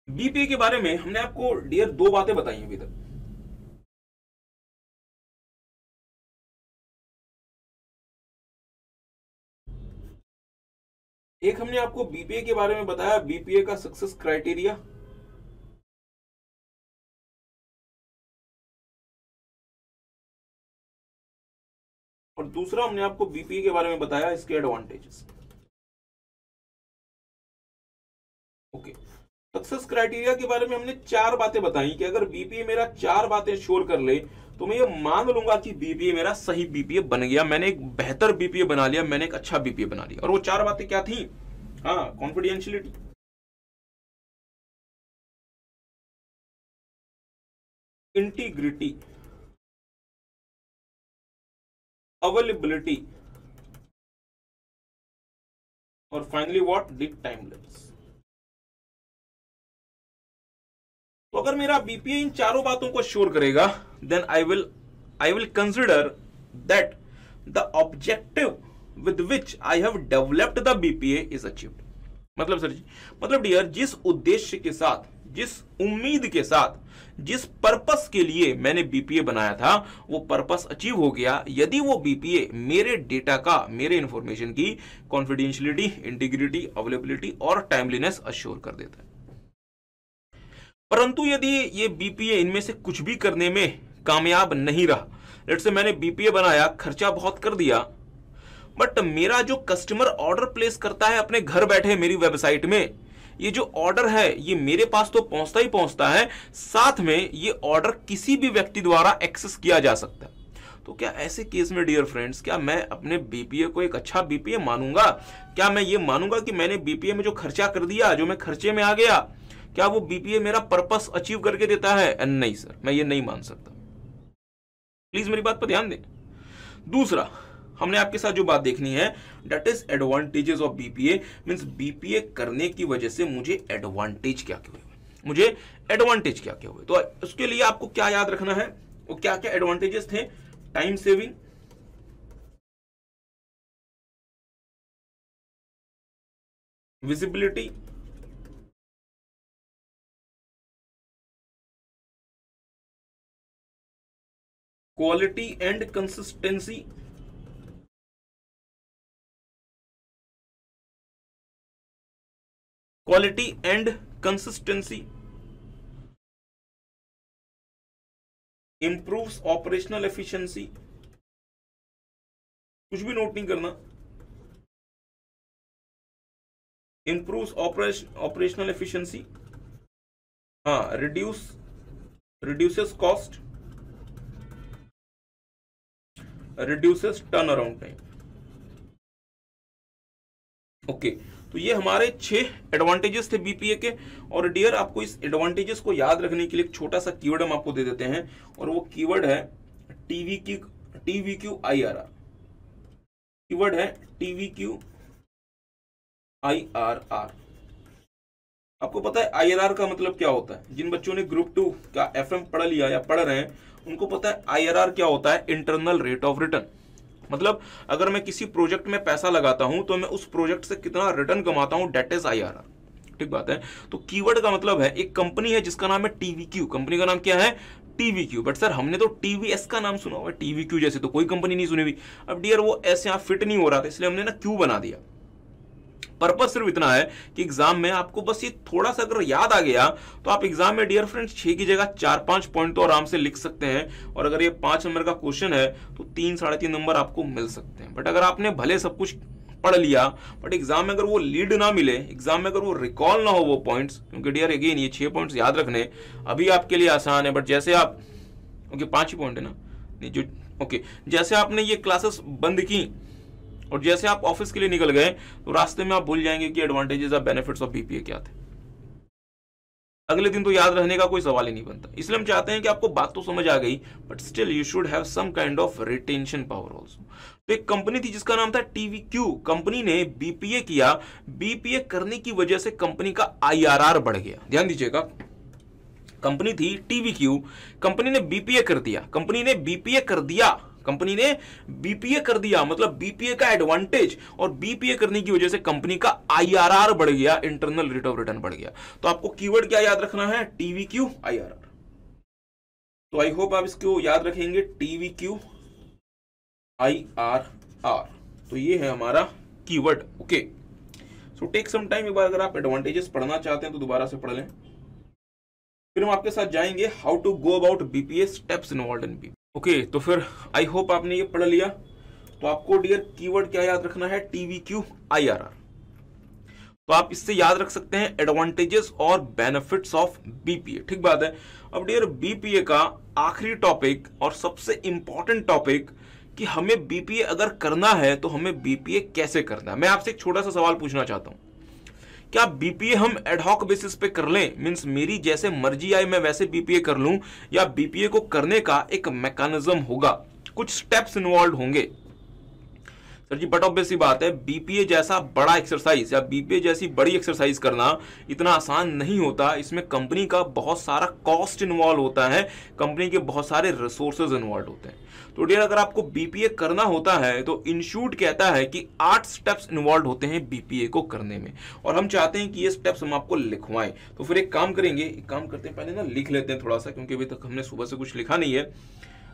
बीपीए के बारे में हमने आपको डियर दो बातें बताई अभी तक। एक हमने आपको बीपीए के बारे में बताया बीपीए का सक्सेस क्राइटेरिया और दूसरा हमने आपको बीपीए के बारे में बताया, इसके advantages okay okay. Success criteria के बारे में हमने चार बातें बताई कि अगर बीपीए मेरा चार बातें शोर कर ले तो मैं ये मान लूँगा कि बीपीए मेरा सही बीपीए बन गया। मैंने एक बेहतर बीपीए बना लिया, मैंने एक अच्छा बीपीए बना लिया। और वो चार बातें क्या थी? हाँ कॉन्फिडेंशियलिटी इंटीग्रिटी अवेलेबिलिटी और finally what the time levels तो अगर मेरा बीपीए इन चारों बातों को श्योर करेगा then I will I will consider that the objective with which I have developed the BPA is achieved मतलब सर जी मतलब डियर जिस उद्देश्य के साथ, जिस उम्मीद के साथ, जिस पर्पस के लिए मैंने बीपीए बनाया था, वो पर्पस अचीव हो गया। यदि वो बीपीए मेरे डेटा का, मेरे इंफॉर्मेशन की कॉन्फिडेंशियलिटी इंटीग्रिटी अवेलेबिलिटी और टाइमलीनेस अश्योर कर देता है। परंतु यदि ये बीपीए इनमें से कुछ भी करने में कामयाब नहीं रहा लेट से मैंने बीपीए बनाया, खर्चा बहुत कर दिया बट मेरा जो कस्टमर ऑर्डर प्लेस करता है अपने घर बैठे मेरी वेबसाइट में, ये जो ऑर्डर है, ये मेरे पास तो पहुँचता ही पहुँचता है, साथ में ये ऑर्डर किसी भी व्यक्ति द्वारा एक्सेस किया जा सकता है। तो क्या ऐसे केस में डियर फ्रेंड्स क्या मैं अपने बीपीए को एक अच्छा बीपीए मानूँगा? क्या मैं ये मानूँगा कि मैंने बीपीए में जो खर्चा कर दिया, जो मैं खर्चे में आ गया क्या वो बीपीए मेरा पर्पस अचीव करके देता है? नहीं सर मैं ये नहीं मान सकता। प्लीज़ मेरी बात पर ध्यान दें। दूसरा, हमने आपके साथ जो बात देखनी है that is advantages of BPA means BPA करने की वजह से मुझे एडवांटेज क्या क्या हुए? मुझे एडवांटेज क्या क्या हुए? तो उसके लिए आपको क्या याद रखना है? वो क्या क्या एडवांटेजेस थे? Time saving visibility quality and consistency. Quality and consistency. Improves operational efficiency. कुछ भी नोट नहीं करना। Improves operation operational efficiency. हाँ reduce reduces cost reduces turnaround time okay तो ये हमारे छह एडवांटेजेस थे बीपीए के, और डियर आपको इस एडवांटेजेस को याद रखने के लिए एक छोटा सा कीवर्ड हम आपको दे देते हैं, और वो कीवर्ड है टीवी की TV Q I R R keyword है TV Q I R R आपको पता है आई आर आर का मतलब क्या होता है? जिन बच्चों ने ग्रुप टू का एफ़ पढ़ लिया या पढ़ रहे हैं उनको पता है आईआरआर क्या होता है? इंटरनल रेट ऑफ़ रिटर्न मतलब अगर मैं किसी प्रोजेक्ट में पैसा लगाता हूँ तो मैं उस प्रोजेक्ट से कितना रिटर्न कमाता हूँ? डेट इज़ आई ठीक बात है? तो कीवर्ड का मतलब है, एक कंपनी है जिसका नाम है टीवी क्यू कंपनी का नाम क्या है? टीवी क्यू बट सर हमने तो टीवीएस का नाम सुना हुआ टीवी क्यू जैसे तो कोई कंपनी नहीं सुनी हुई। अब डियर वो ऐसे यहाँ फिट नहीं हो रहा था, इसलिए हमने ना क्यू बना दिया। पर्पज सिर्फ़ इतना है कि एग्ज़ाम में आपको बस ये थोड़ा सा अगर याद आ गया तो आप एग्ज़ाम में डियर फ्रेंड्स छह की जगह चार पाँच पॉइंट तो आराम से लिख सकते हैं, और अगर ये पाँच नंबर का क्वेश्चन है तो तीन, साढ़े तीन नंबर आपको मिल सकते हैं। बट अगर आपने भले सब कुछ पढ़ लिया बट एग्ज़ाम में अगर वो लीड ना मिले एग्ज़ाम में अगर वो रिकॉल ना हो वो पॉइंट्स क्योंकि डियर अगेन ये छह पॉइंट्स याद रखने अभी आपके लिए आसान है बट जैसे आप ओके पाँच ही पॉइंट है ना जो ओके जैसे आपने ये क्लासेस बंद की और जैसे आप ऑफ़िस के लिए निकल गए तो रास्ते में आप भूल जाएँगे कि एडवांटेजेस और बेनिफिट्स ऑफ़ बीपीए क्या थे। अगले दिन तो याद रहने का कोई सवाल ही नहीं बनता। इसलिए हम चाहते हैं कि आपको बात तो समझ आ गई but still you should have some kind of retention power also तो एक कंपनी थी जिसका नाम था टीवी क्यू कंपनी ने बीपीए किया। बीपीए करने की वजह से कंपनी का आईआरआर बढ़ गया। ध्यान दीजिएगा कंपनी थी टीवी क्यू कंपनी ने बीपीए कर दिया। कंपनी ने बीपीए कर दिया। कंपनी ने बीपीए कर दिया मतलब बीपीए का एडवांटेज और बीपीए करने की वजह से कंपनी का आईआरआर बढ़ गया इंटरनल रेट ऑफ़ रिटर्न बढ़ गया। तो आपको कीवर्ड क्या याद रखना है? टीवी क्यू आईआरआर तो आई होप आप इसको याद रखेंगे TV Q I R R तो ये है हमारा keyword okay so take some time एक बार अगर आप एडवांटेजेस पढ़ना चाहते हैं तो दोबारा से पढ़ लें। फिर हम आपके साथ जाएँगे how to go about BPA steps involve in B okay okay, तो फिर आई होप आपने ये पढ़ लिया। तो आपको डियर कीवर्ड क्या याद रखना है? TV Q I R R तो आप इससे याद रख सकते हैं एडवांटेजेस और बेनिफिट्स ऑफ़ बीपीए ठीक बात है? अब डियर बीपीए का आखिरी टॉपिक और सबसे इंपॉर्टेंट टॉपिक कि हमें बीपीए अगर करना है तो हमें बीपीए कैसे करना है? मैं आपसे एक छोटा सा सवाल पूछना चाहता हूँ। क्या बीपीए हम एडहॉक बेसिस पे कर लें? मींस मेरी जैसे मर्ज़ी आए, मैं वैसे बीपीए कर लूँ, या बीपीए को करने का एक मैकेनिज्म होगा। कुछ स्टेप्स इन्वॉल्व होंगे। सर जी बट ऑब्वियस बात है बीपीए जैसा बड़ा एक्सरसाइज या बीपीए जैसी बड़ी एक्सरसाइज करना इतना आसान नहीं होता। इसमें कंपनी का बहुत सारा कॉस्ट इन्वॉल्व होता है। कंपनी के बहुत सारे रिसोर्सेज इन्वॉल्व होते हैं। तो डियर अगर आपको बीपीए करना होता है तो इंस्टीट्यूट कहता है कि आठ स्टेप्स इन्वॉल्व होते हैं बीपीए को करने में। और हम चाहते हैं कि ये स्टेप्स हम आपको लिखवाएँ। तो फिर एक काम करेंगे एक काम करते हैं पहले ना लिख लेते हैं थोड़ा सा क्योंकि अभी तक हमने सुबह से कुछ लिखा नहीं है।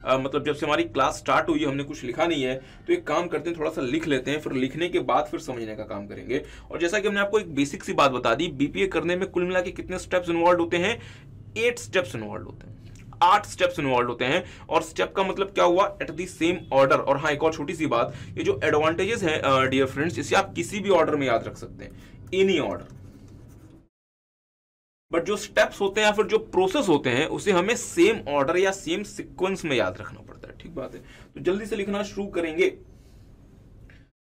आ, मतलब जब से हमारी क्लास स्टार्ट हुई हमने कुछ लिखा नहीं है। तो एक काम करते हैं थोड़ा सा लिख लेते हैं फिर लिखने के बाद फिर समझने का काम करेंगे। और जैसा कि हमने आपको एक बेसिक सी बात बता दी बीपीए करने में कुल मिला के कितने स्टेप्स इन्वॉल्व होते हैं? एट स्टेप्स इन्वॉल्व होते हैं। आठ स्टेप्स इन्वॉल्व होते हैं और स्टेप का मतलब क्या हुआ? एट दी सेम ऑर्डर और हाँ एक और छोटी सी बात, ये जो एडवांटेजेस है डियर फ्रेंड्स इसे आप किसी भी ऑर्डर में याद रख सकते हैं। एनी ऑर्डर बट जो स्टेप्स होते हैं या फिर जो प्रोसेस होते हैं, उसे हमें सेम ऑर्डर या सेम सिक्वेंस में याद रखना पड़ता है। ठीक बात है? तो जल्दी से लिखना शुरू करेंगे।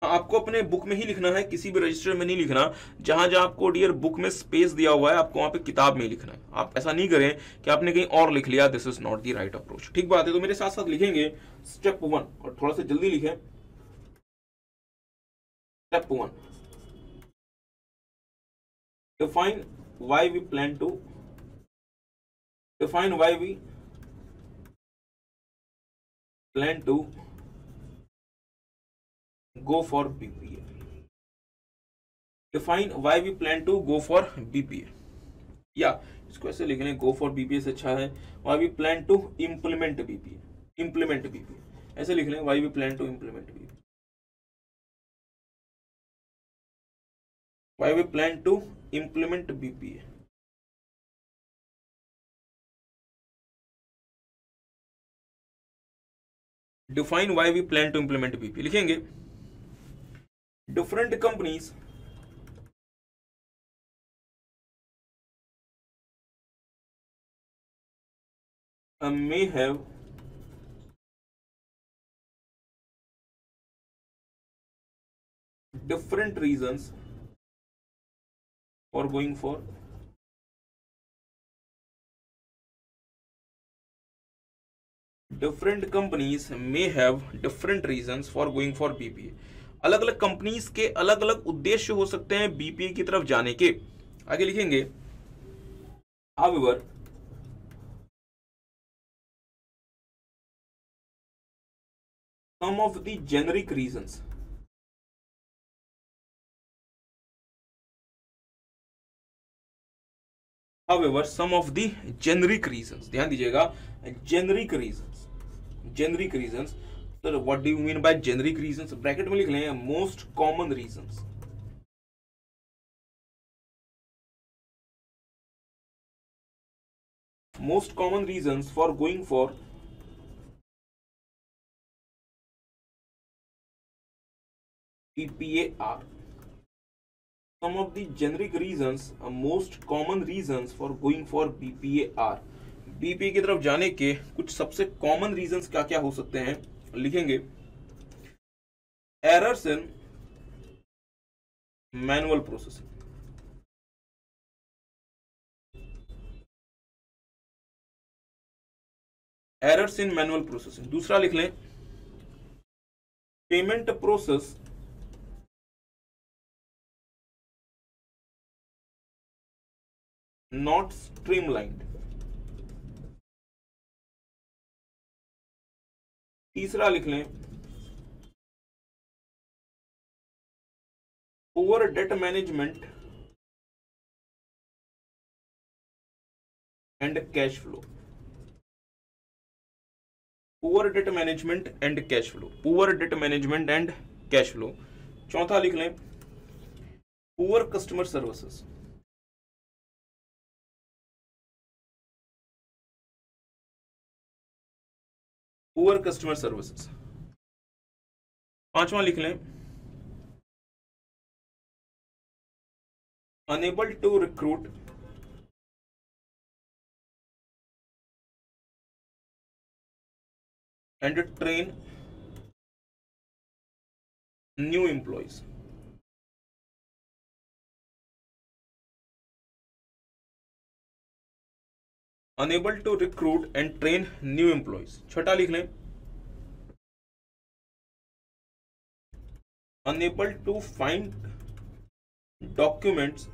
आपको अपने बुक में ही लिखना है, किसी भी रजिस्टर में नहीं लिखना। जहाँ जहाँ आपको डियर बुक में स्पेस दिया हुआ है, आपको वहाँ पे किताब में लिखना है। आप ऐसा नहीं करें कि आपने कहीं और लिख लिया this is not the right approach ठीक बात है तो मेरे साथ साथ लिखेंगे स्टेप वन और थोड़ा सा जल्दी लिखें। Step one define why we plan to define why we plan to go for BPA. Define why we plan to go for BPA. या इसको ऐसे लिख लें गो फॉर बीपीए से अच्छा है। Why we plan to implement BPA implement BPA ऐसे लिख लें why we plan to implement BPA why we plan to implement BPA define why we plan to implement BP लिखेंगे different companies. Uh, may have different reasons for going for different companies may have different reasons for going for BPA अलग अलग company के अलग अलग उद्देश्य हो सकते हैं बीपीए की तरफ़ जाने के। आगे लिखेंगे। Some of the generic reason however some of the generic reason ध्यान दीजिएगा। Generic reason generic reason sir what do you mean by generic reasons bracket में लिख लें most common reasons most common reasons for going for PPAR some of the generic reasons most common reasons for going for BPA are BPA की तरफ़ जाने के कुछ सबसे common reasons क्या क्या हो सकते हैं? लिखेंगे। Errors in manual processing errors in manual processing दूसरा लिख लें। Payment process not streamlined. तीसरा लिख लें। Over debt management and cash flow poor debt management and cash flow poor debt management and cash flow चौथा लिख लें। Poor customer services poor customer services पांचवा लिख लें unable to recruit and train new employees. Unable to recruit and train new employees. छठा लिख लें unable to find documents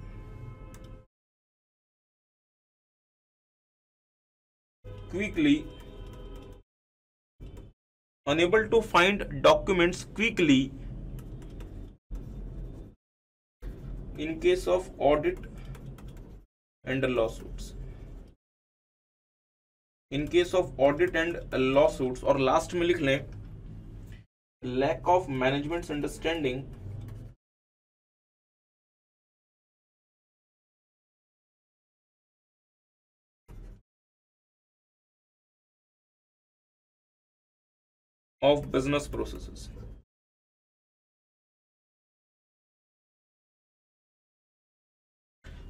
quickly unable to find documents quickly in case of audit and lawsuits in case of audit and lawsuit और last में लिख लें lack of management understanding of business processes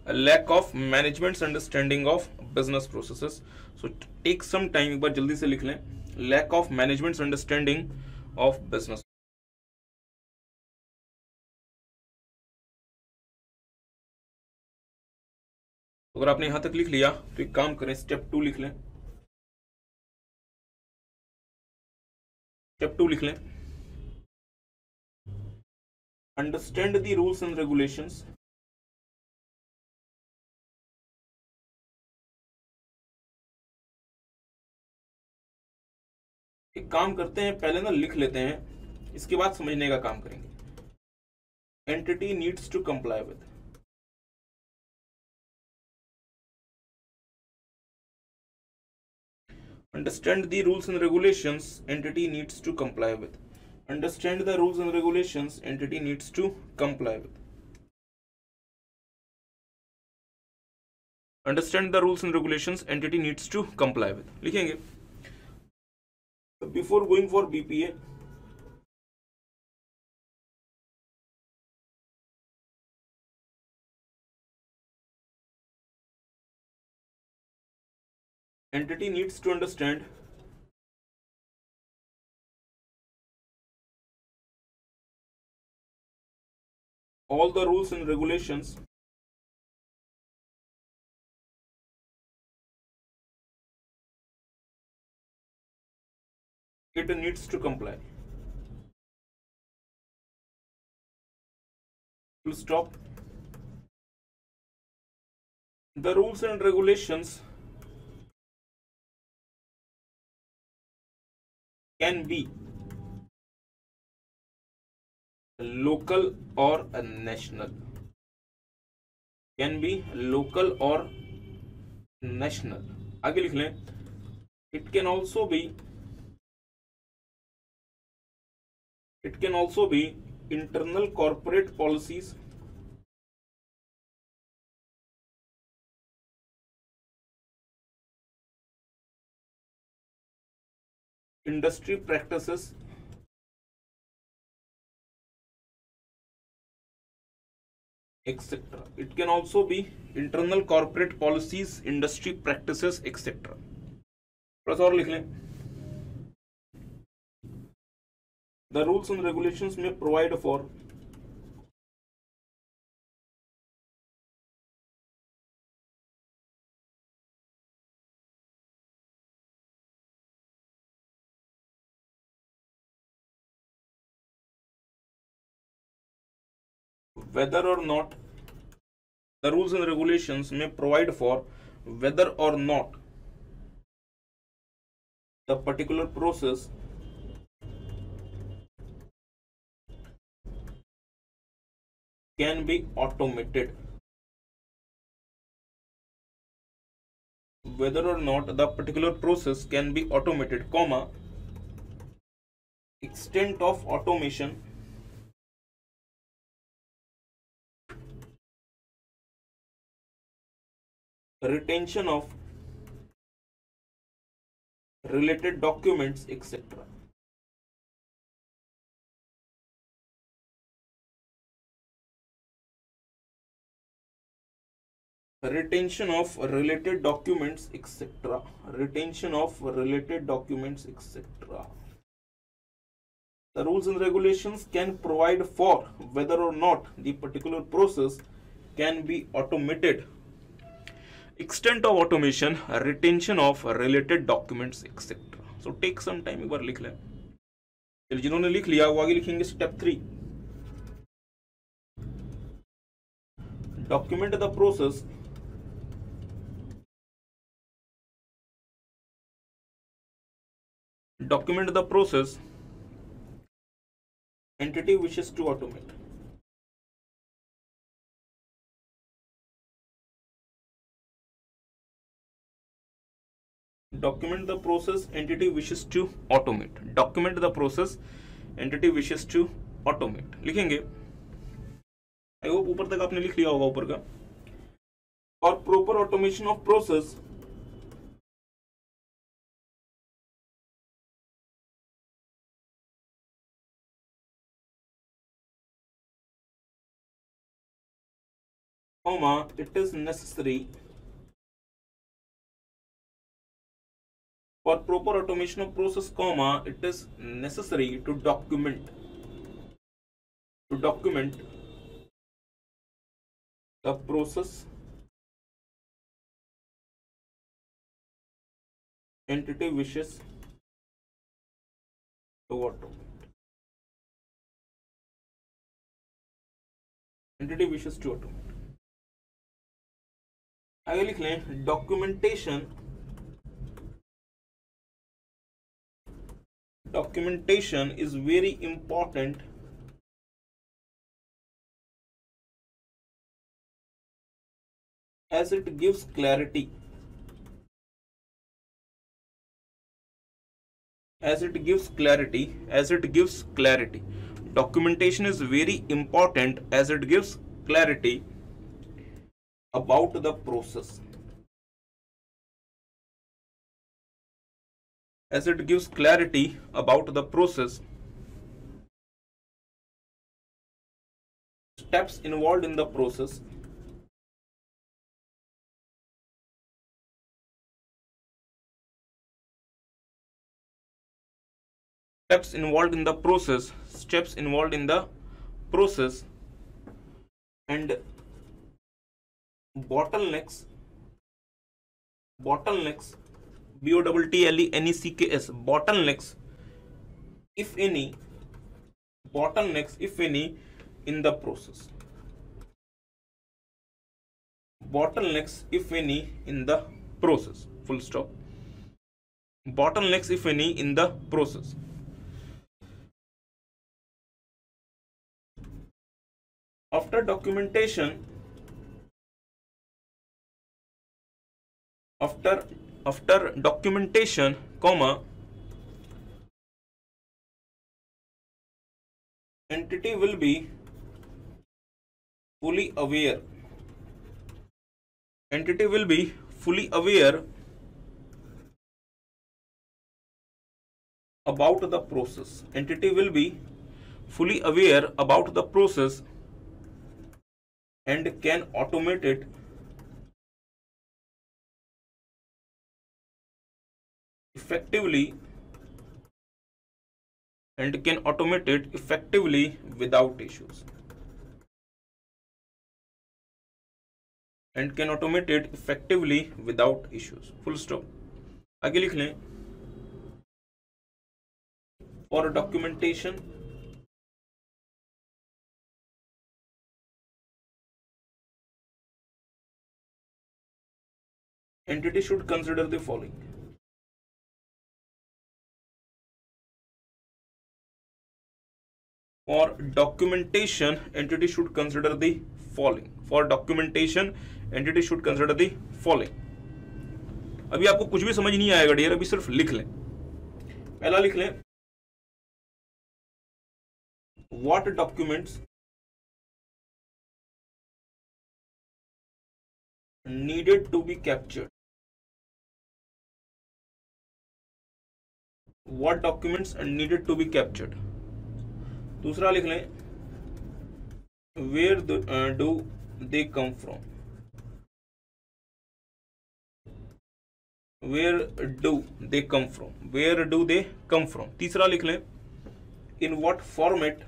Lack of management's understanding of business processes. So take some time एक बार जल्दी से लिख लें lack of management's understanding of business. अगर आपने यहाँ तक लिख लिया तो एक काम करें स्टेप टू लिख लें स्टेप टू लिख लें understand the rules and regulations एक काम करते हैं, पहले ना लिख लेते हैं, इसके बाद समझने का काम करेंगे। Entity needs to comply with understand the rules and regulations entity needs to comply with understand the rules and regulations entity needs to comply with understand the rules and regulations entity needs to comply with लिखेंगे। Before going for bpa entity needs to understand all the rules and regulations it needs to comply full stop the rules and regulations can be local or national can be local or national आगे लिख लें it can also be it can also be internal corporate policies industry practices etc it can also be internal corporate policies industry practices etc plus और लिख लें the rules and regulations may provide for whether or not the rules and regulations may provide for whether or not the particular process can be automated. Whether or not the particular process can be automated comma extent of automation retention of related documents etc retention of related documents etc retention of related documents etc the rules and regulations can provide for whether or not the particular process can be automated extent of automation retention of related documents etc so take some time एक बार लिख लें चलिए जिन्होंने लिख लिया वो आगे लिखेंगे step three document the process document the process entity wishes to automate document the process entity wishes to automate document the process entity wishes to automate लिखेंगे आई होप ऊपर तक आपने लिख लिया होगा ऊपर का और proper automation of process comma it is necessary for proper automation of process comma it is necessary to document to document the process entity wishes to automate entity wishes to automate आगे लिख लें documentation documentation is very important as it gives clarity as it gives clarity as it gives clarity documentation is very important as it gives clarity about the process. As it gives clarity about the process steps involved in the process steps involved in the process steps involved in the process and bottlenecks bottlenecks b o double t l e n e c k s bottlenecks if any bottlenecks if any in the process. Bottlenecks if any in the process. Full stop. Bottlenecks if any in the process. After documentation after after documentation comma entity will be fully aware. Entity will be fully aware about the process. Entity will be fully aware about the process and can automate it effectively and can automate it effectively without issues and can automate it effectively without issues full stop आगे लिख लें for documentation entity should consider the following और documentation entity should consider the following for documentation entity should consider the following अभी आपको कुछ भी समझ नहीं आएगा डियर अभी सिर्फ़ लिख लें। पहला लिख लें। What documents needed to be capture what documents needed to be captured दूसरा लिख लें where do they come from where do they come from where do they come from तीसरा लिख लें in what format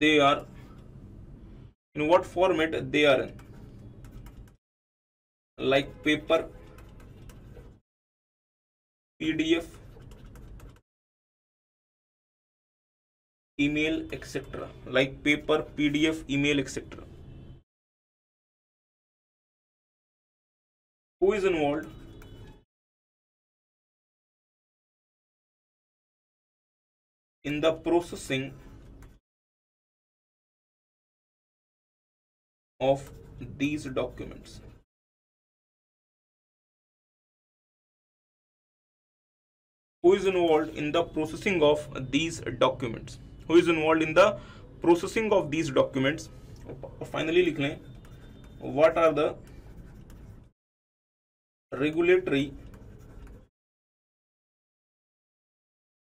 they are, in what format they are in? Like paper pdf email etc like paper pdf email etc who is involved? In the processing of these documents who is involved in the processing of these documents. Who is involved in the processing of these documents? Finally what are the regulatory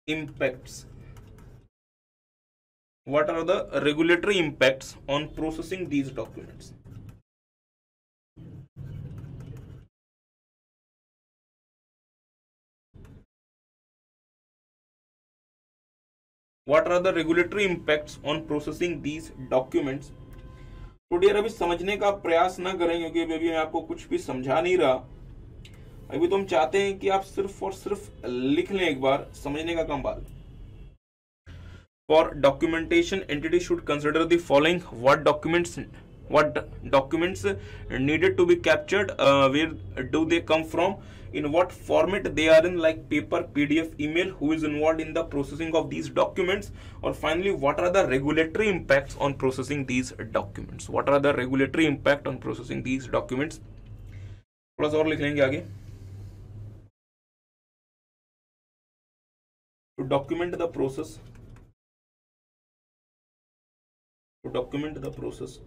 impacts? What are the regulatory impacts on processing these documents? What are the regulatory impacts on processing these documents तो अभी समझने का प्रयास ना करें, क्योंकि अभी मैं आपको कुछ भी समझा नहीं रहा। अभी तो हम चाहते हैं कि आप सिर्फ़ और सिर्फ़ लिख लें एक बार, समझने का कम बाल for documentation entity should consider the following what documents what documents needed to be captured where do they come from in what format they are in like paper pdf email who is involved in the processing of these documents or finally what are the regulatory impacts on processing these documents what are the regulatory impact on processing these documents थोड़ा सा और लिख लेंगे आगे to document the process to document the process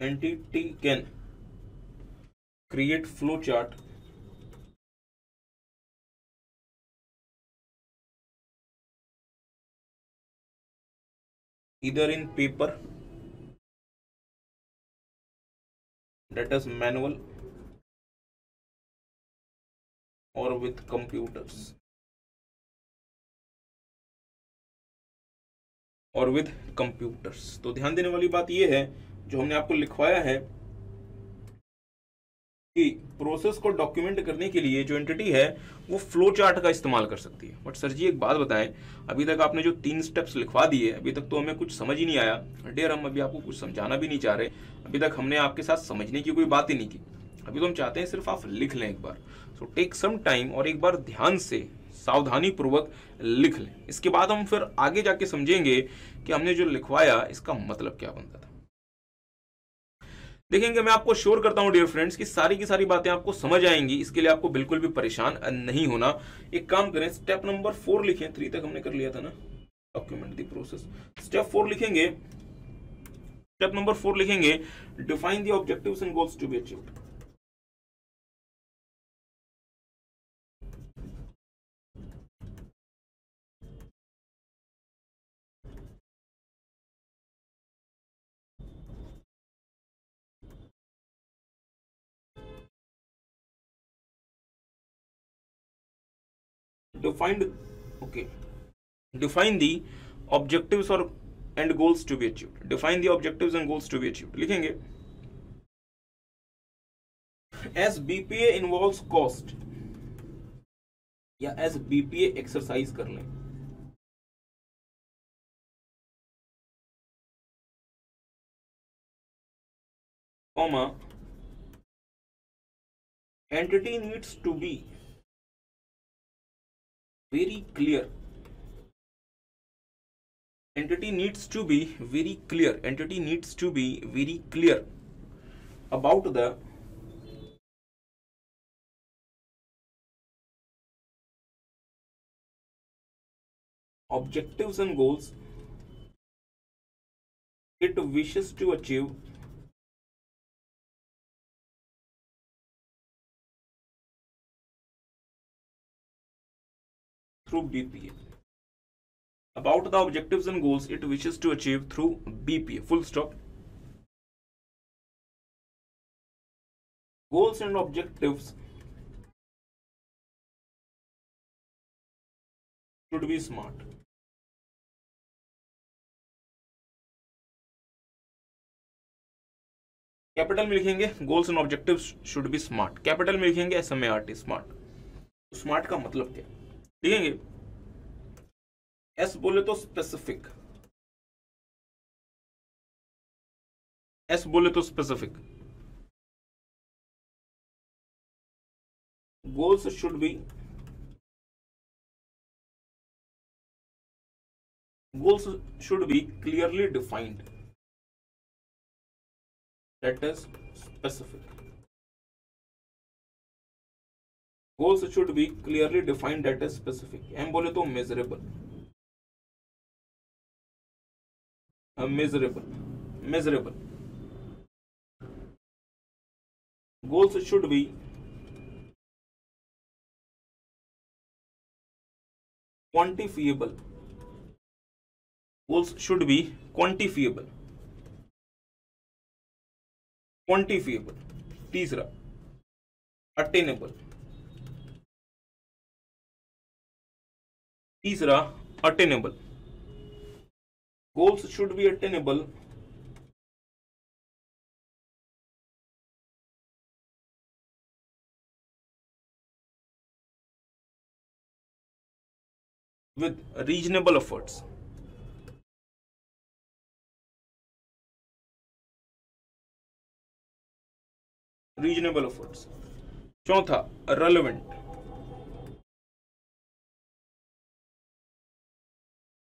entity can create flowchart either in paper that is manual or with computers और with computers तो ध्यान देने वाली बात यह है जो हमने आपको लिखवाया है, कि प्रोसेस को डॉक्यूमेंट करने के लिए जो एंटिटी है, वो फ्लो चार्ट का इस्तेमाल कर सकती है। बट सर जी, एक बात बताएँ, अभी तक आपने जो तीन स्टेप्स लिखवा दिए, अभी तक तो हमें कुछ समझ ही नहीं आया। डेयर हम अभी आपको कुछ समझाना भी नहीं चाह रहे। अभी तक हमने आपके साथ समझने की कोई बात ही नहीं की। अभी तो हम चाहते हैं सिर्फ़ आप लिख लें एक बार। सो टेक सम टाइम और एक बार ध्यान से सावधानी पूर्वक लिख लें। इसके बाद हम फिर आगे जाके समझेंगे कि हमने जो लिखवाया, इसका मतलब क्या बनता था। देखेंगे, मैं आपको श्योर करता हूँ डियर फ्रेंड्स कि सारी की सारी बातें आपको समझ आएँगी, इसके लिए आपको बिल्कुल भी परेशान नहीं होना। एक काम करें स्टेप नंबर फोर लिखें थ्री तक हमने कर लिया था ना? Document the process step four लिखेंगे स्टेप नंबर फोर लिखेंगे define the objective and goals to be achieved define okay define the objectives or and goals to be achieved define the objectives and goals to be achieved लिखेंगे as bpa involves cost या as bpa exercise कर लें comma entity needs to be very clear. Entity needs to be very clear. Entity needs to be very clear about the objectives and goals it wishes to achieve through BPA. About the objectives and goals it wishes to achieve through BPA. Full stop. Goals and objectives should be smart. Capital में लिखेंगे goals and objectives should be smart capital में लिखेंगे S M A R T smart smart का मतलब क्या ठीक है S बोले तो स्पेसिफिक एस बोले तो specific goals should be goals should be clearly defined that is specific goals should be clearly defined that is specific M बोले तो uh, measurable measurable goals should be quantifiable goals should be quantifiable quantifiable तीसरा attainable तीसरा attainable goals should be attainable with reasonable efforts reasonable efforts चौथा relevant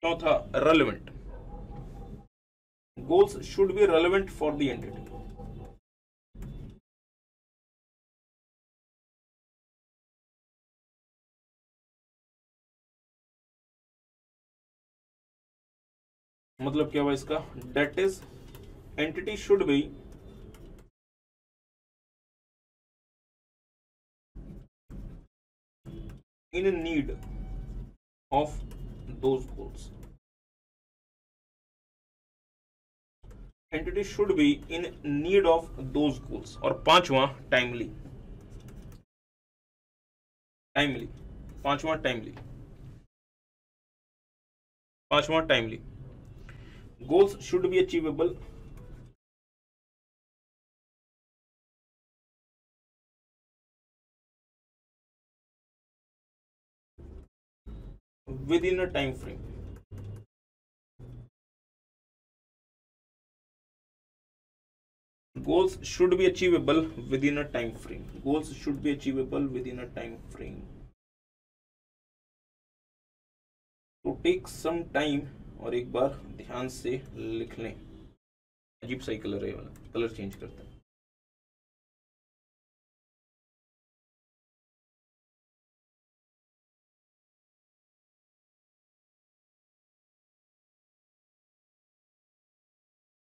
चौथा relevant goals should be relevant for the entity मतलब क्या हुआ इसका? That is entity should be in need of those goals. Entity should be in need of those goals. और पांचवा timely. Timely. पांचवा timely. पांचवा timely. goals should be achievable within a time frame goals should be achievable within a time frame goals should be achievable within a time frame तो take some time और एक बार ध्यान से लिख लें अजीब सा कलर है वाला कलर चेंज करते हैं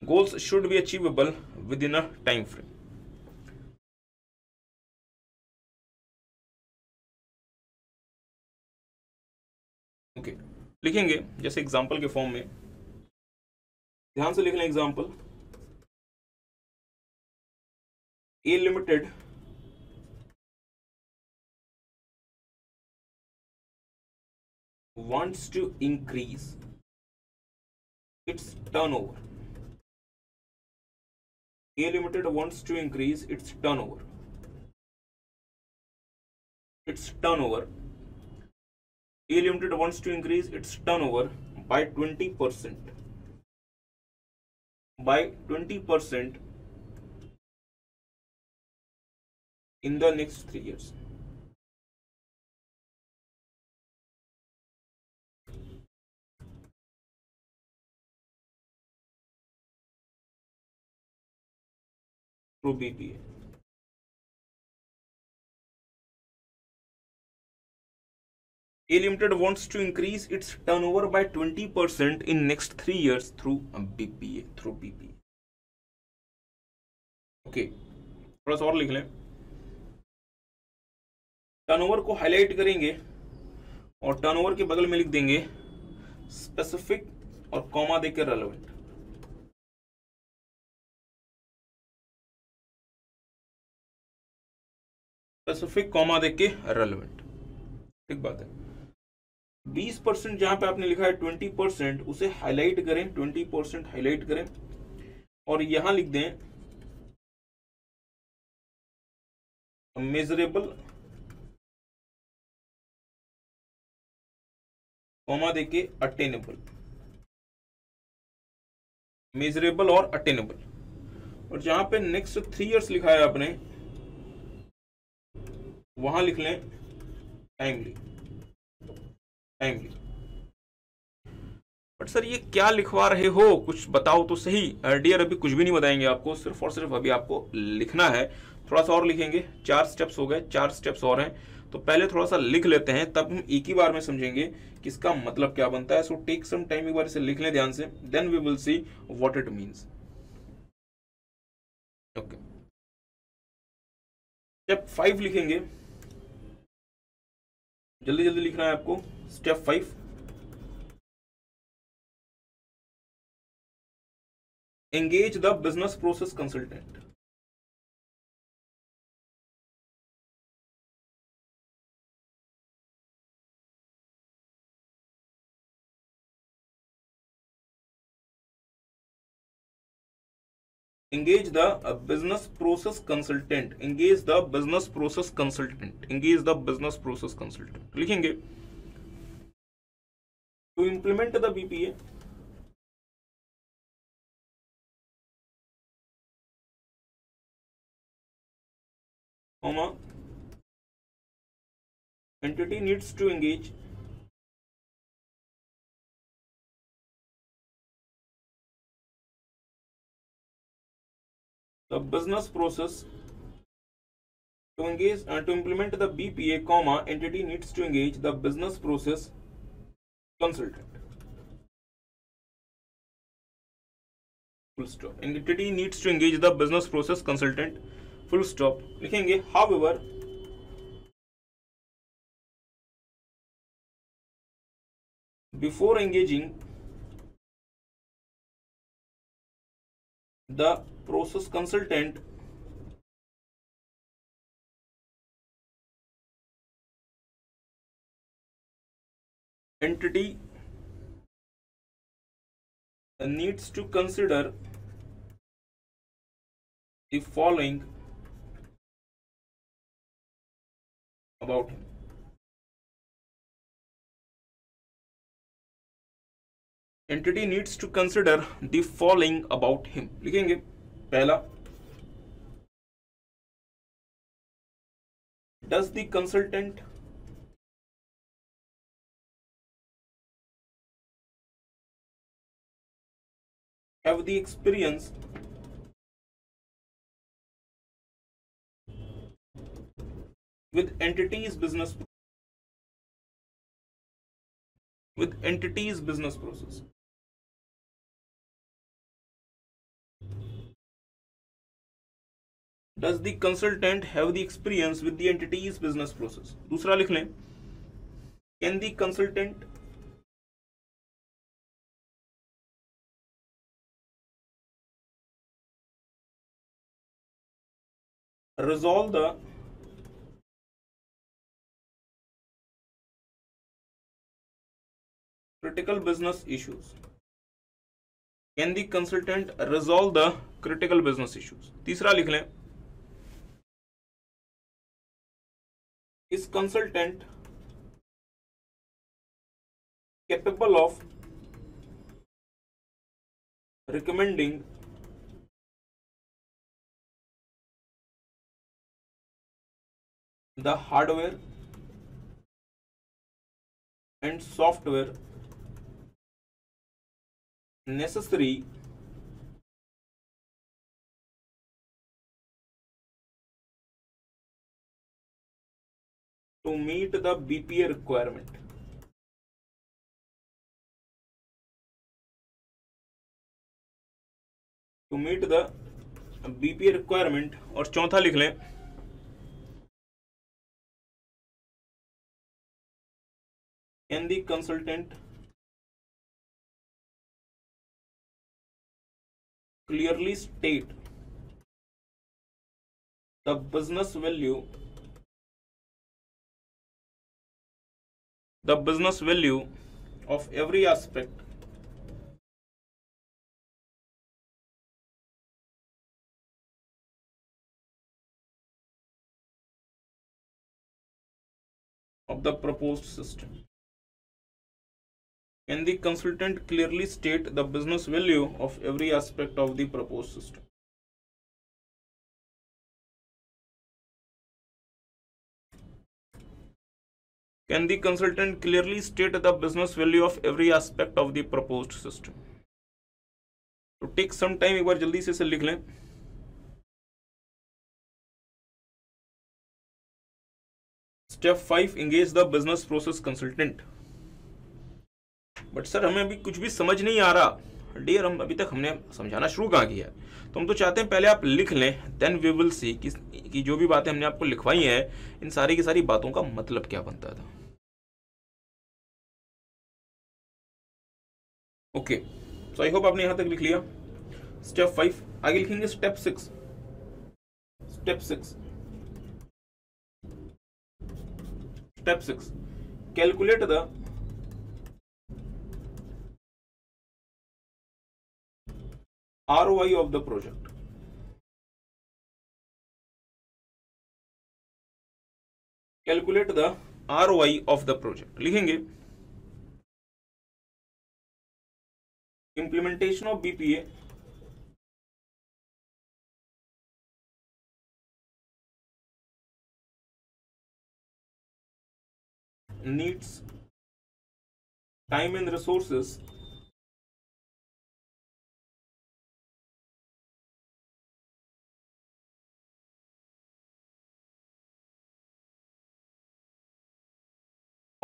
goals should be achievable within a time frame okay okay. लिखेंगे जैसे एग्जांपल के फॉर्म में ध्यान से लिख लें example A limited wants to increase its turnover A Limited wants to increase its turnover. Its turnover. A Limited wants to increase its turnover by 20%. By 20% in the next three years. Through B P है। A limited wants to increase its turnover by twenty percent in next three years through B P A through B P okay थोड़ा सा और लिख लें। Turnover को highlight करेंगे और turnover के बगल में लिख देंगे स्पेसिफिक और कॉमा देकर रेलेवेंट स्पेसिफिक कॉमा देख के रेलिवेंट ठीक बात है. बीस परसेंट जहाँ पे आपने लिखा है ट्वेंटी परसेंट, उसे हाईलाइट करें, ट्वेंटी परसेंट हाईलाइट करें. और यहाँ लिख दें मेजरेबल कॉमा देके अटेनेबल मेजरेबल और अटेनेबल और जहाँ पे नेक्स्ट थ्री इयर्स लिखा है आपने वहाँ लिख लें टाइमली टाइमली बट सर ये क्या लिखवा रहे हो? कुछ बताओ तो सही। डियर अभी कुछ भी नहीं बताएँगे आपको, सिर्फ़ और सिर्फ़ अभी आपको लिखना है। थोड़ा सा और लिखेंगे। चार स्टेप्स हो गए, चार स्टेप्स और हैं। तो पहले थोड़ा सा लिख लेते हैं, तब हम एक ही बार में समझेंगे कि इसका मतलब क्या बनता है। सो टेक सम टाइम एक बार इसे लिख लें ध्यान से then we will see what it means okay step five लिखेंगे जल्दी जल्दी लिखना है आपको। Step five engage the business process consultant engage the uh, business process consultant engage the business process consultant engage the business process consultant लिखेंगे to implement the BPA comma entity needs to engage the business process to engage uh, to implement the bpa comma entity needs to engage the business process consultant. Full stop. Entity needs to engage the business process consultant. Full stop. likhenge however before engaging the process consultant. Entity needs to consider the following about him entity needs to consider the following about him लिखेंगे पहला does the consultant have the experience with entities business with entities business process does the consultant have the experience with the entities business process दूसरा लिख लें can the consultant resolve the critical business issues can the consultant resolve the critical business issues तीसरा लिख लें is consultant capable of recommending the hardware and software necessary to meet the BPA requirement. To meet the BPA requirement और चौथा लिख लें can the consultant clearly state the business value the business value of every aspect of the proposed system can the consultant clearly state the business value of every aspect of the proposed system? Can the consultant clearly state the business value of every aspect of the propose system तो take some time एक बार जल्दी से इसे लिख लें। Step five engage the business process consultant but sir हमें अभी कुछ भी समझ नहीं आ रहा। डियर हम अभी तक हमने समझाना शुरू कहा है? तो हम तो चाहते हैं पहले आप लिख लें देन वी विल सी कि जो भी बातें हमने आपको लिखवाई हैं, इन सारी की सारी बातों का मतलब क्या बनता था। ओके सो आई होप आपने यहाँ तक लिख लिया। स्टेप फाइव आगे लिखेंगे step six step six step six calculate the ROI of the project. Calculate the ROI of the project. लिखेंगे। Implementation of BPA needs time and resources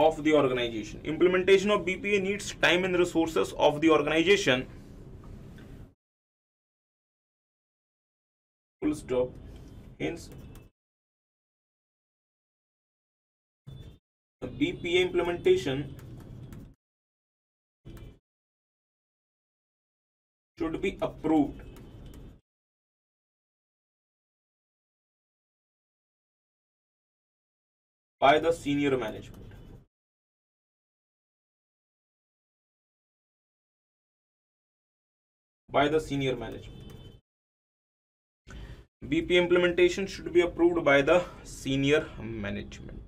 of the organization. Implementation of BPA needs time and resources of the organization. Full stop. Hence, the BPA implementation should be approved by the senior management. By the senior management. BP implementation should be approved by the senior management.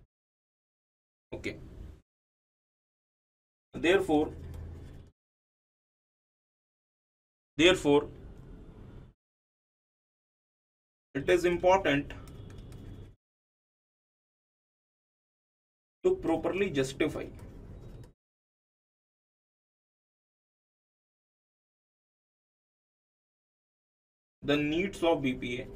Okay. Therefore, therefore it is important to properly justify the needs of BPA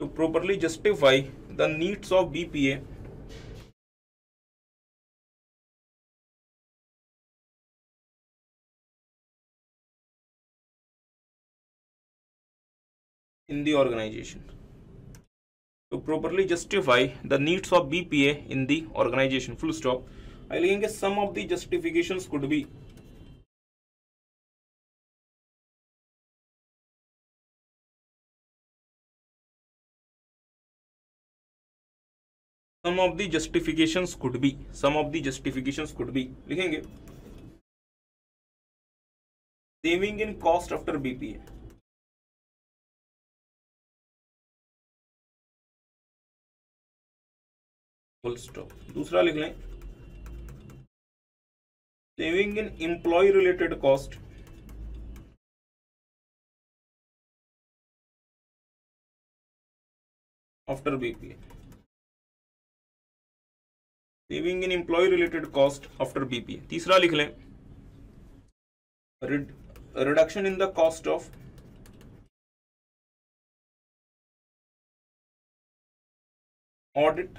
to properly justify the needs of BPA in the organization to properly justify the needs of BPA in the organization full stop I लिखेंगे some of the justifications could be some of the justification could be some of the justification could be लिखेंगे। Saving in cost after BPA full stop दूसरा लिख लें। Saving in employ related cost after BPA saving in employ related cost after BP तीसरा लिख लें। Reduction in the cost of audit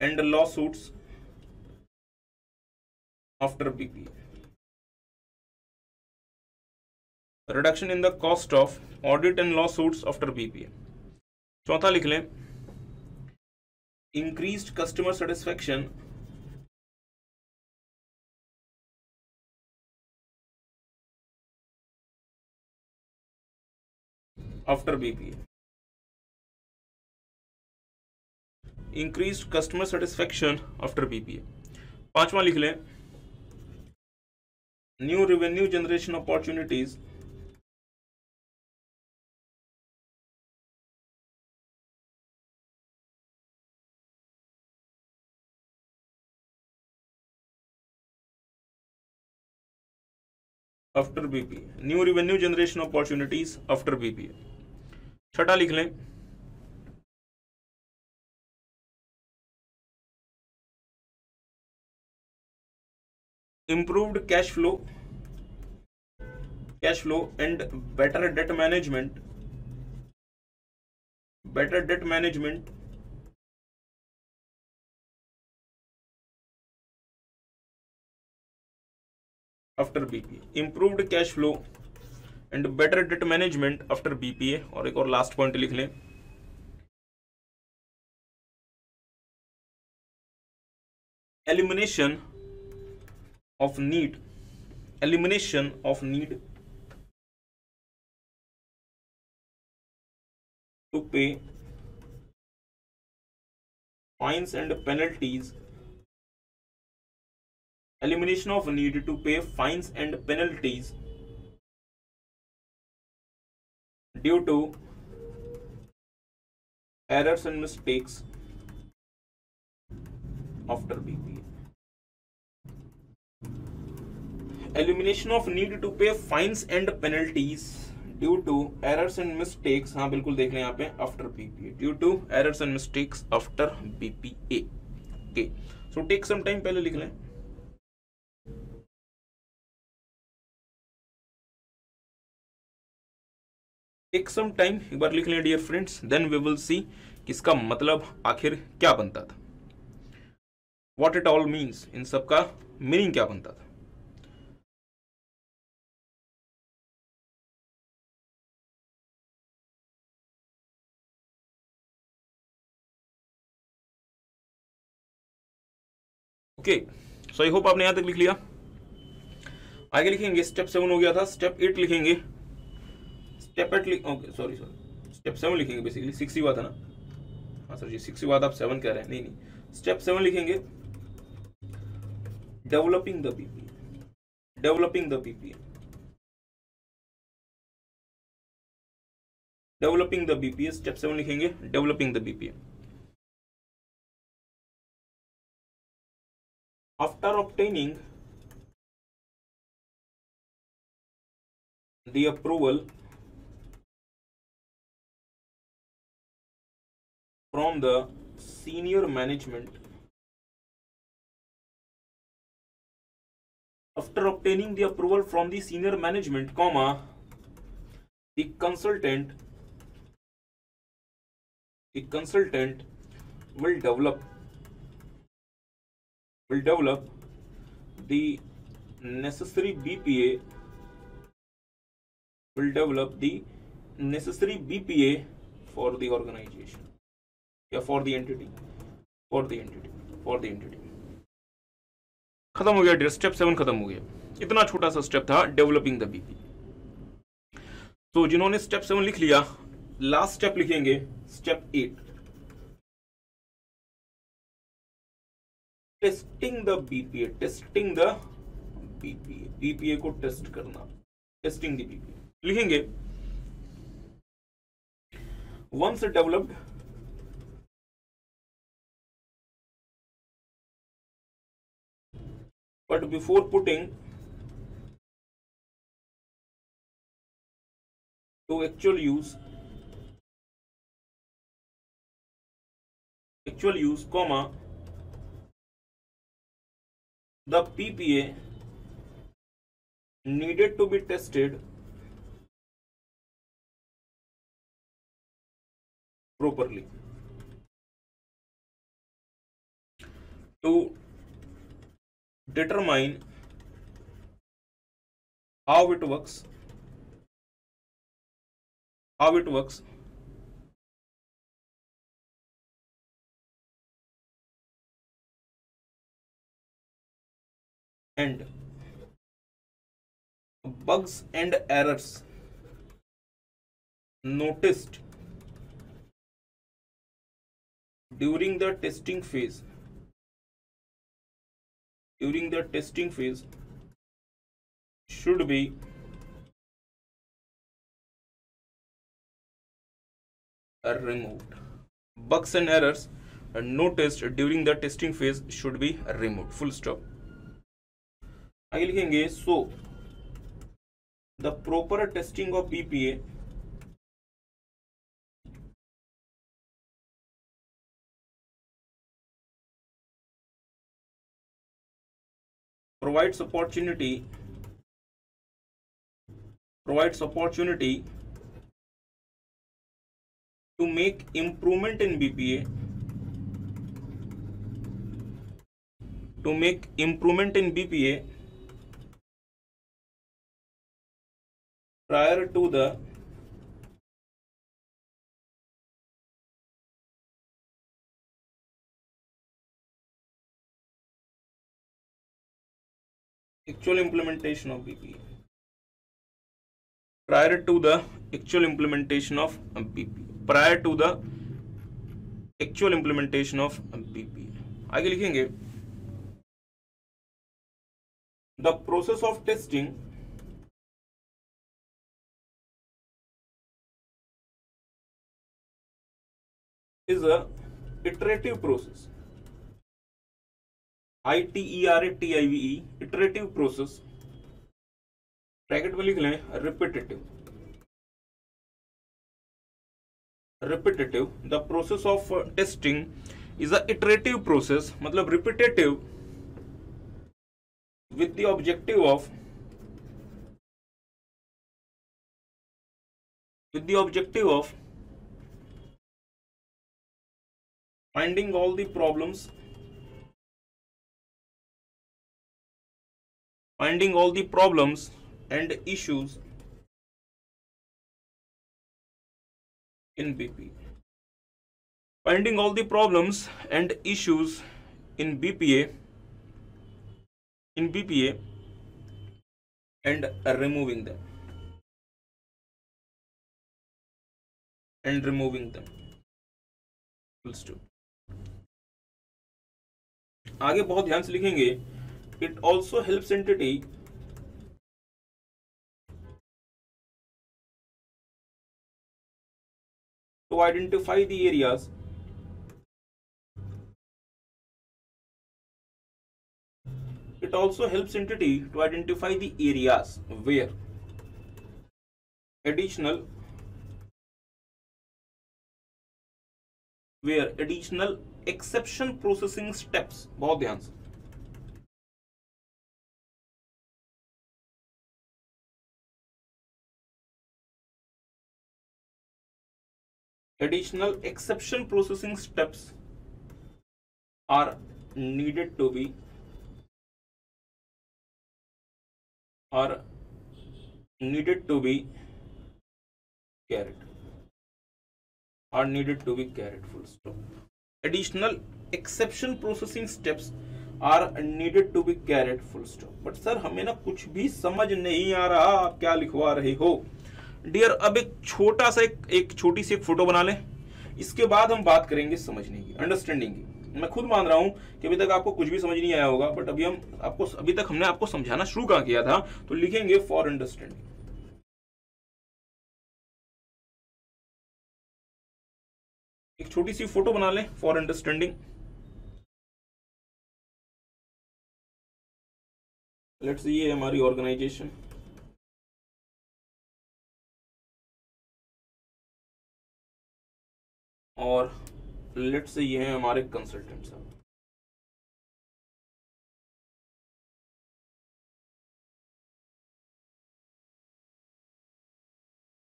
and lawsuits after BP reduction in the cost of audit and lawsuit after BP चौथा लिख लें। Increased customer satisfaction. After BPA. Increase customer satisfaction after BPA पांचवा लिख लें। New revenue generation opportunities after BP new revenue generation opportunities after BP छठा लिख लें। Improved cash flow cash flow and better debt management better debt management after BPA improved cash flow and better debt management after BPA और एक और last point लिख लें। Elimination of need elimination of need to pay fines and penalties elimination of need to pay fines and penalties due to errors and mistakes after BPA. Elimination of need to pay fines and penalties due to errors and mistakes हाँ बिल्कुल देख लें यहाँ पे after BPA due to errors and mistakes after BPA okay so take some time पहले लिख लें. Take some time एक बार लिख लें dear friends then we will see इसका मतलब आखिर क्या बनता था। वॉट इट ऑल मीन्स इन सब का मीनिंग क्या बनता था। ओके सो आई होप आपने यहाँ तक लिख लिया। आगे लिखेंगे स्टेप सेवन हो गया था स्टेप एट लिखेंगे। स्टेप एट लिख okay sorry sorry step seven लिखेंगे बेसिकली सिक्स ही हुआ था ना? हाँ सर जी सिक्स हुआ था आप सेवन कह रहे हैं। नहीं नहीं. स्टेप सेवन लिखेंगे. Developing the PP developing the PP developing the BPA step seven लिखेंगे. Developing the BPA after obtaining the approval from the senior management after obtaining the approval from the senior management comma the consultant the consultant will develop will develop the necessary BPA will develop the necessary BPA for the organization या for the entity. For the entity. For the entity. खत्म हो गया dear step seven खत्म हो गया। इतना छोटा सा स्टेप था डेवलपिंग द बीपी तो जिन्होंने स्टेप सेवन लिख लिया लास्ट स्टेप लिखेंगे step eight testing the BPA testing the BPA BPA को टेस्ट करना। टेस्टिंग द बीपीए लिखेंगे once developed but before putting to actual use actual use comma the PPA needed to be tested properly. To determine how it works how it works. And bugs and errors noticed during the testing phase during the testing phase should be removed. Bugs and errors noticed during the testing phase should be removed. Full stop. आगे लिखेंगे so the proper testing of BPA Provides opportunity provides opportunity to make improvement in BPA to make improvement in BPA prior to the actual implementation of BPA. Prior to the actual implementation of BPA. Prior to the actual implementation of BPA. आगे लिखेंगे the process of testing is a iterative process I T E R A T I V iterative process bracket में लिख लें repetitive repetitive the process of testing is a iterative process मतलब repetitive with the objective of with the objective of finding all the problems finding all the problems and issues in BP. Finding all the problems and issues in BPA in BPA and removing them and removing them. Full stop. आगे बहुत ध्यान से लिखेंगे it also helps entity to identify the areas it also helps entity to identify the areas where additional where additional exception processing steps बहुत ध्यान से Additional exception processing steps are needed to be are needed to be carried are needed to be carried full stop additional exception processing steps are needed to be carried full stop but sir हमें ना कुछ भी समझ नहीं आ रहा आप क्या लिखवा रहे हो डियर अब एक छोटा सा एक, एक छोटी सी एक फ़ोटो बना लें। इसके बाद हम बात करेंगे समझने की अंडरस्टैंडिंग की। मैं खुद मान रहा हूँ कि अभी तक आपको कुछ भी समझ नहीं आया होगा बट अभी हम आपको अभी तक हमने आपको समझाना शुरू कहा किया था तो लिखेंगे फॉर अंडरस्टैंडिंग एक छोटी सी फ़ोटो बना लें फॉर अंडरस्टैंडिंग लेट्स ये हमारी ऑर्गेनाइजेशन और लेट से ये हैं हमारे कंसल्टेंट साहब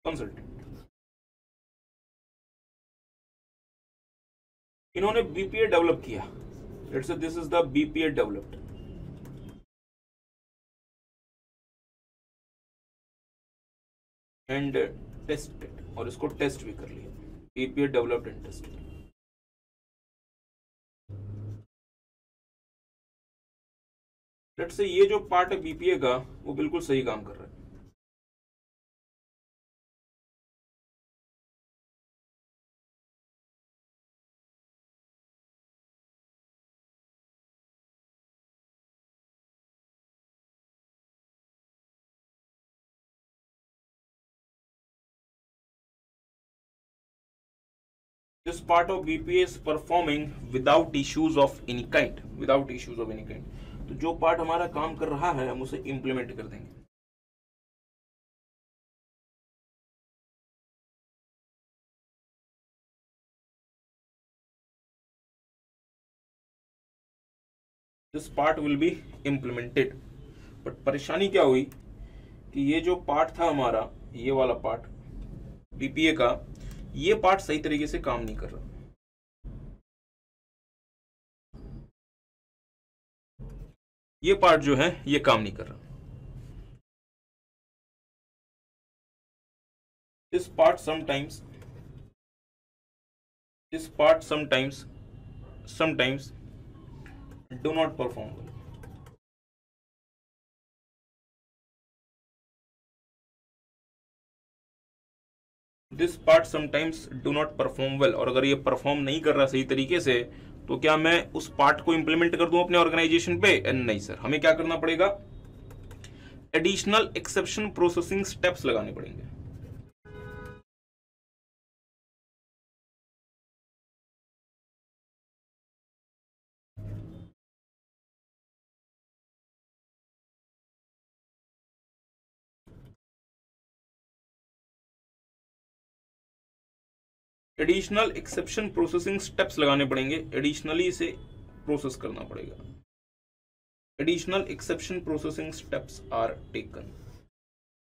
कंसल्टेंट इन्होंने बीपीए डेवलप किया। Let's say this is the BPA developed and tested और इसको टेस्ट भी कर लिया। API developed. लेट्स से ये जो पार्ट है बीपीए का, वो बिल्कुल सही काम कर रहा है this part of BPA is performing without issues of any kind, without issues of any kind. तो जो पार्ट हमारा काम कर रहा है, हम उसे इंप्लीमेंट कर देंगे। This part will be implemented but परेशानी क्या हुई कि ये जो पार्ट था हमारा, ये वाला पार्ट बीपीए का ये पार्ट सही तरीके से काम नहीं कर रहा। ये पार्ट जो है, ये काम नहीं कर रहा। इस पार्ट समटाइम्स इस part sometimes sometimes do not perform this part sometimes do not perform well और अगर ये परफॉर्म नहीं कर रहा सही तरीके से तो क्या मैं उस पार्ट को इंप्लीमेंट कर दू अपने ऑर्गेनाइजेशन पे? नहीं सर हमें क्या करना पड़ेगा? एडिशनल एक्सेप्शन प्रोसेसिंग स्टेप्स लगाने पड़ेंगे। एडिशनल एक्सेप्शन प्रोसेसिंग स्टेप्स लगाने पड़ेंगे। एडिशनली इसे प्रोसेस करना पड़ेगा। Additional exception processing steps are taken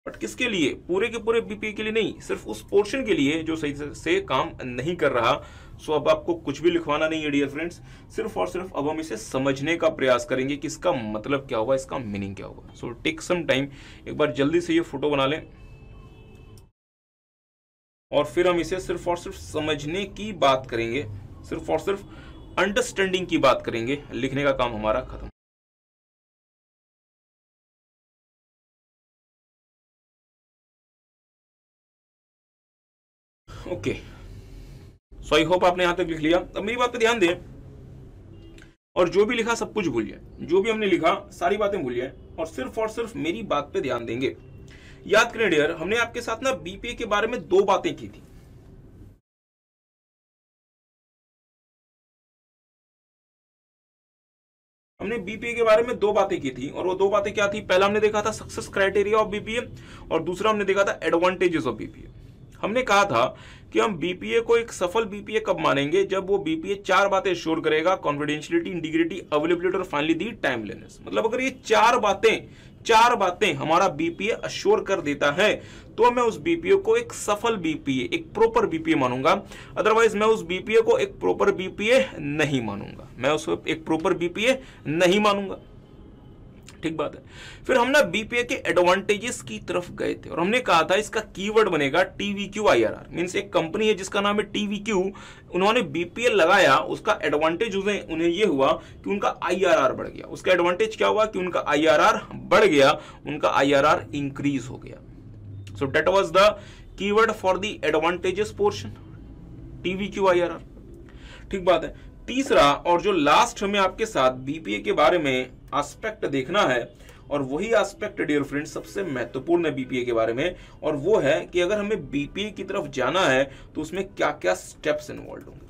but किसके लिए? पूरे के पूरे बीपीए के लिए नहीं, सिर्फ़ उस पोर्शन के लिए जो सही से काम नहीं कर रहा। सो अब आपको कुछ भी लिखवाना नहीं है डियर फ्रेंड्स सिर्फ़ और सिर्फ़ अब हम इसे समझने का प्रयास करेंगे कि इसका मतलब क्या होगा, इसका मीनिंग क्या होगा। सो टेक सम टाइम एक बार जल्दी से ये फ़ोटो बना लें। और फिर हम इसे सिर्फ़ और सिर्फ़ समझने की बात करेंगे, सिर्फ़ और सिर्फ़ अंडरस्टैंडिंग की बात करेंगे, लिखने का काम हमारा खत्म। ओके सो आई होप आपने यहाँ तक लिख लिया। अब मेरी बात पर ध्यान दें और जो भी लिखा सब कुछ भूलिए जो भी हमने लिखा, सारी बातें भूलिए और सिर्फ़ और सिर्फ़ मेरी बात पे ध्यान देंगे। याद करें, डियर, हमने आपके साथ ना बीपीए के बारे में दो बातें की थी। हमने बीपीए के बारे में दो बातें की थी, और वो दो बातें क्या थी? पहला हमने देखा था सक्सेस क्राइटेरिया ऑफ़ बीपीए और दूसरा हमने देखा था एडवांटेजेस ऑफ़ बीपीए हमने कहा था कि हम बीपीए को एक सफल बीपीए कब मानेंगे? जब वो बीपीए चार बातें श्योर करेगा कॉन्फिडेंशियलिटी इंटीग्रिटी अवेलेबिलिटी और फाइनली दी टाइमलेस मतलब अगर ये चार बातें चार बातें हमारा बीपीए अश्योर कर देता है। तो मैं उस बीपीए को एक सफल बीपीए एक प्रॉपर बीपीए मानूँगा। अदरवाइज़ मैं उस बीपीए को एक प्रॉपर बीपीए नहीं मानूँगा। मैं उसको एक प्रॉपर बीपीए नहीं मानूँगा। ठीक बात है। फिर हम ना बीपीए के एडवांटेजेस की तरफ़ गए थे और हमने कहा था इसका कीवर्ड बनेगा TV Q I R R mean एक कंपनी है जिसका नाम है टीवी क्यू उन्होंने बीपीए लगाया, उसका एडवांटेज उन्हें यह हुआ कि उनका आई आर आर बढ़ गया। उसका एडवांटेज क्या हुआ कि उनका आई आर आर बढ़ गया, उनका आई आर आर इंक्रीज हो गया। So that was the keyword for the advantages portion TV Q I R R ठीक बात है। तीसरा और जो लास्ट हमें आपके साथ बीपीए के बारे में एस्पेक्ट देखना है और वही एस्पेक्ट डियर फ्रेंड सबसे महत्वपूर्ण है बीपीए के बारे में और वो है कि अगर हमें बीपीए की तरफ़ जाना है तो उसमें क्या क्या स्टेप्स इन्वॉल्व होंगे?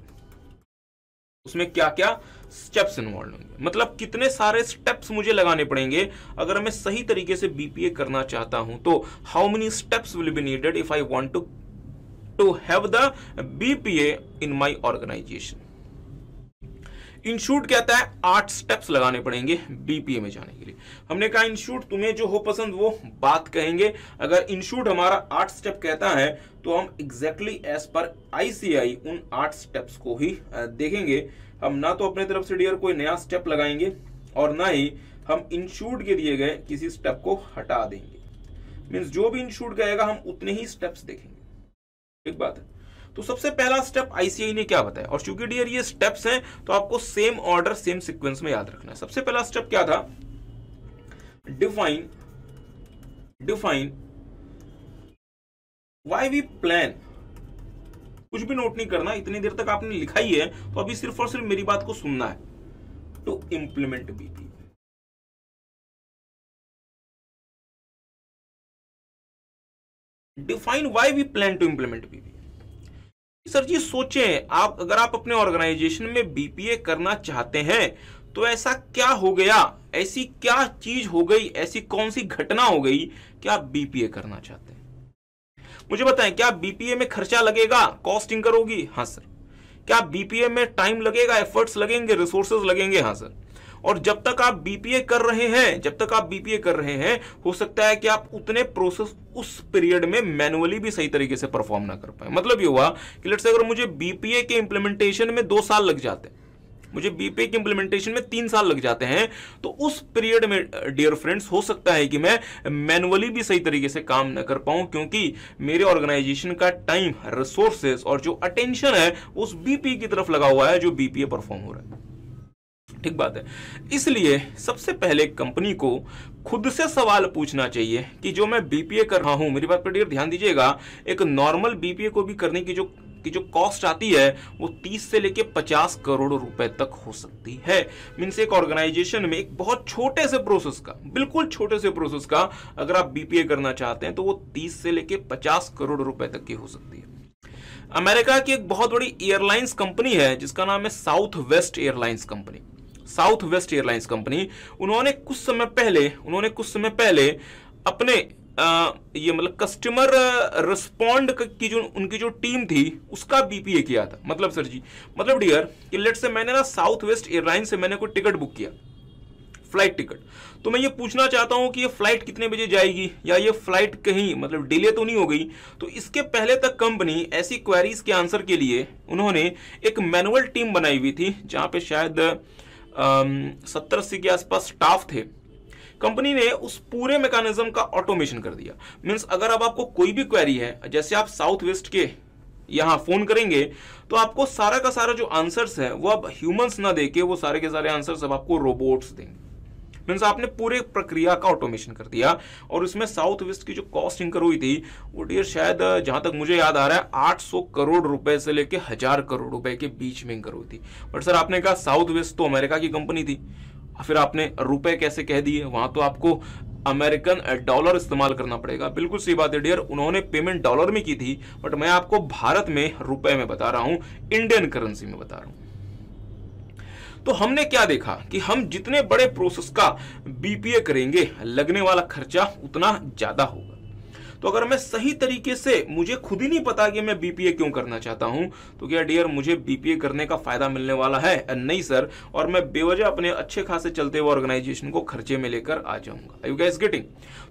उसमें क्या क्या स्टेप्स इन्वॉल्व होंगे? मतलब कितने सारे स्टेप्स मुझे लगाने पड़ेंगे? अगर मैं सही तरीके से बीपीए करना चाहता हूँ तो how many steps will be needed if I want to to have the BPA in my organisation in short कहता है, आठ स्टेप्स लगाने पड़ेंगे बीपीए में जाने के लिए। हमने कहा इंशूट तुम्हें जो हो पसंद वो बात कहेंगे। अगर इंशूट हमारा आठ स्टेप कहता है तो हम एग्जैक्टली एज पर आईसीआई उन आठ स्टेप्स को ही देखेंगे। हम ना तो अपने तरफ़ से डियर कोई नया स्टेप लगाएँगे और ना ही हम इंशूट के दिए गए किसी स्टेप को हटा देंगे। मीन्स जो भी इंशूट कहेगा, हम उतने ही स्टेप्स देखेंगे। एक बात है तो सबसे पहला स्टेप आईसीआई ने क्या बताया? और चूँकि डियर ये स्टेप्स हैं तो आपको सेम ऑर्डर सेम सीक्वेंस में याद रखना है। सबसे पहला स्टेप क्या था? Define define why we plan कुछ भी नोट नहीं करना, इतनी देर तक आपने लिखा ही है तो अभी सिर्फ़ और सिर्फ़ मेरी बात को सुनना है। To implement BP define why we plan to implement BP sir ji, सोचें, आप, अगर आप अपने ऑर्गेनाइजेशन में बीपीए करना चाहते हैं तो ऐसा क्या हो गया? ऐसी क्या चीज़ हो गई? ऐसी कौन सी घटना हो गई कि आप बीपीए करना चाहते हैं? मुझे बताएँ, क्या बीपीए में खर्चा लगेगा? कॉस्टिंग करोगी? हाँ सर। क्या बीपीए में टाइम लगेगा? एफर्ट्स लगेंगे? रिसोर्सेज लगेंगे? हाँ सर। और जब तक आप बीपीए कर रहे हैं, जब तक आप बीपीए कर रहे हैं, हो सकता है कि आप उतने प्रोसेस उस पीरियड में मैनुअली भी सही तरीके से परफॉर्म ना कर पाए। मतलब ये हुआ कि लेट्स अगर मुझे बीपीए के इंप्लीमेंटेशन में दो साल लग जाते हैं, मुझे बीपीए के इंप्लीमेंटेशन में तीन साल लग जाते हैं तो उस पीरियड में डियर फ्रेंड्स हो सकता है कि मैं मैनुअली भी सही तरीके से काम न कर पाऊँ, क्योंकि मेरे ऑर्गेनाइजेशन का टाइम रिसोर्सेस और जो अटेंशन है, उस बीपीए की तरफ़ लगा हुआ है, जो बीपीए परफॉर्म हो रहा है। ठीक बात है। इसलिए सबसे पहले कंपनी को खुद से सवाल पूछना चाहिए कि जो मैं बीपीए कर रहा हूँ, मेरी बात पर ध्यान दीजिएगा, एक नॉर्मल बीपीए को भी करने की जो की जो कॉस्ट आती है, वो 30 से लेके 50 करोड़ रुपए तक हो सकती है। मीन्स एक ऑर्गेनाइजेशन में एक बहुत छोटे से प्रोसेस का, बिल्कुल छोटे से प्रोसेस का अगर आप बीपीए करना चाहते हैं तो वो 30 से लेके 50 करोड़ रुपए तक की हो सकती है। अमेरिका की एक बहुत बड़ी एयरलाइंस कंपनी है, जिसका नाम है Southwest Airlines company Southwest Airlines company उन्होंने कुछ समय पहले उन्होंने कुछ समय पहले अपने आ, ये मतलब कस्टमर रिस्पॉन्ड की जो उनकी जो टीम थी उसका बीपीए किया था। मतलब सर जी मतलब डियर कि लेट से मैंने ना साउथ वेस्ट एयरलाइन से मैंने कोई टिकट बुक किया फ़्लाइट टिकट तो मैं ये पूछना चाहता हूँ कि ये फ़्लाइट कितने बजे जाएगी या ये फ़्लाइट कहीं मतलब डिले तो नहीं हो गई? तो इसके पहले तक कंपनी ऐसी क्वेरीज के आंसर के लिए उन्होंने एक मैनुअल टीम बनाई हुई थी जहाँ पे शायद सत्तर अस्सी के आसपास स्टाफ थे। कंपनी ने उस पूरे मैकेनिज्म का ऑटोमेशन कर दिया। मीन्स अगर अब आपको कोई भी क्वेरी है, जैसे आप साउथ वेस्ट के यहाँ फ़ोन करेंगे तो आपको सारा का सारा जो आंसर्स है, वो अब ह्यूमंस ना देके वो सारे के सारे आंसर्स अब आपको रोबोट्स देंगे। मीन्स आपने पूरे प्रक्रिया का ऑटोमेशन कर दिया और इसमें साउथ वेस्ट की जो कॉस्ट इंकर हुई थी, वो डियर शायद, जहाँ तक मुझे याद आ रहा है 800 करोड़ रुपए से लेके हज़ार करोड़ रुपए के बीच में इंकर हुई थी। बट सर आपने कहा साउथ वेस्ट तो अमेरिका की कंपनी थी। फिर आपने रुपए कैसे कह दिए? वहाँ तो आपको अमेरिकन डॉलर इस्तेमाल करना पड़ेगा। बिल्कुल सही बात है डियर उन्होंने पेमेंट डॉलर में की थी बट मैं आपको भारत में रुपए में बता रहा हूँ इंडियन करेंसी में बता रहा हूँ। तो हमने क्या देखा कि हम जितने बड़े प्रोसेस का बीपीए करेंगे, लगने वाला खर्चा उतना ज़्यादा होगा। तो अगर मैं सही तरीके से, मुझे खुद ही नहीं पता कि मैं बीपीए क्यों करना चाहता हूँ तो क्या डियर मुझे बीपीए करने का फ़ायदा मिलने वाला है? नहीं सर और मैं बेवजह अपने अच्छे खासे चलते हुए ऑर्गेनाइजेशन को खर्चे में लेकर आ जाऊँगा। यू गैस गेटिंग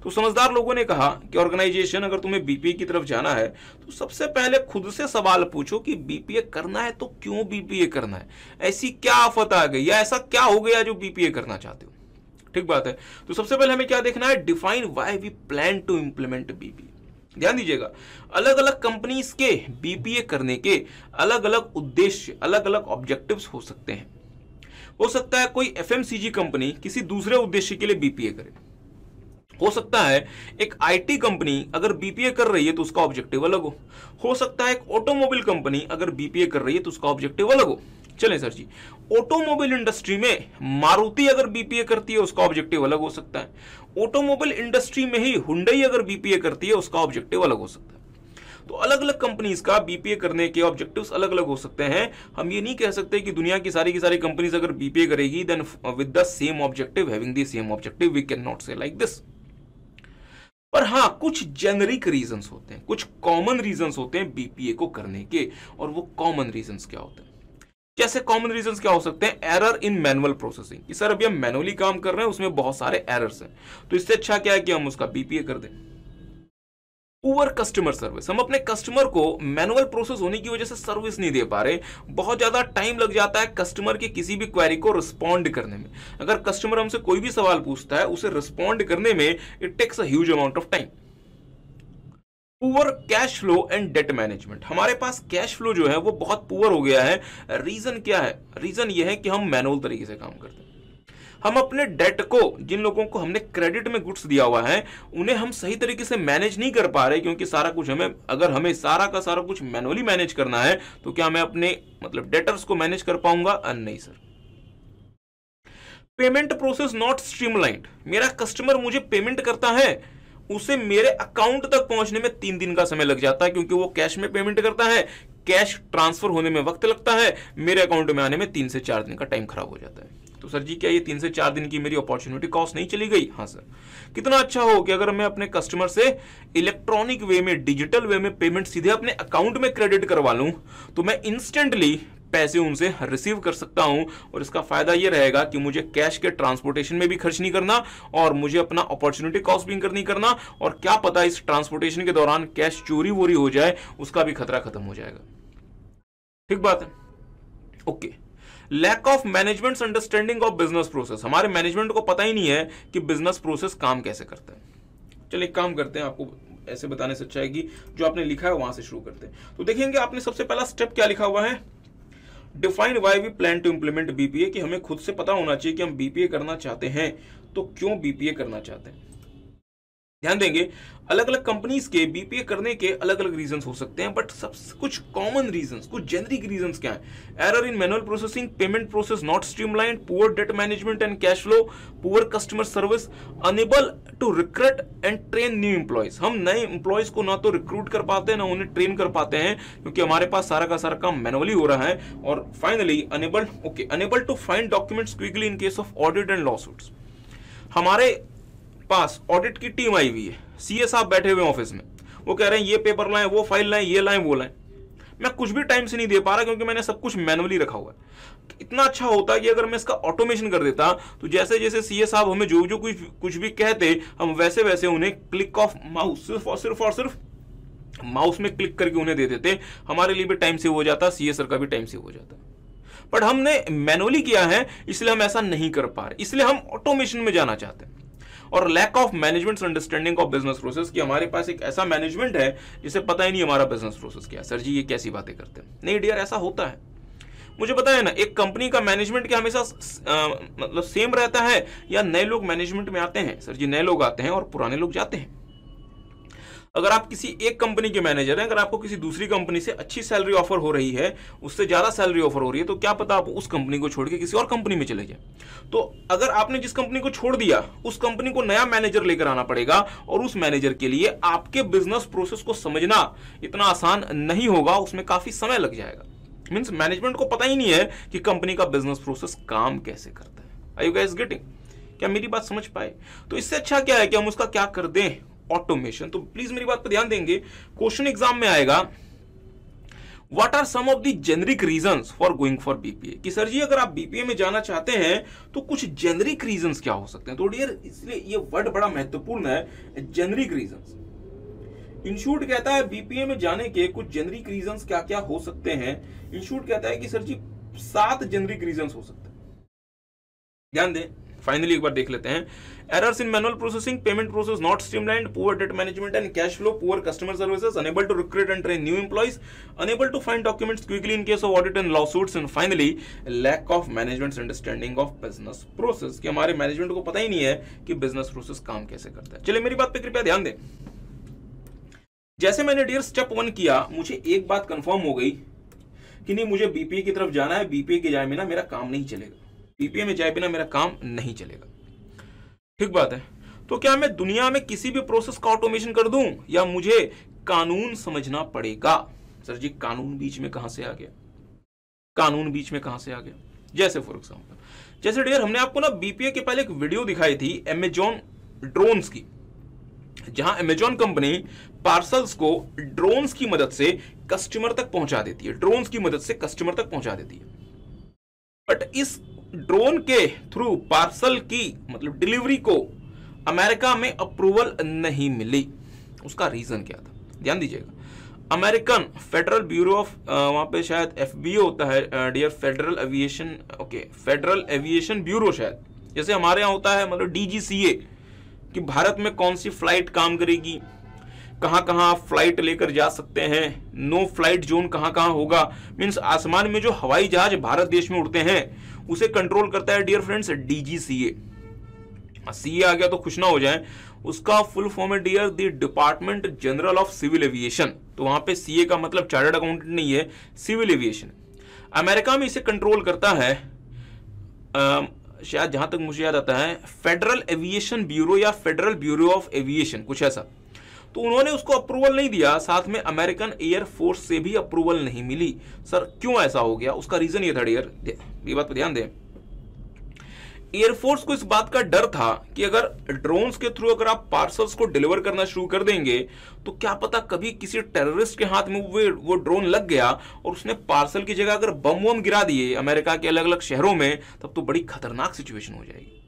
तो समझदार लोगों ने कहा कि ऑर्गेनाइजेशन अगर तुम्हें बीपीए की तरफ़ जाना है तो सबसे पहले खुद से सवाल पूछो कि बीपीए करना है तो क्यों बीपीए करना है? ऐसी क्या आफत आ गई या ऐसा क्या हो गया जो बीपीए करना चाहते हो? ठीक बात है। तो सबसे पहले हमें क्या देखना है? Define why we plan to implement BPA ध्यान दीजिएगा अलग अलग कंपनीज़ के बीपीए करने के अलग अलग उद्देश्य अलग अलग ऑब्जेक्टिव्स हो सकते हैं। हो सकता है कोई एफएमसीजी कंपनी किसी दूसरे उद्देश्य के लिए बीपीए करे। हो सकता है एक आईटी कंपनी अगर बीपीए कर रही है तो उसका ऑब्जेक्टिव अलग हो। हो सकता है एक ऑटोमोबाइल कंपनी अगर बीपीए कर रही है तो उसका ऑब्जेक्टिव अलग हो। चलें सर जी। ऑटोमोबाइल इंडस्ट्री में मारुति अगर बीपीए करती है, उसका ऑब्जेक्टिव अलग हो सकता है। ऑटोमोबाइल इंडस्ट्री में ही हुंडई अगर बीपीए करती है, उसका ऑब्जेक्टिव अलग हो सकता है। तो अलग अलग कंपनीज़ का बीपीए करने के ऑब्जेक्टिव्स अलग अलग हो सकते हैं। हम ये नहीं कह सकते कि दुनिया की सारी की सारी कंपनीज़ अगर बीपीए करेगी then with the same objective having the same objective we can not say like this पर हाँ कुछ जेनरिक रीजंस होते हैं, कुछ कॉमन रीजंस होते हैं बीपीए को करने के। और वो कॉमन रीजंस क्या होते हैं? जैसे कॉमन रीजन क्या हो सकते हैं? एरर इन मैनुअल प्रोसेसिंग कि सर, अभी हम मैनुअली काम कर रहे हैं, उसमें बहुत सारे एरर्स हैं। तो इससे अच्छा क्या है कि हम उसका बीपीए कर दें? पुअर कस्टमर सर्विस हम अपने कस्टमर को मैनुअल प्रोसेस होने की वजह से सर्विस नहीं दे पा रहे। बहुत ज़्यादा टाइम लग जाता है कस्टमर की किसी भी क्वेरी को रिस्पॉन्ड करने में। अगर कस्टमर हमसे कोई भी सवाल पूछता है, उसे रिस्पॉन्ड करने में it takes a huge amount of time poor cash flow and debt management हमारे पास कैश फ्लो जो है, वो बहुत पुअर हो गया है। रीजन क्या है? रीजन ये है कि हम मैनुअल तरीके से काम करते हैं। हम अपने डेट को, जिन लोगों को हमने क्रेडिट में गुड्स दिया हुआ है, उन्हें हम सही तरीके से मैनेज नहीं कर पा रहे, क्योंकि सारा कुछ हमें, अगर हमें सारा का सारा कुछ मैनुअली मैनेज करना है तो क्या मैं अपने मतलब डेटर्स को मैनेज कर पाऊँगा? नहीं sir payment process not streamlined मेरा कस्टमर मुझे पेमेंट करता है उसे मेरे अकाउंट तक पहुँचने में तीन दिन का समय लग जाता है, क्योंकि वो कैश में पेमेंट करता है कैश ट्रांसफ़र होने में वक्त लगता है, मेरे अकाउंट में आने में तीन से चार दिन का टाइम खराब हो जाता है। तो सर जी, क्या ये तीन से चार दिन की मेरी अपॉर्चुनिटी कॉस्ट नहीं चली गई? हाँ सर। कितना अच्छा हो कि अगर मैं अपने कस्टमर से इलेक्ट्रॉनिक वे में डिजिटल वे में पेमेंट सीधे अपने अकाउंट में क्रेडिट करवा लूँ तो मैं इंस्टेंटली पैसे उनसे रिसीव कर सकता हूँ और इसका फ़ायदा यह रहेगा कि मुझे कैश के ट्रांसपोर्टेशन में भी खर्च नहीं करना और मुझे अपना अपॉर्चुनिटी कॉस्ट भी नहीं करना और क्या पता इस ट्रांसपोर्टेशन के दौरान कैश चोरी वोरी हो जाए, उसका भी खतरा खत्म हो जाएगा। ठीक बात है? Okay. Lack of management understanding of business process हमारे मैनेजमेंट को पता ही नहीं है कि बिज़नेस प्रोसेस काम कैसे करता है। चलिए काम करते हैं, आपको ऐसे बताने से अच्छा है कि जो आपने लिखा है वहाँ से शुरू करते हैं। तो देखेंगे आपने सबसे पहला स्टेप क्या लिखा हुआ है? Define why we plan to implement BPA कि हमें खुद से पता होना चाहिए कि हम बीपीए करना चाहते हैं। तो क्यों बीपीए करना चाहते हैं? ध्यान देंगे अलग अलग कंपनीज़ के बीपीए करने के अलग अलग रीजंस हो सकते हैं बट सब, कुछ कॉमन रीजंस कुछ जेनरिक रीजंस क्या है? Error in manual processing payment process not streamline poor debt management and cash flow poor customer service unable to recruit and train new employees हम नए एम्प्लॉयज़ को ना तो रिक्रूट कर पाते हैं ना उन्हें ट्रेन कर पाते हैं, क्योंकि हमारे पास सारा का सारा काम मैनुअली हो रहा है, और finally unable okay unable to find documents quickly in case of audit and law हमारे पास ऑडिट की टीम आई हुई है सीए साहब बैठे हुए ऑफ़िस में। वो कह रहे हैं, ये पेपर लाएँ, वो फ़ाइल लाएँ, ये लाएँ, वो लाएँ। मैं कुछ भी टाइम से नहीं दे पा रहा क्योंकि मैंने सब कुछ मैनुअली रखा हुआ है। इतना अच्छा होता कि अगर मैं इसका ऑटोमेशन कर देता तो जैसे जैसे सीए साहब हमें जो जो कुछ कुछ भी कहते, हम वैसे वैसे उन्हें क्लिक ऑफ़ माउस सिर्फ़ और सिर्फ़ और सिर्फ़ माउस में क्लिक करके उन्हें दे देते। हमारे लिए भी टाइम सेव हो जाता सीए सर का भी टाइम सेव हो जाता। बट हमने मैनुअली किया है, इसलिए हम ऐसा नहीं कर पा रहे। इसलिए हम ऑटोमेशन में जाना चाहते हैं। और lack of management understanding of business process कि हमारे पास एक ऐसा मैनेजमेंट है, जिसे पता ही नहीं हमारा बिज़नेस प्रोसेस क्या सर जी, ये कैसी बातें करते हैं? नहीं डियर ऐसा होता है। मुझे पता है ना, एक कंपनी का मैनेजमेंट क्या हमेशा मतलब सेम रहता है या नए लोग मैनेजमेंट में आते हैं? सर जी, नए लोग आते हैं और पुराने लोग जाते हैं। अगर आप किसी एक कंपनी के मैनेजर हैं, अगर आपको किसी दूसरी कंपनी से अच्छी सैलरी ऑफ़र हो रही है, उससे ज़्यादा सैलरी ऑफ़र हो रही है तो क्या पता आप उस कंपनी को छोड़ के किसी और कंपनी में चले जाए। तो अगर आपने जिस कंपनी को छोड़ दिया, उस कंपनी को नया मैनेजर लेकर आना पड़ेगा और उस मैनेजर के लिए आपके बिज़नेस प्रोसेस को समझना इतना आसान नहीं होगा, उसमें काफ़ी समय लग जाएगा। मीन्स मैनेजमेंट को पता ही नहीं है कि कंपनी का बिज़नेस प्रोसेस काम कैसे करता है। आई यू गाइस गेटिंग क्या मेरी बात समझ पाए? तो इससे अच्छा क्या है कि हम उसका क्या कर दें? ऑटोमेशन तो प्लीज़ मेरी बात पर ध्यान देंगे। क्वेश्चन एग्ज़ाम में आएगा what are some of the generic reason for going for BPA कि सर जी, अगर आप बीपीए में जाना चाहते हैं तो कुछ जेनरिक रीजन क्या हो सकते हैं? तो डियर इसलिए ये वर्ड बड़ा महत्वपूर्ण है जेनरिक रीजन इंस्टीट्यूट कहता है बीपीए में जाने के कुछ जेनरिक रीजन क्या क्या हो सकते हैं? इंस्टीट्यूट कहता है कि सर जी, सात जेनरिक रीजन हो सकते हैं। ध्यान दें फाइनली एक बार देख लेते हैं। In manual processing payment process not streamlined poor debt management and cash flow poor customer services unable to recruit and train new employees unable to find documents quickly in case of audit and lawsuits and finally lack of management understanding of business process कि हमारे management को पता ही नहीं है कि business process काम कैसे करता है। चलिए मेरी बात पे कृपया ध्यान दें। जैसे मैंने डियर स्टेप वन किया, मुझे एक बात कंफर्म हो गई कि नहीं, मुझे बीपीए की तरफ़ जाना है बीपीए के जाए बिना मेरा काम नहीं चलेगा। बीपीए में जाए बिना मेरा काम नहीं चलेगा। ठीक बात है। तो क्या मैं दुनिया में किसी भी प्रोसेस का ऑटोमेशन कर दूँ? या मुझे कानून समझना पड़ेगा? सर जी, कानून बीच में कहाँ से आ गया? कानून बीच में कहाँ से आ गया? जैसे फॉर एग्ज़ाम्पल जैसे डियर हमने आपको ना बीपीए के पहले एक वीडियो दिखाई थी एमेजॉन ड्रोन्स की, जहाँ अमेजॉन कंपनी पार्सल्स को ड्रोन्स की मदद से कस्टमर तक पहुँचा देती है। ड्रोन्स की मदद से कस्टमर तक पहुँचा देती है। बट इस ड्रोन के थ्रू पार्सल की मतलब डिलीवरी को अमेरिका में अप्रूवल नहीं मिली। उसका रीजन क्या था? ध्यान दीजिएगा। अमेरिकन फेडरल ब्यूरो ऑफ़ वहाँ पे शायद एफ़ होता है dear Federal Aviation, okay, Federal Aviation Bureau शायद। जैसे हमारे यहाँ होता है मतलब डीजीसीए, कि भारत में कौन सी फ़्लाइट काम करेगी, कहाँ कहाँ फ़्लाइट लेकर जा सकते हैं, नो फ़्लाइट जोन कहाँ कहाँ होगा। मीन्स आसमान में जो हवाई जहाज़ भारत देश में उड़ते हैं उसे कंट्रोल करता है डियर फ्रेंड्स डीजीसीए सीए आ गया तो खुश ना हो जाए। उसका फुल फॉर्म है dear the department general of civil aviation तो वहाँ पे सीए का मतलब चार्टर्ड अकाउंटेंट नहीं है सिविल एविएशन अमेरिका में इसे कंट्रोल करता है आ, शायद जहाँ तक मुझे याद आता है फेडरल एविएशन ब्यूरो या फेडरल ब्यूरो ऑफ़ एविएशन कुछ ऐसा। तो उन्होंने उसको अप्रूवल नहीं दिया। साथ में अमेरिकन एयर फोर्स से भी अप्रूवल नहीं मिली। सर, क्यों ऐसा हो गया? उसका रीजन ये था डियर ये बात पर ध्यान दें। एयरफोर्स को इस बात का डर था कि अगर ड्रोन्स के थ्रू अगर आप पार्सल्स को डिलीवर करना शुरू कर देंगे तो क्या पता कभी किसी टेररिस्ट के हाथ में वो वो ड्रोन लग गया और उसने पार्सल की जगह अगर बम वम गिरा दिए अमेरिका के अलग अलग शहरों में, तब तो बड़ी खतरनाक सिचुएशन हो जाएगी।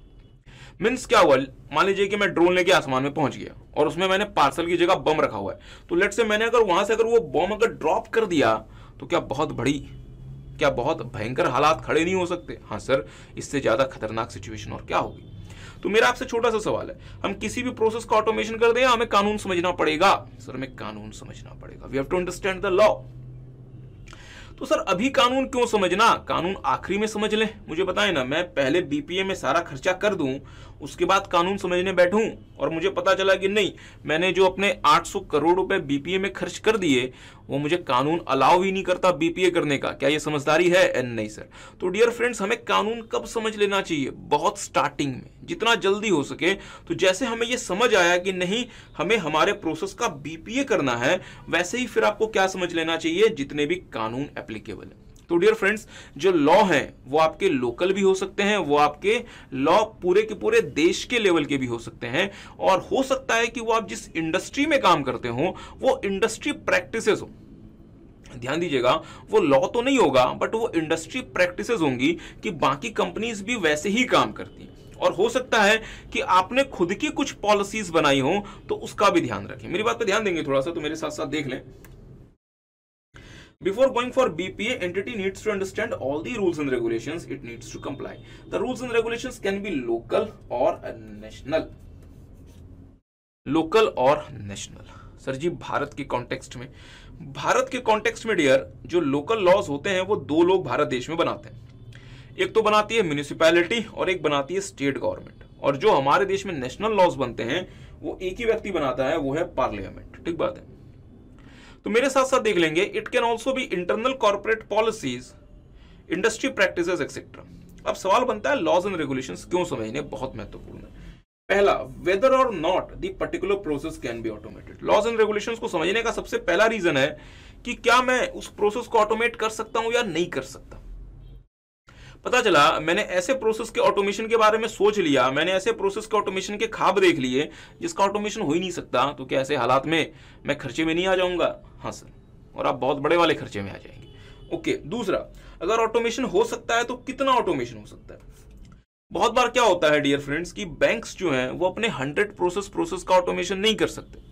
मीन्स क्या हुआ? मान लीजिए कि मैं ड्रोन लेके आसमान में पहुँच गया और उसमें मैंने पार्सल की जगह बम रखा हुआ है। तो लेट से मैंने अगर वहाँ से अगर वो बम अगर ड्रॉप कर दिया तो क्या बहुत बड़ी, क्या बहुत भयंकर हालात खड़े नहीं हो सकते? हाँ सर इससे ज़्यादा खतरनाक सिचुएशन और क्या होगी? तो मेरा आपसे छोटा सा सवाल है। हम किसी भी प्रोसेस का ऑटोमेशन कर दें हमें कानून समझना पड़ेगा? सर हमें कानून समझना पड़ेगा। We have to understand the law तो सर, अभी कानून क्यों समझना? कानून आखिरी में समझ लें। मुझे बताएँ ना, मैं पहले बीपीए में सारा खर्चा कर दूँ उसके बाद कानून समझने बैठूं और मुझे पता चला कि नहीं, मैंने जो अपने 800 करोड़ रुपए बीपीए में खर्च कर दिए, वो मुझे कानून अलाउ ही नहीं करता बीपीए करने का। क्या ये समझदारी है? नहीं, सर। तो डियर फ्रेंड्स हमें कानून कब समझ लेना चाहिए? बहुत स्टार्टिंग में। जितना जल्दी हो सके। तो जैसे हमें ये समझ आया कि नहीं, हमें हमारे प्रोसेस का बीपीए करना है, वैसे ही फिर आपको क्या समझ लेना चाहिए? जितने भी कानून एप्लीकेबल है। तो डियर फ्रेंड्स जो लॉ है, वो आपके लोकल भी हो सकते हैं, वो आपके लॉ पूरे के पूरे देश के लेवल के भी हो सकते हैं। और हो सकता है कि वो आप जिस इंडस्ट्री में काम करते हो, वो इंडस्ट्री प्रैक्टिसेस हो। ध्यान दीजिएगा, वो लॉ तो नहीं होगा बट वो इंडस्ट्री प्रैक्टिसेस होंगी कि बाकी कंपनीज़ भी वैसे ही काम करती हैं। और हो सकता है कि आपने खुद की कुछ पॉलिसीज़ बनाई हो तो उसका भी ध्यान रखें। मेरी बात पर ध्यान देंगे थोड़ा सा तो मेरे साथ साथ देख लें। Before going for BPA, entity needs to understand all the rules and regulations it needs to comply. The rules and regulations can be local or national. Local और नेशनल सर जी भारत के कॉन्टेक्स्ट में भारत के कॉन्टेक्स्ट में dear जो local laws होते हैं वो दो लोग भारत देश में बनाते हैं। एक तो बनाती है म्यूनिसिपैलिटी और एक बनाती है स्टेट गवर्नमेंट और जो हमारे देश में नेशनल लॉज बनते हैं वो एक ही व्यक्ति बनाता है वो है पार्लियामेंट ठीक बात है? तो मेरे साथ साथ देख लेंगे इट कैन ऑल्सो भी internal corporate policies industry practice etcetera अब सवाल बनता है लॉज एंड रेगुलेशन क्यों समझने बहुत महत्वपूर्ण है। पहला वेदर और not the particular process can be automated laws and regulation को समझने का सबसे पहला रीजन है कि क्या मैं उस प्रोसेस को ऑटोमेट कर सकता हूँ या नहीं कर सकता। पता चला, मैंने ऐसे प्रोसेस के ऑटोमेशन के बारे में सोच लिया, मैंने ऐसे प्रोसेस के ऑटोमेशन के खाब देख लिए, जिसका ऑटोमेशन हो ही नहीं सकता तो क्या ऐसे हालात में मैं खर्चे में नहीं आ जाऊँगा? हाँ सर, और आप बहुत बड़े वाले खर्चे में आ जाएँगे। ओके, दूसरा, अगर ऑटोमेशन हो सकता है तो कितना ऑटोमेशन हो सकता है? बहुत बार क्या होता है डियर फ्रेंड्स कि बैंक्स जो हैं, वो अपने हंड्रेड प्रोसेस प्रोसेस का ऑटोमेशन नहीं कर सकते।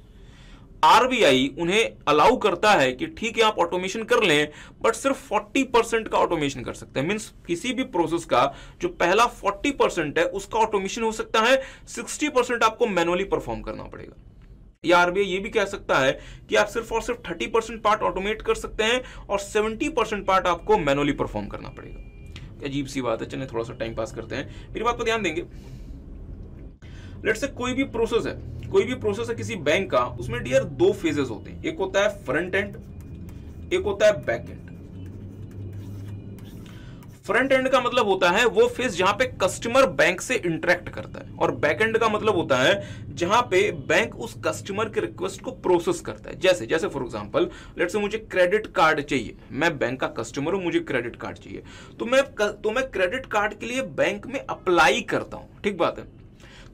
आरबीआई उन्हें अलाउ करता है कि ठीक है, आप ऑटोमेशन कर लें बट सिर्फ़ 40 परसेंट का ऑटोमेशन कर सकते हैं। मींस किसी भी प्रोसेस का जो पहला 40 परसेंट है, उसका ऑटोमेशन हो सकता है 60 परसेंट आपको मैनुअली परफॉर्म करना पड़ेगा। या आरबीआई ये भी कह सकता है कि आप सिर्फ़ और सिर्फ़ 30 परसेंट पार्ट ऑटोमेट कर सकते हैं और 70 परसेंट पार्ट आपको मैनुअली परफॉर्म करना पड़ेगा। अजीब सी बात है, चलिए थोड़ा सा टाइम पास करते हैं। मेरी बात पर ध्यान देंगे। लेट से कोई भी प्रोसेस है, कोई भी प्रोसेस है किसी बैंक का, उसमें डियर दो फेजेस होते हैं। एक होता है फ्रंट एंड एक होता है बैक एंड फ्रंट एंड का मतलब होता है वो फ़ेज़ जहाँ पे कस्टमर बैंक से इंटरेक्ट करता है। और बैक एंड का मतलब होता है जहाँ पे बैंक उस कस्टमर के रिक्वेस्ट को प्रोसेस करता है। जैसे जैसे फॉर एग्जांपल लेट्स से मुझे क्रेडिट कार्ड चाहिए। मैं बैंक का कस्टमर हूँ, मुझे क्रेडिट कार्ड चाहिए। तो मैं तो मैं क्रेडिट कार्ड के लिए बैंक में अप्लाई करता हूँ। ठीक बात है?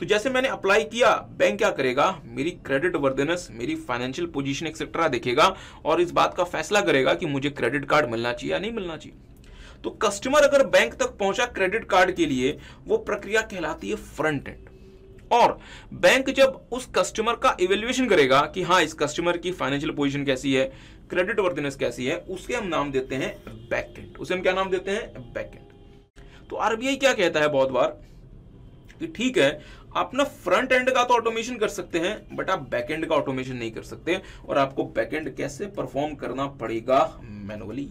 तो जैसे मैंने अप्लाई किया बैंक क्या करेगा? मेरी क्रेडिट वर्देनेस मेरी फाइनेंशियल पोजीशन एक्सेट्रा देखेगा और इस बात का फैसला करेगा कि मुझे क्रेडिट कार्ड मिलना चाहिए या नहीं मिलना चाहिए। तो कस्टमर अगर बैंक तक पहुँचा क्रेडिट कार्ड के लिए, वो प्रक्रिया कहलाती है फ्रंट एंड और बैंक जब उस कस्टमर का इवेल्युएशन करेगा कि हाँ इस कस्टमर की फाइनेंशियल पोजीशन कैसी है क्रेडिट वर्थिनेस कैसी है, उसके हम नाम देते हैं बैक एंड उसे हम क्या नाम देते हैं? बैक एंड तो आरबीआई क्या कहता है बहुत बार? कि ठीक है आप ना फ्रंट एंड का तो ऑटोमेशन कर सकते हैं बट आप बैक एंड का ऑटोमेशन नहीं कर सकते और आपको बैक एंड कैसे परफॉर्म करना पड़ेगा मैनुअली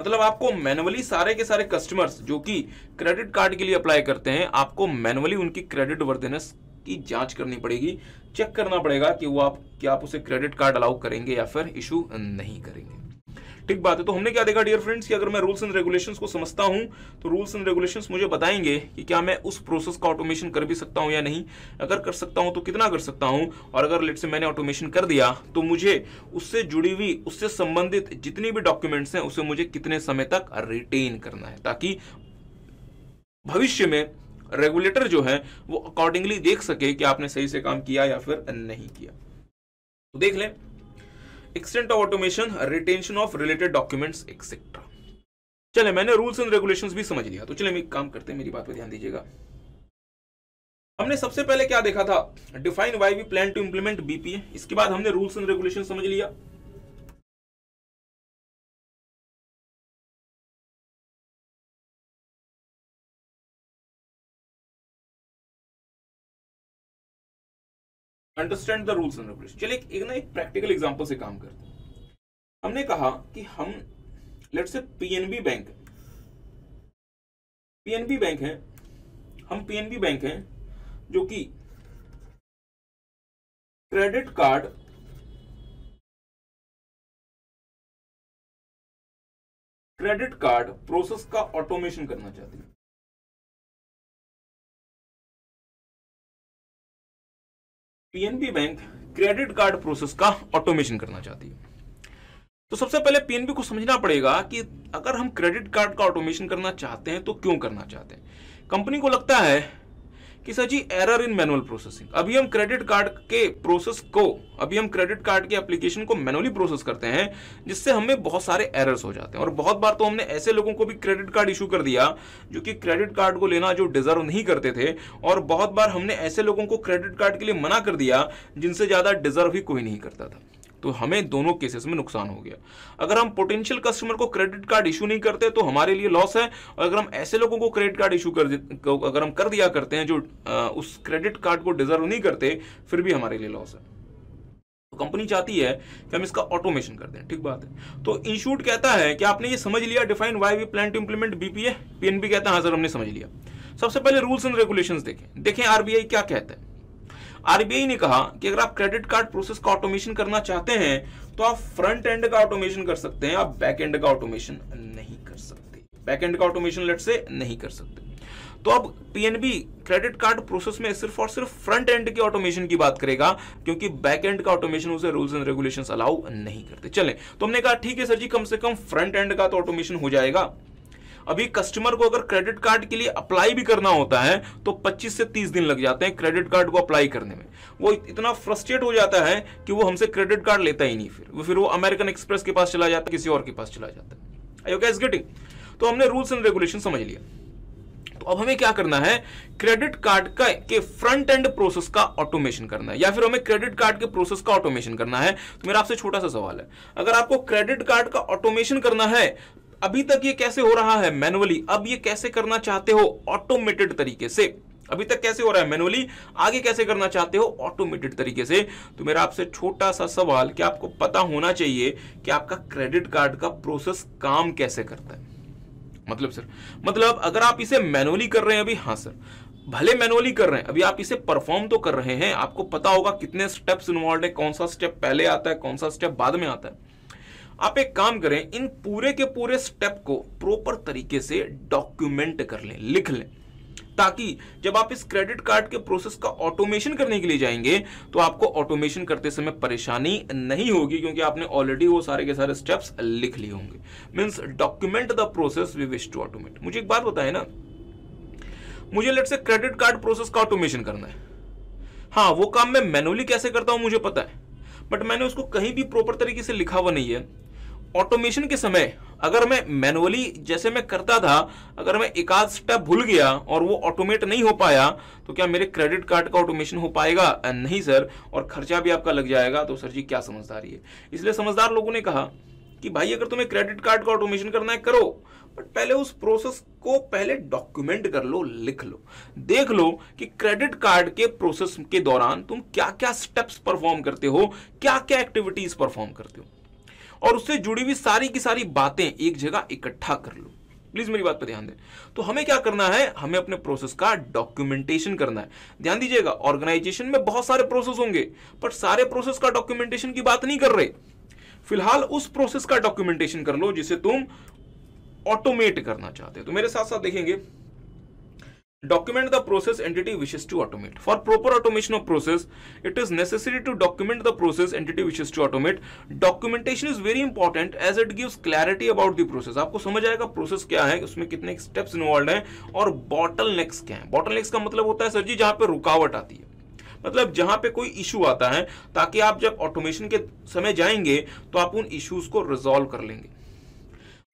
मतलब आपको मैनुअली सारे के सारे कस्टमर्स जो कि क्रेडिट कार्ड के लिए अप्लाई करते हैं, आपको मैनुअली उनकी क्रेडिट वर्देनेस की जाँच करनी पड़ेगी चेक करना पड़ेगा कि वो आप क्या आप उसे क्रेडिट कार्ड अलाउ करेंगे या फिर इशू नहीं करेंगे। ठीक बात है। तो हमने क्या देखा डियर फ्रेंड्स कि अगर मैं रूल्स एंड रेगुलेशंस को समझता हूँ तो रूल्स एंड रेगुलेशंस मुझे बताएँगे कि क्या मैं उस प्रोसेस का ऑटोमेशन कर भी सकता हूँ या नहीं। अगर कर सकता हूँ तो कितना कर सकता हूँ? और अगर लेट से मैंने ऑटोमेशन कर दिया तो मुझे उससे जुड़ी हुई, उससे संबंधित जितनी भी डॉक्यूमेंट्स हैं, उसे मुझे कितने समय तक रिटेन करना है, ताकि भविष्य में रेगुलेटर जो है, वो अकॉर्डिंगली देख सके कि आपने सही से काम किया या फिर नहीं किया। तो देख लें extent of automation retention of related documents etcetera चले, मैंने रूल्स एंड रेगुलेशन भी समझ लिया। तो चले हम एक काम करते हैं, मेरी बात पर ध्यान दीजिएगा। हमने सबसे पहले क्या देखा था? Define why we plan to implement BPA इसके बाद हमने रूल्स एंड रेगुलेशन समझ लिया। Understand the rules and regulation चलिए एक, ना एक प्रैक्टिकल एग्जांपल से काम करते हैं। हमने कहा कि हम let's say PNB bank PNB bank है। हम पीएनबी बैंक हैं जो कि credit card credit card process का ऑटोमेशन करना चाहती हैं। PNB bank credit card process का ऑटोमेशन करना चाहती है। तो सबसे पहले पीएनबी को समझना पड़ेगा कि अगर हम क्रेडिट कार्ड का ऑटोमेशन करना चाहते हैं तो क्यों करना चाहते हैं? कंपनी को लगता है कि sir ji error in manual processing अभी हम क्रेडिट कार्ड के प्रोसेस को, अभी हम क्रेडिट कार्ड के एप्लीकेशन को मैनुअली प्रोसेस करते हैं, जिससे हमें बहुत सारे एरर्स हो जाते हैं। और बहुत बार तो हमने ऐसे लोगों को भी क्रेडिट कार्ड इशू कर दिया, जो कि क्रेडिट कार्ड को लेना जो डिजर्व नहीं करते थे, और बहुत बार हमने ऐसे लोगों को क्रेडिट कार्ड के लिए मना कर दिया, जिनसे ज़्यादा डिजर्व ही कोई नहीं करता था। तो हमें दोनों केसेस में नुकसान हो गया। अगर हम पोटेंशियल कस्टमर को क्रेडिट कार्ड इशू नहीं करते तो हमारे लिए लॉस है। और अगर हम ऐसे लोगों को क्रेडिट कार्ड इशू कर अगर हम कर दिया करते हैं जो आ, उस क्रेडिट कार्ड को डिजर्व नहीं करते फिर भी हमारे लिए लॉस है। तो कंपनी चाहती है कि हम इसका ऑटोमेशन कर दें ठीक बात है। तो इंशूट कहता है कि आपने ये समझ लिया define why we plan to implement BPA PNB कहता है हाँ सर हमने समझ लिया। सबसे पहले रूल्स एंड रेगुलेशंस देखें। देखें आरबीआई क्या कहता है। आरबीआई ने कहा कि अगर आप क्रेडिट कार्ड प्रोसेस का ऑटोमेशन करना चाहते हैं तो आप फ्रंट एंड का ऑटोमेशन कर सकते हैं, आप बैक एंड का ऑटोमेशन नहीं कर सकते। बैक एंड का ऑटोमेशन लेट से नहीं कर सकते। तो अब पीएनबी क्रेडिट कार्ड प्रोसेस में सिर्फ़ और सिर्फ़ फ्रंट एंड के ऑटोमेशन की बात करेगा, क्योंकि बैक एंड का ऑटोमेशन उसे रूल्स एंड रेगुलेशंस अलाउ नहीं करते। चले तो हमने कहा, ठीक है सर जी, कम से कम फ्रंट एंड का तो ऑटोमेशन हो जाएगा। अभी कस्टमर को अगर क्रेडिट कार्ड के लिए अप्लाई भी करना होता है तो 25 से 30 दिन लग जाते हैं क्रेडिट कार्ड को अप्लाई करने में। वो इतना फ्रस्ट्रेट हो जाता है कि वो हमसे क्रेडिट कार्ड लेता ही नहीं फिर। वो फिर वो अमेरिकन एक्सप्रेस के पास चला जाता है, किसी और के पास चला जाता है। आई गैस गेटिंग तो हमने रूल्स एंड रेगुलेशन समझ लिया। तो अब हमें क्या करना है? क्रेडिट कार्ड का, के फ्रंट एंड प्रोसेस का ऑटोमेशन करना है। या फिर हमें क्रेडिट कार्ड के प्रोसेस का ऑटोमेशन करना है? तो मेरा आपसे छोटा सा सवाल है। अगर आपको क्रेडिट कार्ड का ऑटोमेशन करना है अभी तक ये कैसे हो रहा है मैनुअली? अब ये कैसे करना चाहते हो ऑटोमेटेड तरीके से? अभी तक कैसे हो रहा है मैनुअली? आगे कैसे करना चाहते हो ऑटोमेटेड तरीके से? तो मेरा आपसे छोटा सा सवाल कि आपको पता होना चाहिए कि आपका क्रेडिट कार्ड का प्रोसेस काम कैसे करता है? मतलब सर मतलब अगर आप इसे मैनुअली कर रहे हैं अभी हाँ सर भले मैनुअली कर रहे हैं, अभी आप इसे परफॉर्म तो कर रहे हैं, आपको पता होगा कितने स्टेप्स इन्वॉल्व है, कौन सा स्टेप पहले आता है, कौन सा स्टेप बाद में आता है। आप एक काम करें, इन पूरे के पूरे स्टेप को प्रॉपर तरीके से डॉक्यूमेंट कर लें, लिख लें। ताकि जब आप इस क्रेडिट कार्ड के प्रोसेस का ऑटोमेशन करने के लिए जाएँगे तो आपको ऑटोमेशन करते समय परेशानी नहीं होगी, क्योंकि आपने ऑलरेडी वो सारे के सारे स्टेप्स लिख लिए होंगे। Means document the process we wish to automate मुझे एक बात बताए ना, मुझे let's say credit card process का ऑटोमेशन करना है। हाँ वो काम मैं मैनुअली कैसे करता हूँ, मुझे पता है बट मैंने उसको कहीं भी प्रॉपर तरीके से लिखा हुआ नहीं है। ऑटोमेशन के समय अगर मैं मैनुअली जैसे मैं करता था, अगर मैं एक आध स्टेप भूल गया और वो ऑटोमेट नहीं हो पाया तो क्या मेरे क्रेडिट कार्ड का ऑटोमेशन हो पाएगा? नहीं सर, और खर्चा भी आपका लग जाएगा। तो सर जी, क्या समझदारी है? इसलिए समझदार लोगों ने कहा कि भाई, अगर तुम्हें क्रेडिट कार्ड का ऑटोमेशन करना है, करो, बट पहले उस प्रोसेस को पहले डॉक्यूमेंट कर लो, लिख लो। देख लो कि क्रेडिट कार्ड के प्रोसेस के दौरान तुम क्या क्या स्टेप्स परफॉर्म करते हो क्या क्या एक्टिविटीज़ परफॉर्म करते हो। और उससे जुड़ी हुई सारी की सारी बातें एक जगह इकट्ठा कर लो। प्लीज़ मेरी बात पर ध्यान दें। तो हमें क्या करना है? हमें अपने प्रोसेस का डॉक्यूमेंटेशन करना है। ध्यान दीजिएगा ऑर्गेनाइजेशन में बहुत सारे प्रोसेस होंगे पर सारे प्रोसेस का डॉक्यूमेंटेशन की बात नहीं कर रहे। फ़िलहाल उस प्रोसेस का डॉक्यूमेंटेशन कर लो जिसे तुम ऑटोमेट करना चाहते हो। तो मेरे साथ साथ देखेंगे। Document the process entity wishes to automate for proper automation of process it is necessary to document the process entity wishes to automate documentation is very important as it gives clarity about the process आएगा process क्या है उसमें कितने steps involve हैं और bottle next क्या है bottle next का मतलब होता है सर जी जहाँ पे रुकावट आती है मतलब जहाँ पे कोई इशू आता है ताकि आप जब ऑटोमेशन के समय जाएँगे तो आप उन इश्यूज़ को रिजॉल्व कर लेंगे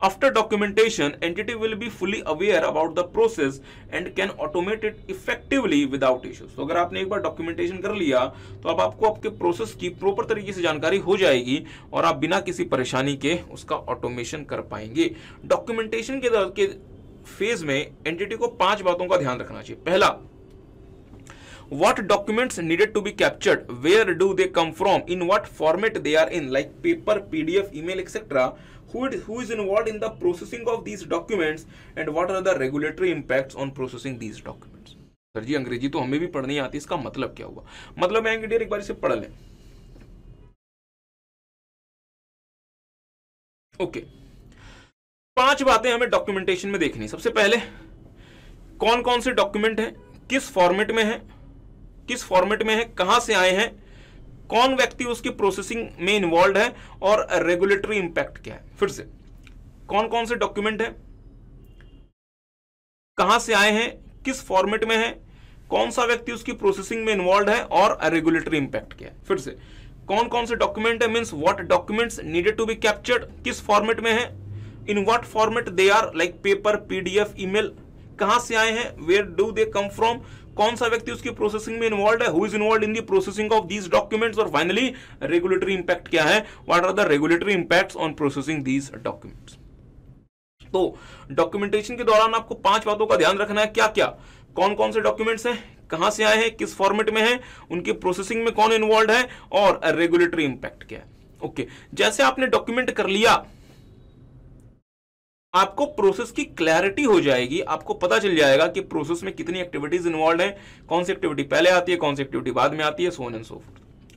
After documentation, entity will be fully aware about the process and can automate it effectively without issues. तो अगर आपने एक बार डॉक्यूमेंटेशन कर लिया तो अब आपको आपके प्रोसेस की प्रॉपर तरीके से जानकारी हो जाएगी और आप बिना किसी परेशानी के उसका ऑटोमेशन कर पाएँगे डॉक्यूमेंटेशन के, के फ़ेज़ में एंटिटी को पाँच बातों का ध्यान रखना चाहिए पहला what documents needed to be captured where do they come from in what format they are in like paper pdf email etc who, it, who is involved in the processing of these documents and what are the regulatory impacts on processing these documents sir ji अंग्रेज़ी तो हमें भी पढ़नी आती है इसका मतलब क्या हुआ मतलब मैं एक बार इसे पढ़ लें ओके पाँच बातें हमें डॉक्यूमेंटेशन में देखनी सबसे पहले कौन कौन से डॉक्यूमेंट हैं किस फॉर्मेट में है किस फॉर्मेट में है कहाँ से आए हैं कौन व्यक्ति उसकी प्रोसेसिंग में इन्वॉल्व है और रेगुलेटरी इंपैक्ट क्या है? फिर से कौन कौन से डॉक्यूमेंट है? कहाँ से आए हैं? किस फॉर्मेट में है? कौन सा व्यक्ति उसकी प्रोसेसिंग में इन्वॉल्व है और रेगुलेटरी इंपैक्ट क्या है? फिर से कौन कौन से डॉक्यूमेंट है? Means what documents needed to be captured किस फॉर्मेट में है? In what format they are like paper PDF email कहाँ से आए हैं? Where do they come from कौन सा व्यक्ति उसकी प्रोसेसिंग में इन्वॉल्व है? Who is involve in the processing of these documents और फाइनली रेगुलेटरी इंपैक्ट क्या है? What are the regulatory impacts on processing these documents तो डॉक्यूमेंटेशन के दौरान आपको पाँच बातों का ध्यान रखना है। क्या क्या कौन कौन से डॉक्यूमेंट्स हैं? कहाँ से आए हैं? किस फॉर्मेट में है? उनकी प्रोसेसिंग में कौन इन्वॉल्व है? और रेगुलेटरी इंपैक्ट क्या है? Okay okay. जैसे आपने डॉक्यूमेंट कर लिया आपको प्रोसेस की क्लैरिटी हो जाएगी, आपको पता चल जाएगा कि प्रोसेस में कितनी एक्टिविटीज़ इन्वॉल्व है, कौन सी एक्टिविटी पहले आती है, कौन सी एक्टिविटी बाद में आती है सोन एंड सो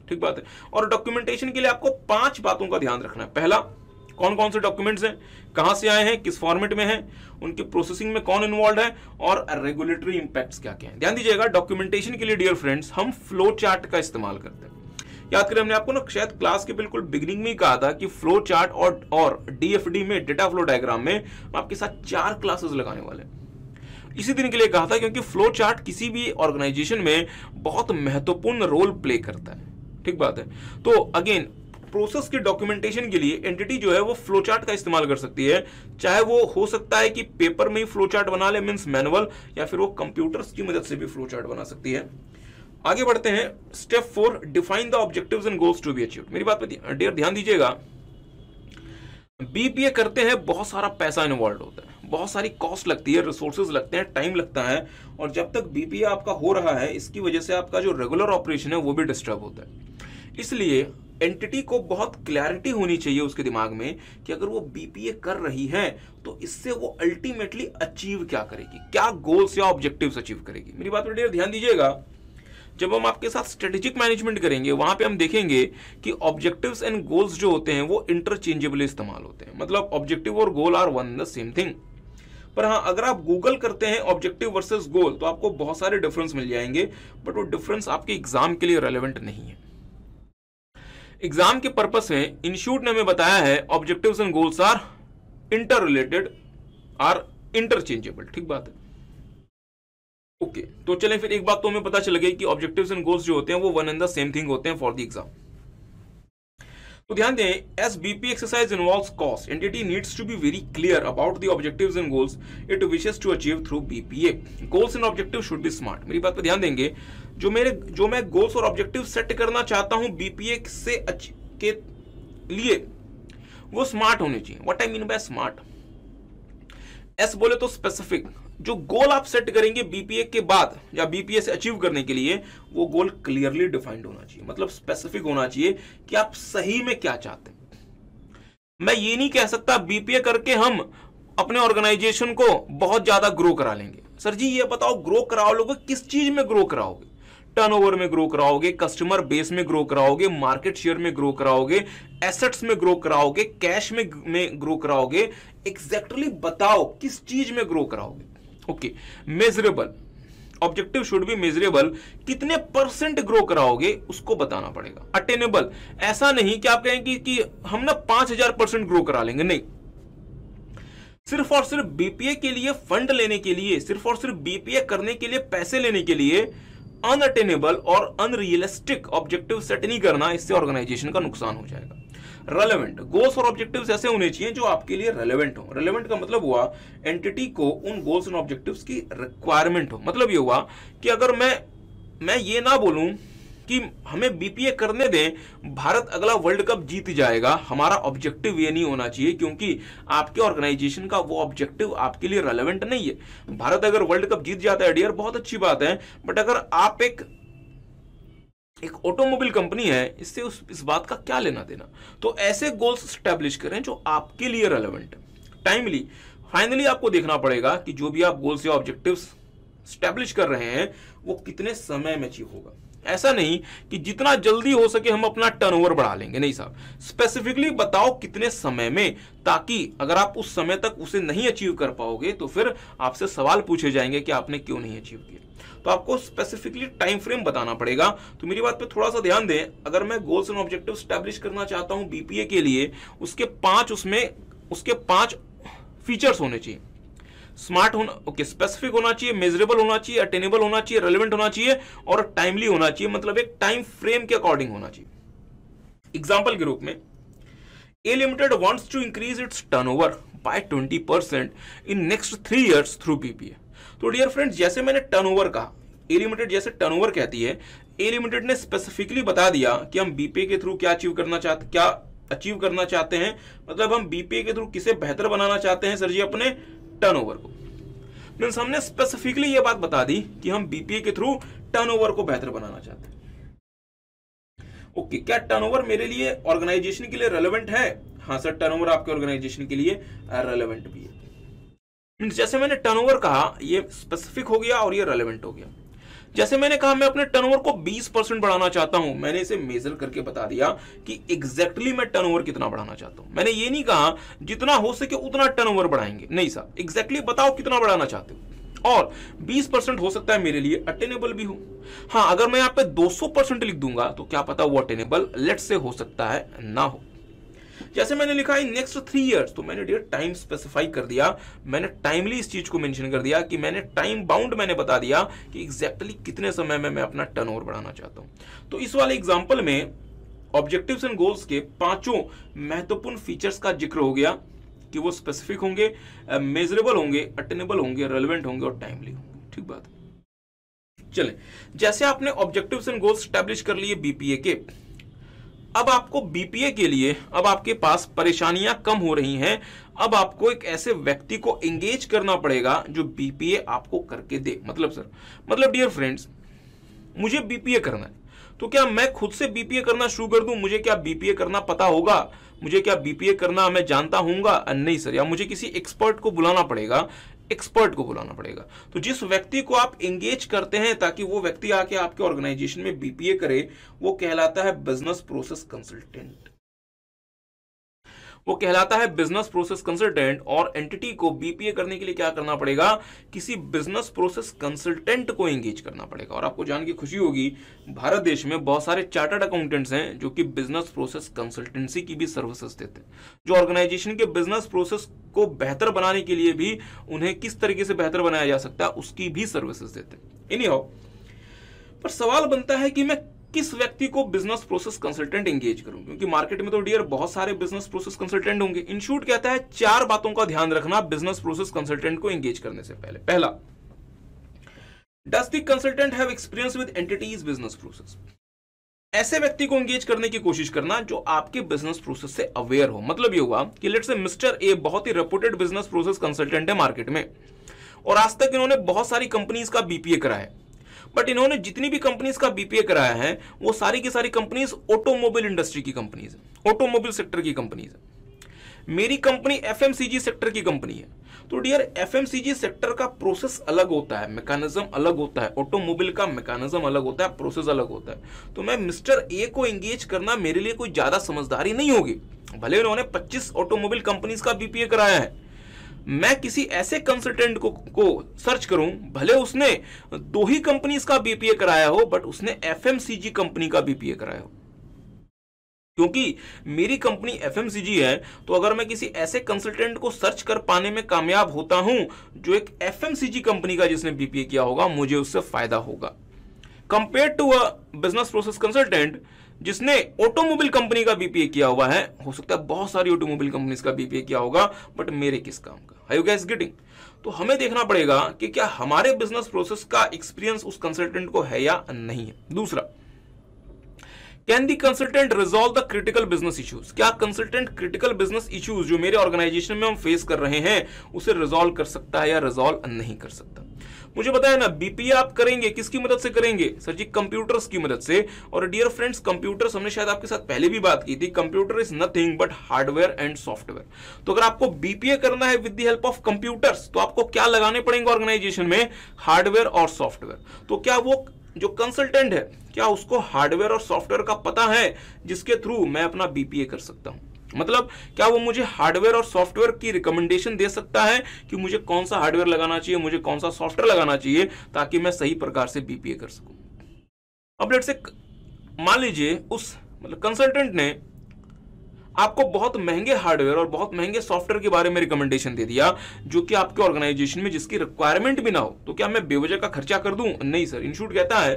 ठीक बात है? और डॉक्यूमेंटेशन के लिए आपको पाँच बातों का ध्यान रखना है। पहला कौन कौन से डॉक्यूमेंट्स हैं, कहाँ से आए हैं, किस फॉर्मेट में हैं, उनकी प्रोसेसिंग में कौन इन्वॉल्व है, और रेगुलेटरी इंपैक्ट्स क्या क्या है। ध्यान दीजिएगा डॉक्यूमेंटेशन के लिए डियर फ्रेंड्स हम फ्लो चार्ट का इस्तेमाल करते हैं। याद करें, हमने आपको ना शायद क्लास के बिल्कुल बिगिनिंग में ही कहा था कि फ्लो चार्ट और और डीएफडी में डेटा फ्लो डायग्राम में हम आपके साथ चार क्लासेस लगाने वाले हैं। इसी दिन के लिए कहा था क्योंकि फ्लो चार्ट किसी भी ऑर्गेनाइजेशन में बहुत महत्वपूर्ण रोल प्ले करता है। ठीक बात है? तो अगेन प्रोसेस के डॉक्यूमेंटेशन के लिए एंटिटी जो है वो फ्लो चार्ट का इस्तेमाल कर सकती है। चाहे वो हो सकता है कि पेपर में ही फ्लो चार्ट बना ले मीन्स मैनुअल या फिर वो कंप्यूटर्स की मदद से भी फ्लो चार्ट बना सकती है। आगे बढ़ते हैं। Step four define the objectives and goals to be achieve मेरी बात पे डियर ध्यान दीजिएगा। बीपीए करते हैं, बहुत सारा पैसा इन्वॉल्व होता है। बहुत सारी कॉस्ट लगती है रिसोर्सेज लगते हैं टाइम लगता है। और जब तक बीपीए आपका हो रहा है, इसकी वजह से आपका जो रेगुलर ऑपरेशन है, वो भी डिस्टर्ब होता है। इसलिए एंटिटी को बहुत क्लैरिटी होनी चाहिए उसके दिमाग में कि अगर वो बीपीए कर रही है तो इससे वो अल्टीमेटली अचीव क्या करेगी? क्या गोल्स या ऑब्जेक्टिव्स अचीव करेगी? मेरी बात पर ध्यान दीजिएगा। जब हम आपके साथ स्ट्रेटेजिक मैनेजमेंट करेंगे, वहाँ पे हम देखेंगे कि ऑब्जेक्टिव्स एंड गोल्स जो होते हैं, वो इंटरचेंजेबली इस्तेमाल होते हैं। मतलब ऑब्जेक्टिव और goal are one the same thing पर हाँ अगर आप गूगल करते हैं ऑब्जेक्टिव वर्सेस गोल तो आपको बहुत सारे डिफरेंस मिल जाएँगे बट वो डिफरेंस आपके एग्ज़ाम के लिए रेलिवेंट नहीं है। एग्ज़ाम के पर्पस में इंस्टीट्यूट ने हमें बताया है objectives and goals are interrelated are interchangeable ठीक बात है? ओके तो चलें फिर एक बात तो हमें पता चल गई कि ऑब्जेक्टिव्स एंड गोल्स जो होते हैं वो one and the same thing होते हैं फॉर द एग्ज़ाम तो ध्यान दें as BP exercise involves cost entity needs to be very clear about the objectives and goals it wishes to achieve through BPA goals and objective should be smart मेरी बात पर ध्यान देंगे, जो मेरे, जो मैं गोल्स और ऑब्जेक्टिव सेट करना चाहता हूँ बीपीए से के लिए, वो स्मार्ट होने चाहिए. What I mean by smart S बोले तो स्पेसिफिक जो गोल आप सेट करेंगे बीपीए के बाद या बीपीए से अचीव करने के लिए, वो गोल क्लियरली डिफाइंड होना चाहिए। मतलब स्पेसिफिक होना चाहिए कि आप सही में क्या चाहते हैं। मैं ये नहीं कह सकता बीपीए करके हम अपने ऑर्गेनाइजेशन को बहुत ज़्यादा ग्रो करा लेंगे। सर जी, ये बताओ ग्रो कराओ लोगे किस चीज़ में ग्रो कराओगे? टर्नओवर में ग्रो कराओगे कस्टमर बेस में ग्रो कराओगे मार्केट शेयर में ग्रो कराओगे एसेट्स में ग्रो कराओगे कैश में में ग्रो कराओगे एग्जैक्टली exactly बताओ किस चीज़ में ग्रो कराओगे। Okay measurable objective should be measurable कितने परसेंट ग्रो कराओगे, उसको बताना पड़ेगा. अटेनेबल ऐसा नहीं कि आप कहेंगे कि हम ना पाँच हज़ार परसेंट ग्रो करा लेंगे, नहीं. सिर्फ़ और सिर्फ़ बीपीए के लिए फंड लेने के लिए, सिर्फ़ और सिर्फ़ बीपीए करने के लिए, पैसे लेने के लिए अनअटेनेबल और अनरियलिस्टिक ऑब्जेक्टिव सेट नहीं करना, इससे ऑर्गेनाइजेशन का नुकसान हो जाएगा. रेलेवेंट गोल्स और ऑब्जेक्टिव्स ऐसे होने चाहिए जो आपके लिए रेलेवेंट हो। रेलेवेंट का मतलब हुआ एंटिटी को उन गोल्स और ऑब्जेक्टिव्स की रिक्वायरमेंट हो। मतलब ये हुआ कि अगर मैं मैं ये ना बोलूँ कि हमें बीपीए करने दें, भारत अगला वर्ल्ड कप जीत जाएगा। हमारा ऑब्जेक्टिव ये नहीं होना चाहिए क्योंकि आपके ऑर्गेनाइजेशन का वो ऑब्जेक्टिव आपके लिए रेलेवेंट नहीं है। भारत अगर वर्ल्ड कप जीत जाता है डियर बहुत अच्छी बात है बट अगर आप एक एक ऑटोमोबाइल कंपनी है, इससे उस, इस बात का क्या लेना देना? तो ऐसे गोल्स स्टैब्लिश करें जो आपके लिए रेलेवेंट है। टाइमली फाइनली आपको देखना पड़ेगा कि जो भी आप गोल्स या ऑब्जेक्टिव्स स्टैब्लिश कर रहे हैं, वो कितने समय में अचीव होगा। ऐसा नहीं कि जितना जल्दी हो सके हम अपना टर्नओवर बढ़ा लेंगे। नहीं साहब स्पेसिफिकली बताओ कितने समय में, ताकि अगर आप उस समय तक उसे नहीं अचीव कर पाओगे तो फिर आपसे सवाल पूछे जाएँगे कि आपने क्यों नहीं अचीव किया। तो आपको स्पेसिफिकली टाइम फ्रेम बताना पड़ेगा। तो मेरी बात पे थोड़ा सा ध्यान दें। अगर मैं गोल्स एंड ऑब्जेक्टिव स्टैब्लिश करना चाहता हूँ बीपीए के लिए, उसके पाँच उसमें, उसके पाँच फीचर्स होने चाहिए। स्मार्ट होना ओके स्पेसिफिक होना चाहिए मेजरेबल होना चाहिए अटेनेबल होना चाहिए रेलिवेंट होना चाहिए और टाइमली होना चाहिए। मतलब एक टाइम फ्रेम के अकॉर्डिंग होना चाहिए। एग्ज़ाम्पल के रूप में A limited wants to increase its turnover by 20 percent in next three years through BPA तो डियर फ्रेंड्स जैसे मैंने टर्नओवर कहा ए लिमिटेड जैसे टर्नओवर कहती है ए लिमिटेड ने स्पेसिफिकली बता दिया कि हम बीपीए के थ्रू क्या अचीव करना चाहते क्या अचीव करना चाहते हैं। मतलब हम बीपीए के थ्रू किसे बेहतर बनाना चाहते हैं सर जी अपने टर्नओवर को। मीन्स हमने स्पेसिफिकली ये बात बता दी कि हम बीपीए के थ्रू टर्नओवर को बेहतर बनाना चाहते हैं। ओके okay, क्या टर्नओवर मेरे लिए ऑर्गेनाइजेशन के लिए रेलेवेंट है? हाँ सर टर्नओवर आपके ऑर्गेनाइजेशन के लिए रेलेवेंट भी है। जैसे मैंने टर्नओवर कहा, ये स्पेसिफिक हो गया और ये रेलेवेंट हो गया। जैसे मैंने कहा, मैं अपने टर्नओवर को 20 परसेंट बढ़ाना चाहता हूँ, मैंने इसे मेजर करके बता दिया कि एग्जैक्टली exactly मैं टर्नओवर कितना बढ़ाना चाहता हूँ। मैंने ये नहीं कहा, जितना हो सके उतना टर्नओवर बढ़ाएँगे। नहीं साहब एग्जैक्टली exactly बताओ कितना बढ़ाना चाहते हो। और 20 परसेंट हो सकता है मेरे लिए अटेनेबल भी हो। हाँ अगर मैं यहाँ पे 200 परसेंट लिख दूँगा तो क्या पता वो अटेनेबल लेट से हो सकता है ना हो। जैसे मैंने लिखा है नेक्स्ट थ्री इयर्स तो मैंने डियर टाइम स्पेसिफाई कर दिया। मैंने टाइमली इस चीज़ को मेंशन कर दिया कि मैंने टाइम बाउंड मैंने बता दिया कि एग्जैक्टली exactly कितने समय में मैं अपना टर्नओवर बढ़ाना चाहता हूँ। तो इस वाले एग्जांपल में ऑब्जेक्टिव्स एंड गोल्स के पाँचों महत्वपूर्ण फीचर्स का ज़िक्र हो गया कि वो स्पेसिफिक होंगे मेजरेबल होंगे अटेनेबल होंगे रेलिवेंट होंगे और टाइमली होंगे। ठीक बात? चले, जैसे आपने ऑब्जेक्टिव्स एंड गोल्स स्टैब्लिश कर लिए बीपीए के अब आपको बीपीए के लिए अब आपके पास परेशानियाँ कम हो रही हैं। अब आपको एक ऐसे व्यक्ति को एंगेज करना पड़ेगा जो बीपीए आपको करके दे। मतलब सर मतलब डियर फ्रेंड्स मुझे बीपीए करना है। तो क्या मैं खुद से बीपीए करना शुरू कर दूँ? मुझे क्या बीपीए करना पता होगा? मुझे क्या बीपीए करना मैं जानता हूँगा नहीं सर या मुझे किसी एक्सपर्ट को बुलाना पड़ेगा? एक्सपर्ट को बुलाना पड़ेगा। तो जिस व्यक्ति को आप एंगेज करते हैं ताकि वो व्यक्ति आके आपके ऑर्गेनाइजेशन में बीपीए करे, वो कहलाता है बिज़नेस प्रोसेस कंसल्टेंट वो कहलाता है बिज़नेस प्रोसेस कंसल्टेंट और एंटिटी को बीपीए करने के लिए क्या करना पड़ेगा? किसी बिज़नेस प्रोसेस कंसल्टेंट को एंगेज करना पड़ेगा। और आपको जान की खुशी होगी, भारत देश में बहुत सारे चार्टर्ड अकाउंटेंट्स हैं जो कि बिज़नेस प्रोसेस कंसल्टेंसी की भी सर्विसेज़ देते हैं। जो ऑर्गेनाइजेशन के बिज़नेस प्रोसेस को बेहतर बनाने के लिए भी उन्हें किस तरीके से बेहतर बनाया जा सकता है, उसकी भी सर्विसेज़ देते हैं। एनी पर सवाल बनता है कि मैं किस व्यक्ति को बिज़नेस प्रोसेस कंसल्टेंट एंगेज करूँ? क्योंकि मार्केट में तो डियर बहुत सारे बिज़नेस प्रोसेस कंसल्टेंट होंगे। इंस्टीट्यूट कहता है? चार बातों का ध्यान रखना बिज़नेस प्रोसेस कंसल्टेंट को एंगेज करने से पहले। पहला does the consultant have experience with entity's business process ऐसे व्यक्ति को एंगेज करने की कोशिश करना जो आपके बिज़नेस प्रोसेस से अवेयर हो। मतलब ये हुआ कि लेट्स से मिस्टर ए बहुत ही रेपुटेड बिज़नेस प्रोसेस कंसल्टेंट है मार्केट में। और आज तक इन्होंने बहुत सारी कंपनीज़ का बीपीए करा है। बट इन्होंने जितनी भी कंपनीज़ का बीपीए कराया है, वो सारी की सारी कंपनीज़ ऑटोमोबाइल इंडस्ट्री की कंपनीज़ है। ऑटोमोबाइल सेक्टर की कंपनीज़ है। मेरी कंपनी एफएमसीजी सेक्टर की कंपनी है। तो डियर एफएमसीजी सेक्टर का प्रोसेस अलग होता है मैकेनिज्म अलग होता है ऑटोमोबाइल का मैकेनिज्म अलग होता है प्रोसेस अलग होता है। तो मैं मिस्टर ए को एंगेज करना मेरे लिए कोई ज़्यादा समझदारी नहीं होगी। भले उन्होंने 25 ऑटोमोबाइल कंपनीज़ का बीपीए कराया है। मैं किसी ऐसे कंसल्टेंट को को सर्च करूँ, भले उसने दो ही कंपनीज़ का बीपीए कराया हो बट उसने एफएमसीजी कंपनी का बीपीए कराया हो। क्योंकि मेरी कंपनी एफएमसीजी है तो अगर मैं किसी ऐसे कंसल्टेंट को सर्च कर पाने में कामयाब होता हूँ, जो एक एफएमसीजी कंपनी का जिसने बीपीए किया होगा, मुझे उससे फ़ायदा होगा। Compare to a business process consultant जिसने ऑटोमोबाइल कंपनी का बीपीए किया हुआ है, हो सकता है बहुत सारी ऑटोमोबाइल कंपनीज़ का बीपीए किया होगा बट मेरे किस काम का? है यू गैस गेटिंग तो हमें देखना पड़ेगा कि क्या हमारे बिज़नेस प्रोसेस का एक्सपीरियंस उस कंसल्टेंट को है या नहीं है। दूसरा can the consultant resolve the critical business issues क्या कंसल्टेंट क्रिटिकल बिज़नेस इश्यूज़ जो मेरे ऑर्गेनाइजेशन में हम फेस कर रहे हैं, उसे रिजोल्व कर सकता है या रिजोल्व नहीं कर सकता? मुझे बताया ना बीपीए आप करेंगे, किसकी मदद से करेंगे? सर जी कंप्यूटर्स की मदद से। और डियर फ्रेंड्स कंप्यूटर्स हमने शायद आपके साथ पहले भी बात की थी। Computer is nothing but hardware and software तो अगर आपको बीपीए करना है with the help of computers तो आपको क्या लगाने पड़ेंगे ऑर्गेनाइजेशन में? हार्डवेयर और सॉफ्टवेयर तो क्या वो जो कंसल्टेंट है, क्या उसको हार्डवेयर और सॉफ्टवेयर का पता है, जिसके थ्रू मैं अपना बीपीए कर सकता हूँ? मतलब क्या वो मुझे हार्डवेयर और सॉफ्टवेयर की रिकमेंडेशन दे सकता है कि मुझे कौन सा हार्डवेयर लगाना चाहिए, मुझे कौन सा सॉफ्टवेयर लगाना चाहिए, ताकि मैं सही प्रकार से बीपीए कर सकूँ? अब लेट से मान लीजिए उस मतलब कंसल्टेंट ने आपको बहुत महँगे हार्डवेयर और बहुत महँगे सॉफ्टवेयर के बारे में रिकमेंडेशन दे दिया, जो कि आपके ऑर्गेनाइजेशन में जिसकी रिक्वायरमेंट भी ना हो तो क्या मैं बेवजह का खर्चा कर दूँ? नहीं सर इंस्टीट्यूट कहता है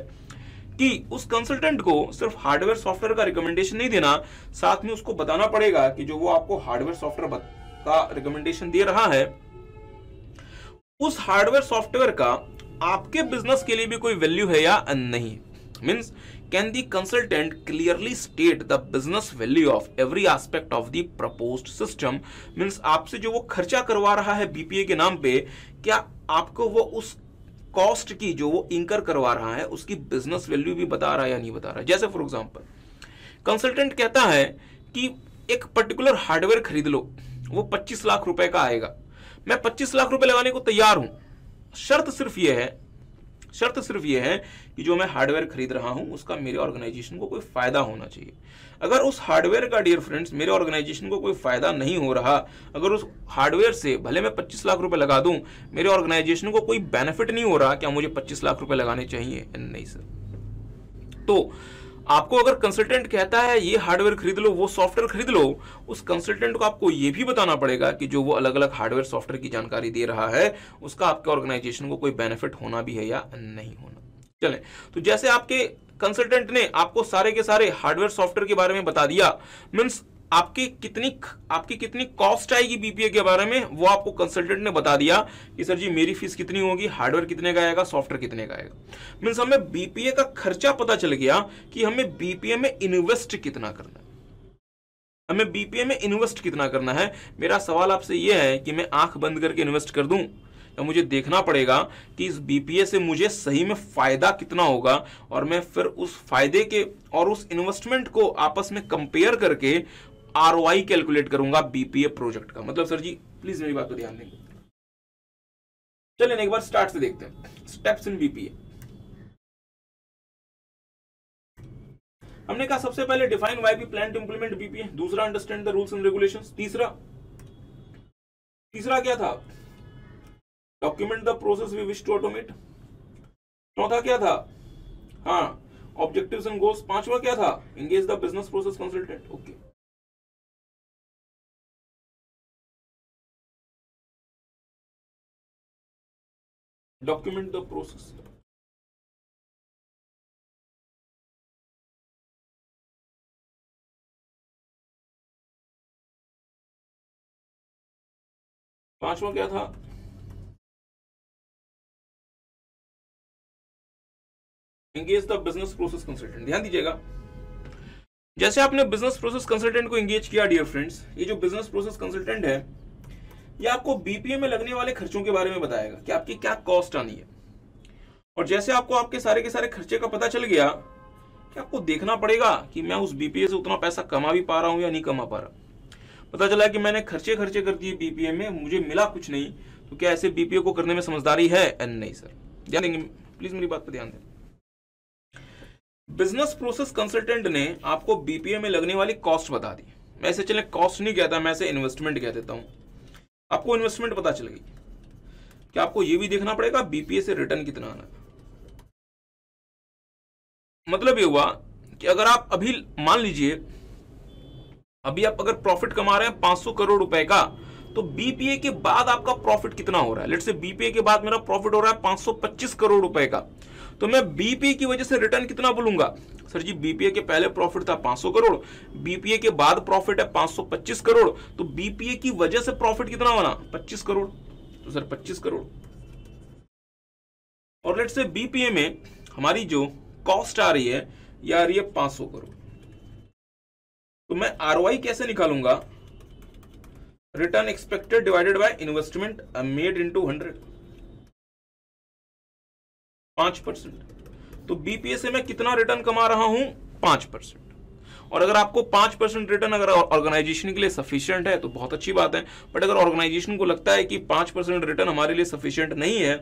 कि उस कंसल्टेंट को सिर्फ़ हार्डवेयर सॉफ्टवेयर का रिकमेंडेशन नहीं देना, साथ में उसको बताना पड़ेगा कि जो वो आपको हार्डवेयर सॉफ्टवेयर का रिकमेंडेशन दे रहा है, उस हार्डवेयर सॉफ्टवेयर का आपके बिज़नेस के लिए भी कोई वैल्यू है या नहीं? Means can the consultant clearly state the business value of every aspect of the proposed system means आपसे जो वो खर्चा करवा रहा है बीपीए के नाम पे, क्या आपको वो उस कॉस्ट की जो वो इंकर करवा रहा है, उसकी बिज़नेस वैल्यू भी बता रहा है या नहीं बता रहा है। जैसे फॉर एग्ज़ाम्पल कंसल्टेंट कहता है कि एक पर्टिकुलर हार्डवेयर खरीद लो, वो 25 लाख रुपए का आएगा। मैं 25 लाख रुपए लगाने को तैयार हूँ। शर्त सिर्फ़ यह है शर्त सिर्फ़ ये है कि जो मैं हार्डवेयर खरीद रहा हूँ, उसका मेरे ऑर्गेनाइजेशन को कोई फ़ायदा होना चाहिए। अगर उस हार्डवेयर का डियर फ्रेंड्स मेरे ऑर्गेनाइजेशन को कोई फ़ायदा नहीं हो रहा, अगर उस हार्डवेयर से भले मैं 25 लाख रुपए लगा दूँ, मेरे ऑर्गेनाइजेशन को कोई बेनिफिट नहीं हो रहा क्या मुझे 25 लाख रुपए लगाने चाहिए। नहीं सर तो आपको अगर कंसल्टेंट कहता है, ये हार्डवेयर खरीद लो, वो सॉफ्टवेयर खरीद लो, उस कंसल्टेंट को आपको ये भी बताना पड़ेगा कि जो वो अलग अलग हार्डवेयर सॉफ्टवेयर की जानकारी दे रहा है, उसका आपके ऑर्गेनाइजेशन को कोई बेनिफिट होना भी है या नहीं होना। चले तो जैसे आपके कंसल्टेंट ने आपको सारे के सारे हार्डवेयर सॉफ्टवेयर के बारे में बता दिया मीन्स आपकी कितनी आपकी कितनी कॉस्ट आएगी बीपीए के बारे में, वो आपको कंसल्टेंट ने बता दिया कि सर जी, मेरी फ़ीस कितनी होगी हार्डवेयर कितने का आएगा सॉफ्टवेयर कितने का आएगा। मीन्स हमें बीपीए का खर्चा पता चल गया कि हमें बीपीए में इन्वेस्ट कितना करना है। हमें बीपीए में इन्वेस्ट कितना करना है। मेरा सवाल आपसे यह है कि मैं आँख बंद करके इन्वेस्ट कर दूँ? तो मुझे देखना पड़ेगा कि इस बीपीए से मुझे सही में फ़ायदा कितना होगा और मैं फिर उस फ़ायदे के और उस इन्वेस्टमेंट को आपस में कंपेयर करके ROI कैलकुलेट करूँगा बीपीए प्रोजेक्ट का। मतलब सर जी प्लीज़ मेरी बात को ध्यान देंगे चलिए एक बार स्टार्ट से देखते हैं। स्टेप्स इन बीपीए हमने कहा सबसे पहले define why be plan to implement BPA दूसरा understand the rules and regulations तीसरा तीसरा क्या था? Document the process we wish to automate चौथा क्या था? हाँ ऑब्जेक्टिव्स एंड गोल्स पांचवा क्या था? Engage the business process consultant okay document the process. पांचवा क्या था? Engage the business process consultant ध्यान दीजिएगा। जैसे आपने बिज़नेस प्रोसेस कंसल्टेंट को एंगेज किया डियर फ्रेंड्स ये जो बिज़नेस प्रोसेस कंसल्टेंट है ये आपको बीपीए में लगने वाले खर्चों के बारे में बताएगा कि आपकी क्या कॉस्ट आनी है। और जैसे आपको आपके सारे के सारे खर्चे का पता चल गया कि आपको देखना पड़ेगा कि मैं उस बीपीए से उतना पैसा कमा भी पा रहा हूँ या नहीं कमा पा रहा। पता चला कि मैंने खर्चे खर्चे कर दिए बीपीए में, मुझे मिला कुछ नहीं तो क्या ऐसे बीपीए को करने में समझदारी है? एंड नहीं सर ध्यान देंगे प्लीज़ मेरी बात पर ध्यान दें। बिज़नेस प्रोसेस कंसल्टेंट ने आपको बीपीए में लगने वाली कॉस्ट बता दी। मैं ऐसे चले कॉस्ट नहीं कहता, मैं ऐसे इन्वेस्टमेंट कह देता हूँ। आपको इन्वेस्टमेंट पता चल गई क्या आपको यह भी देखना पड़ेगा बीपीए से रिटर्न कितना आना मतलब ये हुआ कि अगर आप अभी मान लीजिए, अभी आप अगर प्रॉफिट कमा रहे हैं 500 करोड़ रुपए का तो बीपीए के बाद आपका प्रॉफिट कितना हो रहा है? लेट से बीपीए के बाद मेरा प्रॉफिट हो रहा है 525 करोड़ रुपए का। तो मैं बीपीए की वजह से रिटर्न कितना बोलूँगा? सर जी बीपीए के पहले प्रॉफिट था 500 करोड़ बीपीए के बाद प्रॉफिट है 525 करोड़ तो बीपीए की वजह से प्रॉफिट कितना बना? 25 करोड़। तो सर 25 करोड़। और लेट से बीपीए में हमारी जो कॉस्ट आ रही है यह आ रही है 500 करोड़। तो मैं आर कैसे निकालूँगा? Return expected divided by investment made into hundred पाँच परसेंट। तो बीपीए से मैं कितना रिटर्न कमा रहा हूँ? पाँच परसेंट। और अगर आपको पाँच परसेंट रिटर्न अगर ऑर्गेनाइजेशन के लिए सफिशियंट है तो बहुत अच्छी बात है। बट अगर ऑर्गेनाइजेशन को लगता है कि पाँच परसेंट रिटर्न हमारे लिए सफिशियंट नहीं है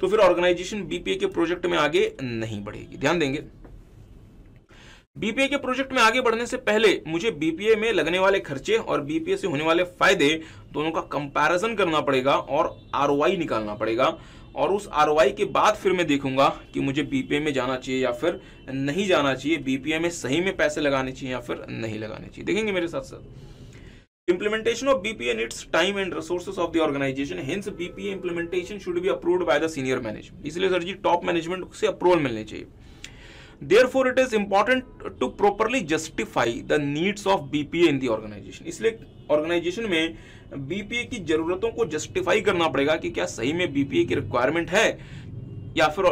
तो फिर ऑर्गेनाइजेशन बीपीए के प्रोजेक्ट में आगे नहीं बढ़ेगी। ध्यान देंगे। बीपीए के प्रोजेक्ट में आगे बढ़ने से पहले मुझे बीपीए में लगने वाले खर्चे और बीपीए से होने वाले फ़ायदे दोनों का कंपैरिजन करना पड़ेगा और आरओआई निकालना पड़ेगा। और उस आर के बाद फिर मैं देखूँगा कि मुझे बीपीए में जाना चाहिए या फिर नहीं जाना चाहिए। बीपीए में सही में पैसे लगाने चाहिए या फिर नहीं लगाने चाहिए। देखेंगे मेरे साथ साथ। Implementation of BPA needs time and resources of the organization hence BPA implementation should be approved by the senior management इसलिए सर जी टॉप मैनेजमेंट से अप्रूवल मिलने चाहिए। Therefore, it is important to properly justify the needs of BPA in the organization. इसलिए organization में BPA की जरूरतों को justify करना पड़ेगा कि क्या सही में बीपीए की रिक्वायरमेंट है, या फिर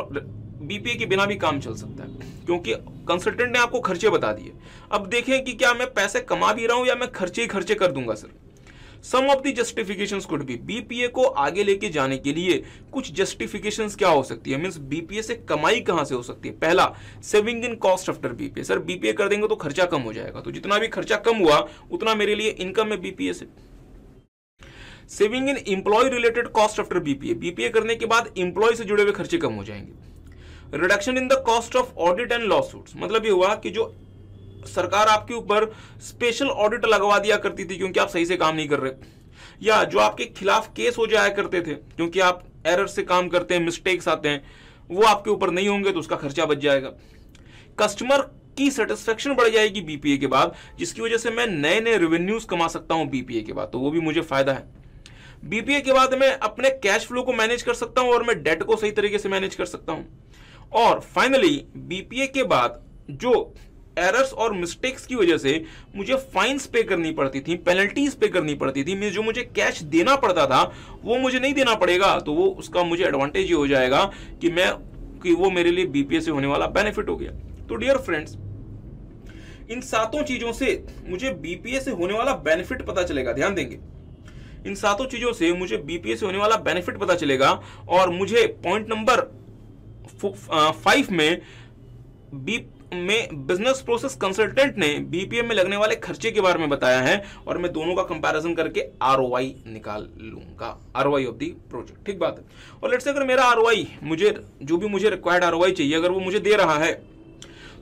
बीपीए के बिना भी काम चल सकता है। क्योंकि कंसल्टेंट ने आपको खर्चे बता दिए। अब देखें कि क्या मैं पैसे कमा भी रहा हूँ या मैं खर्चे ही खर्चे कर दूँगा, sir? Some of the justification could be BPA को आगे लेके जाने के लिए कुछ जस्टिफिकेशन क्या हो सकती है? मीन बीपीए से कमाई कहाँ से हो सकती है? पहला saving in cost after BPA sir BPA कर देंगे तो खर्चा कम हो जाएगा। तो जितना भी खर्चा कम हुआ, उतना मेरे लिए इनकम है बीपीए से। Saving in employee related cost after BPA BPA करने के बाद इंप्लॉय से जुड़े हुए खर्चे कम हो जाएँगे। Reduction in the cost of audit and lawsuits मतलब ये हुआ कि जो सरकार आपके ऊपर स्पेशल ऑडिट लगवा दिया करती थी क्योंकि आप सही से काम नहीं कर रहे। या जो आपके खिलाफ केस हो जाया करते थे, क्योंकि आप एरर से काम करते हैं मिस्टेक्स आते हैं, वो आपके ऊपर नहीं होंगे तो उसका खर्चा बच जाएगा। कस्टमर की सेटिस्फेक्शन बढ़ जाएगी बीपीए के बाद, जिसकी वजह से मैं नए नए रेवेन्यूज कमा सकता हूँ बीपीए के बाद। तो वो भी मुझे फ़ायदा है। बीपीए के बाद मैं अपने कैश फ्लो को मैनेज कर सकता हूँ और मैं डेट को सही तरीके से मैनेज कर सकता हूँ। और फाइनली बीपीए के बाद जो एरर्स और मिस्टेक्स की वजह से मुझे फाइन्स पे करनी पड़ती थी पेनल्टीज पे करनी पड़ती थी जो मुझे कैश देना पड़ता था, वो मुझे नहीं देना पड़ेगा तो वो उसका मुझे एडवांटेज ये हो जाएगा कि मैं, कि वो मेरे लिए बीपीए से होने वाला बेनिफिट हो गया। तो डियर फ्रेंड्स इन सातों चीज़ों से मुझे बीपीए से होने वाला बेनिफिट पता चलेगा, ध्यान देंगे। इन सातों चीज़ों से मुझे बीपीए से होने वाला बेनिफिट पता चलेगा और मुझे पॉइंट नंबर फाइव में बी में बिज़नेस प्रोसेस कंसल्टेंट ने बीपीएम में लगने वाले खर्चे के बारे में बताया है और मैं दोनों का कंपैरिजन करके आर निकाल लूँगा। आर ऑफ़ दी प्रोजेक्ट ठीक बात है? और लेट्स अगर मेरा आरओआई मुझे, जो भी मुझे रिक्वायर्ड आर चाहिए, अगर वो मुझे दे रहा है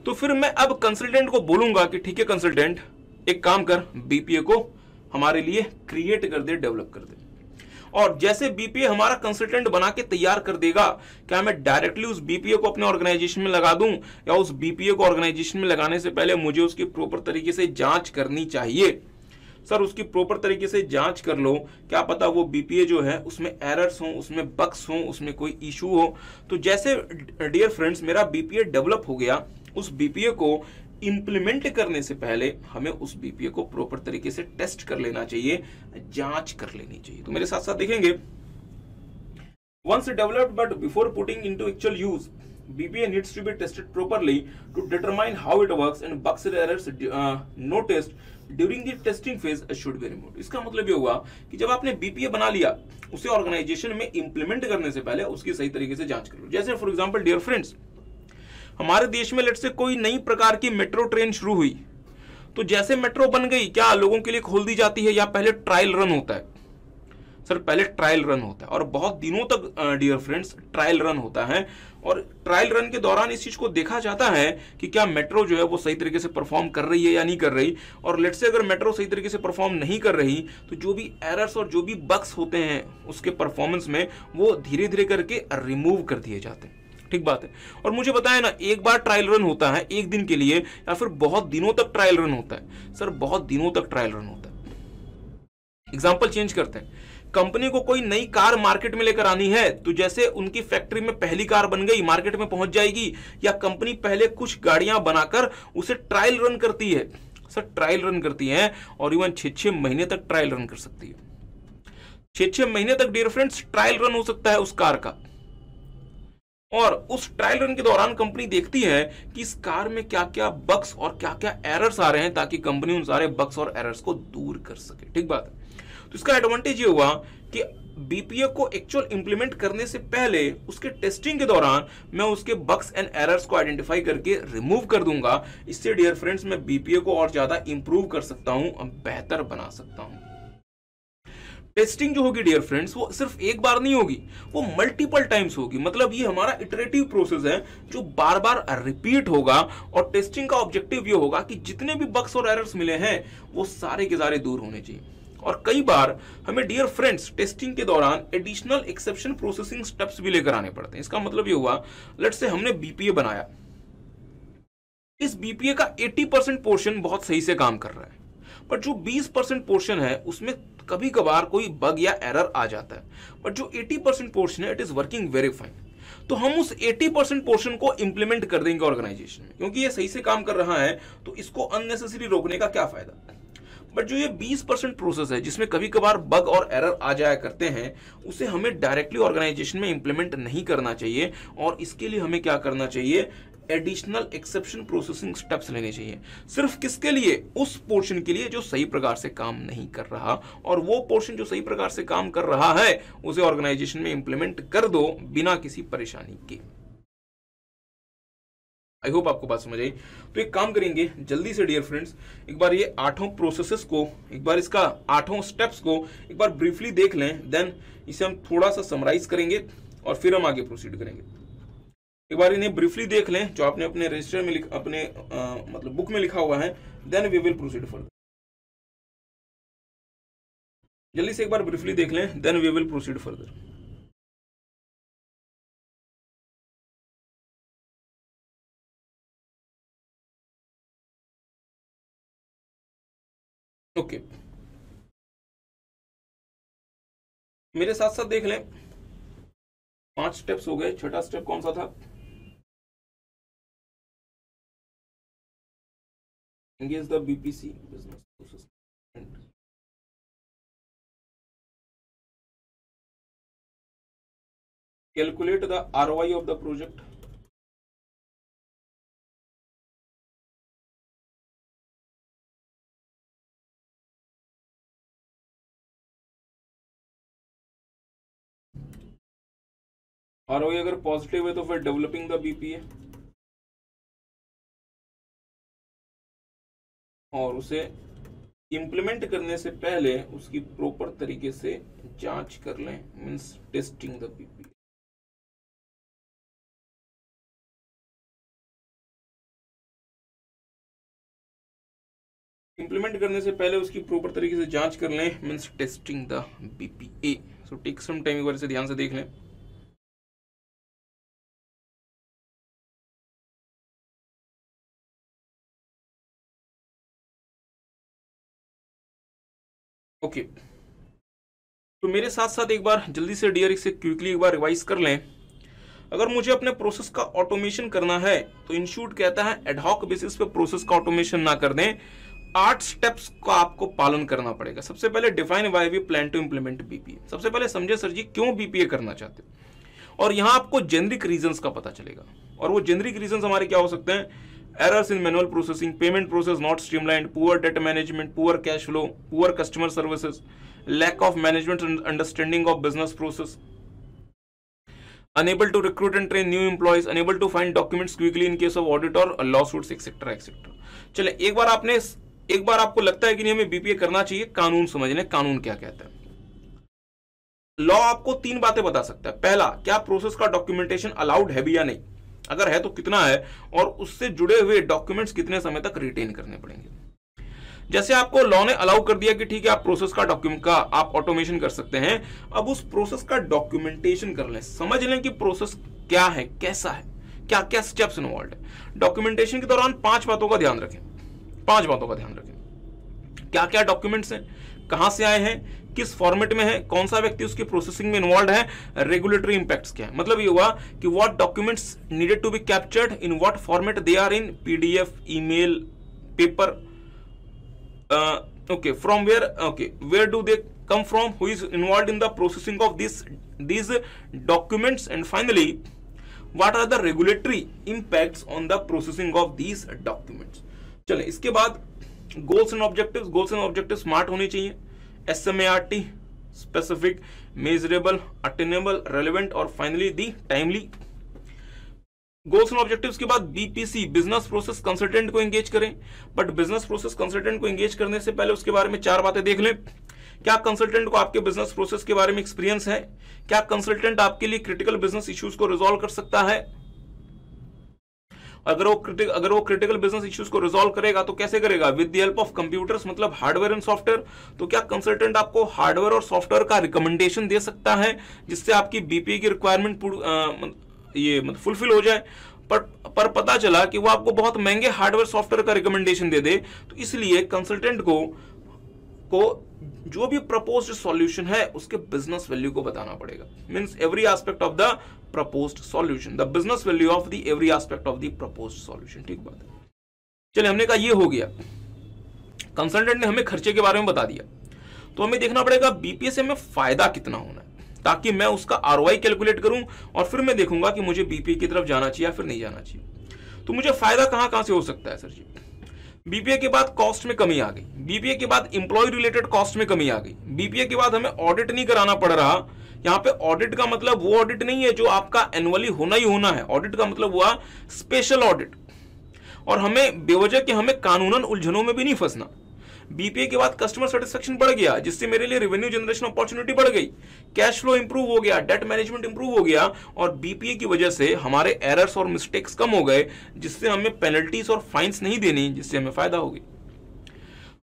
तो फिर मैं अब कंसल्टेंट को बोलूँगा कि, ठीक है कंसल्टेंट एक काम कर बीपीए को हमारे लिए क्रिएट कर दे डेवलप कर दे। और जैसे बीपीए हमारा कंसल्टेंट बना के तैयार कर देगा, क्या मैं डायरेक्टली उस बीपीए को अपने ऑर्गेनाइजेशन में लगा दूँ? या उस बीपीए को ऑर्गेनाइजेशन में लगाने से पहले मुझे उसकी प्रॉपर तरीके से जाँच करनी चाहिए? सर, उसकी प्रॉपर तरीके से जाँच कर लो। क्या पता वो बीपीए जो है, उसमें एरर्स हो, उसमें बक्स हो, उसमें कोई इशू हो। तो जैसे डियर फ्रेंड्स मेरा बीपीए डेवलप हो गया, उस बीपीए को इंप्लीमेंट करने से पहले हमें उस बीपीए को प्रॉपर तरीके से टेस्ट कर लेना चाहिए जाँच कर लेनी चाहिए। तो मेरे साथ साथ देखेंगे BPA needs to be tested properly to determine how it works and bugs and errors uh, noticed during the testing phase should be removed. इसका मतलब ये हुआ कि जब आपने BPA बना लिया उसे ऑर्गेनाइजेशन में इंप्लीमेंट करने से पहले उसकी सही तरीके से जाँच करो जैसे फॉर एग्जांपल डियर फ्रेंड्स हमारे देश में लेट से कोई नई प्रकार की मेट्रो ट्रेन शुरू हुई। तो जैसे मेट्रो बन गई, क्या लोगों के लिए खोल दी जाती है या पहले ट्रायल रन होता है? सर, पहले ट्रायल रन होता है और बहुत दिनों तक डियर फ्रेंड्स ट्रायल रन होता है। और ट्रायल रन के दौरान इस चीज़ को देखा जाता है कि क्या मेट्रो जो है वो सही तरीके से परफॉर्म कर रही है या नहीं कर रही। और लेट से अगर मेट्रो सही तरीके से परफॉर्म नहीं कर रही तो जो भी एरर्स और जो भी बग्स होते हैं उसके परफॉर्मेंस में वो धीरे धीरे करके रिमूव कर दिए जाते हैं। ठीक बात है। और मुझे बताया ना, एक बार ट्रायल रन होता है, एक दिन के लिए, या फिर बहुत दिनों तक ट्रायल रन होता है। सर, बहुत दिनों तक ट्रायल रन होता है। एग्ज़ाम्पल चेंज करते हैं। कंपनी को कोई नई कार मार्केट में लेकर आनी है तो जैसे उनकी फैक्ट्री में पहली कार बन गई मार्केट में पहुँच जाएगी, या कंपनी पहले कुछ गाड़ियाँ बनाकर उसे ट्रायल रन करती है। सर ट्रायल रन करती है और इवन छह छह महीने तक ट्रायल रन कर सकती है। छह छह महीने तक डियर फ्रेंड्स ट्रायल रन हो सकता है उस कार का। और उस ट्रायल रन के दौरान कंपनी देखती है कि इस कार में क्या क्या बग्स और क्या क्या एरर्स आ रहे हैं ताकि कंपनी उन सारे बग्स और एरर्स को दूर कर सके। ठीक बात है? तो इसका एडवांटेज ये हुआ कि बीपीए को एक्चुअल इंप्लीमेंट करने से पहले उसके टेस्टिंग के दौरान मैं उसके बग्स एंड एरर्स को आइडेंटिफाई करके रिमूव कर दूँगा। इससे डियर फ्रेंड्स मैं बीपीए को और ज़्यादा इंप्रूव कर सकता हूँ बेहतर बना सकता हूँ। टेस्टिंग जो होगी डियर फ्रेंड्स वो सिर्फ़ एक बार नहीं होगी, वो मल्टीपल टाइम्स होगी। मतलब ये हमारा इटरेटिव प्रोसेस है, जो बार बार रिपीट होगा और टेस्टिंग का ऑब्जेक्टिव ये होगा कि जितने भी बग्स और एरर्स मिले हैं, वो सारे के सारे दूर होने चाहिए। और कई बार हमें डियर फ्रेंड्स टेस्टिंग के दौरान एडिशनल एक्सेप्शन प्रोसेसिंग स्टेप्स भी लेकर आने पड़ते हैं। इसका मतलब ये हुआ लेट से हमने बीपीए बनाया। इस बीपीए का 80 परसेंट पोर्शन बहुत सही से काम कर रहा है। पर जो 20 परसेंट पोर्शन है, उसमें कभी कभार कोई बग या एरर आ जाता है। बट जो 80 परसेंट पोर्शन है it is working very fine तो हम उस 80 परसेंट पोर्शन को इंप्लीमेंट कर देंगे ऑर्गेनाइजेशन में। क्योंकि ये सही से काम कर रहा है तो इसको अननेसेसरी रोकने का क्या फ़ायदा? बट जो ये 20 परसेंट प्रोसेस है, जिसमें कभी कभार बग और एरर आ जाया करते हैं, उसे हमें डायरेक्टली ऑर्गेनाइजेशन में इंप्लीमेंट नहीं करना चाहिए। और इसके लिए हमें क्या करना चाहिए? एडिशनल एक्सेप्शन प्रोसेसिंग स्टेप्स लेने चाहिए। सिर्फ़ किसके लिए? उस पोर्शन के लिए जो सही प्रकार से काम नहीं कर रहा। और वो पोर्शन जो सही प्रकार से काम कर रहा है, उसे ऑर्गेनाइजेशन में इंप्लीमेंट कर दो बिना किसी परेशानी के। आई होप आपको बात समझ आई। तो एक काम करेंगे, जल्दी से डियर फ्रेंड्स एक बार ये आठों प्रोसेसेस को, एक बार इसका आठों स्टेप्स को एक बार ब्रीफली देख लें देन इसे हम थोड़ा सा समराइज करेंगे और फिर हम आगे प्रोसीड करेंगे। एक बार इन्हें ब्रीफली देख लें जो आपने अपने रजिस्टर में लिख, अपने आ, मतलब बुक में लिखा हुआ है then we will proceed further जल्दी से एक बार ब्रीफली देख लें then we will proceed further okay मेरे साथ साथ देख लें पाँच स्टेप्स हो गए छठा स्टेप कौन सा था? Engage the BPC business process calculate the ROI of the project ROI अगर पॉजिटिव है तो फिर डेवलपिंग द बीपीए और उसे इम्प्लीमेंट करने से पहले उसकी प्रॉपर तरीके से जाँच कर लें means testing the PP implement करने से पहले उसकी प्रॉपर तरीके से जाँच कर लें means testing the BPA so take some time एक बार से ध्यान से देख लें। ओके। तो मेरे साथ साथ एक बार जल्दी से डियर से क्विकली एक बार रिवाइज कर लें। अगर मुझे अपने प्रोसेस का ऑटोमेशन करना है तो इंस्टीट्यूट कहता है एडहॉक बेसिस पे प्रोसेस का ऑटोमेशन ना कर दें। आठ स्टेप्स का आपको पालन करना पड़ेगा। सबसे पहले define why we plan to implement BPA सबसे पहले समझे सर जी, क्यों बीपीए करना चाहते हो? और यहाँ आपको जेनरिक रीजंस का पता चलेगा। और वो जेनरिक रीजंस हमारे क्या हो सकते हैं? Errors in manual processing, payment process not streamlined, poor data management, poor cash flow, poor customer services, lack of management and understanding of business process, unable to recruit and train new employees, unable to find documents quickly in case of audit or lawsuits, etc. etc. चले एक बार आपने एक बार आपको लगता है कि नहीं हमें बीपीए करना चाहिए कानून समझ लें कानून क्या कहता है लॉ आपको तीन बातें बता सकता है पहला क्या प्रोसेस का डॉक्यूमेंटेशन अलाउड है भी या नहीं अगर है तो कितना है और उससे जुड़े हुए डॉक्यूमेंट्स कितने समय तक रिटेन करने पड़ेंगे। जैसे आपको लॉ ने अलाउ कर दिया कि ठीक है, आप प्रोसेस का डॉक्यूमेंट का, आप ऑटोमेशन कर सकते हैं। अब उस प्रोसेस का डॉक्यूमेंटेशन कर लें। समझ लें कि प्रोसेस क्या है, कैसा है क्या क्या स्टेप्स इन्वॉल्व है। डॉक्यूमेंटेशन के दौरान पाँच बातों का ध्यान रखें। पाँच बातों का ध्यान रखें। क्या क्या डॉक्यूमेंट्स हैं? कहाँ से आए हैं, किस फॉर्मेट में है, कौन सा व्यक्ति उसकी प्रोसेसिंग में इन्वॉल्व है रेगुलेटरी इंपैक्ट क्या है। मतलब ये हुआ कि what documents needed to be captured in what format they are in PDF email paper okay from where okay where do they come from who is involve in the processing of this this documents and finally what are the regulatory impact on the processing of these documents चले, इसके बाद goals and objectives goals and objective smart होने चाहिए। S M A R T specific measurable attainable relevant और finally the timely goals and objectives के बाद BPC business process consultant को engage करें। बट बिज़नेस प्रोसेस कंसल्टेंट को engage करने से पहले उसके बारे में चार बातें देख लें। क्या कंसल्टेंट को आपके बिज़नेस प्रोसेस के बारे में एक्सपीरियंस है? क्या कंसल्टेंट आपके लिए क्रिटिकल बिज़नेस इश्यूज़ को रिजोल्व कर सकता है? अगर वो क्रिटिक अगर वो क्रिटिकल बिज़नेस इश्यूज़ को रिजोल्व करेगा तो कैसे करेगा? With the help of computers मतलब हार्डवेयर एंड सॉफ्टवेयर तो क्या कंसल्टेंट आपको हार्डवेयर और सॉफ्टवेयर का रिकमेंडेशन दे सकता है, जिससे आपकी बीपीए की रिक्वायरमेंट ये मतलब फुलफिल हो जाए? पर पर पता चला कि वो आपको बहुत महँगे हार्डवेयर सॉफ्टवेयर का रिकमेंडेशन दे दे तो इसलिए कंसल्टेंट को को जो भी प्रपोज सॉल्यूशन है, उसके बिज़नेस वैल्यू को बताना पड़ेगा। Means every aspect of the proposed solution the business value of the every aspect of the proposed solution ठीक बात है। चलिए, हमने कहा ये हो गया। कंसल्टेंट ने हमें खर्चे के बारे में बता दिया। तो हमें देखना पड़ेगा बीपीएसए में फ़ायदा कितना होना है, ताकि मैं उसका आर कैलकुलेट करूँ और फिर मैं देखूँगा कि मुझे बीपीए की तरफ़ जाना चाहिए या फिर नहीं जाना चाहिए। तो मुझे फ़ायदा कहाँ कहाँ से हो सकता है, सर जी? बीपीए के बाद कॉस्ट में कमी आ गई। बीपीए के बाद इंप्लॉय रिलेटेड कॉस्ट में कमी आ गई। बीपीए के बाद हमें ऑडिट नहीं कराना पड़ रहा। यहाँ पे ऑडिट का मतलब वो ऑडिट नहीं है जो आपका एनुअली होना ही होना है। ऑडिट का मतलब हुआ स्पेशल ऑडिट और हमें बेवजह के हमें कानूनन उलझनों में भी नहीं फंसना। बीपीए के बाद कस्टमर सेटिस्फेक्शन बढ़ गया जिससे मेरे लिए रेवेन्यू जनरेशन अपॉर्चुनिटी बढ़ गई। कैश फ्लो इंप्रूव हो गया डेट मैनेजमेंट इंप्रूव हो गया और बीपीए की वजह से हमारे एरर्स और मिस्टेक्स कम हो गए जिससे हमें पेनल्टीज और फाइन्स नहीं देनी जिससे हमें फ़ायदा होगी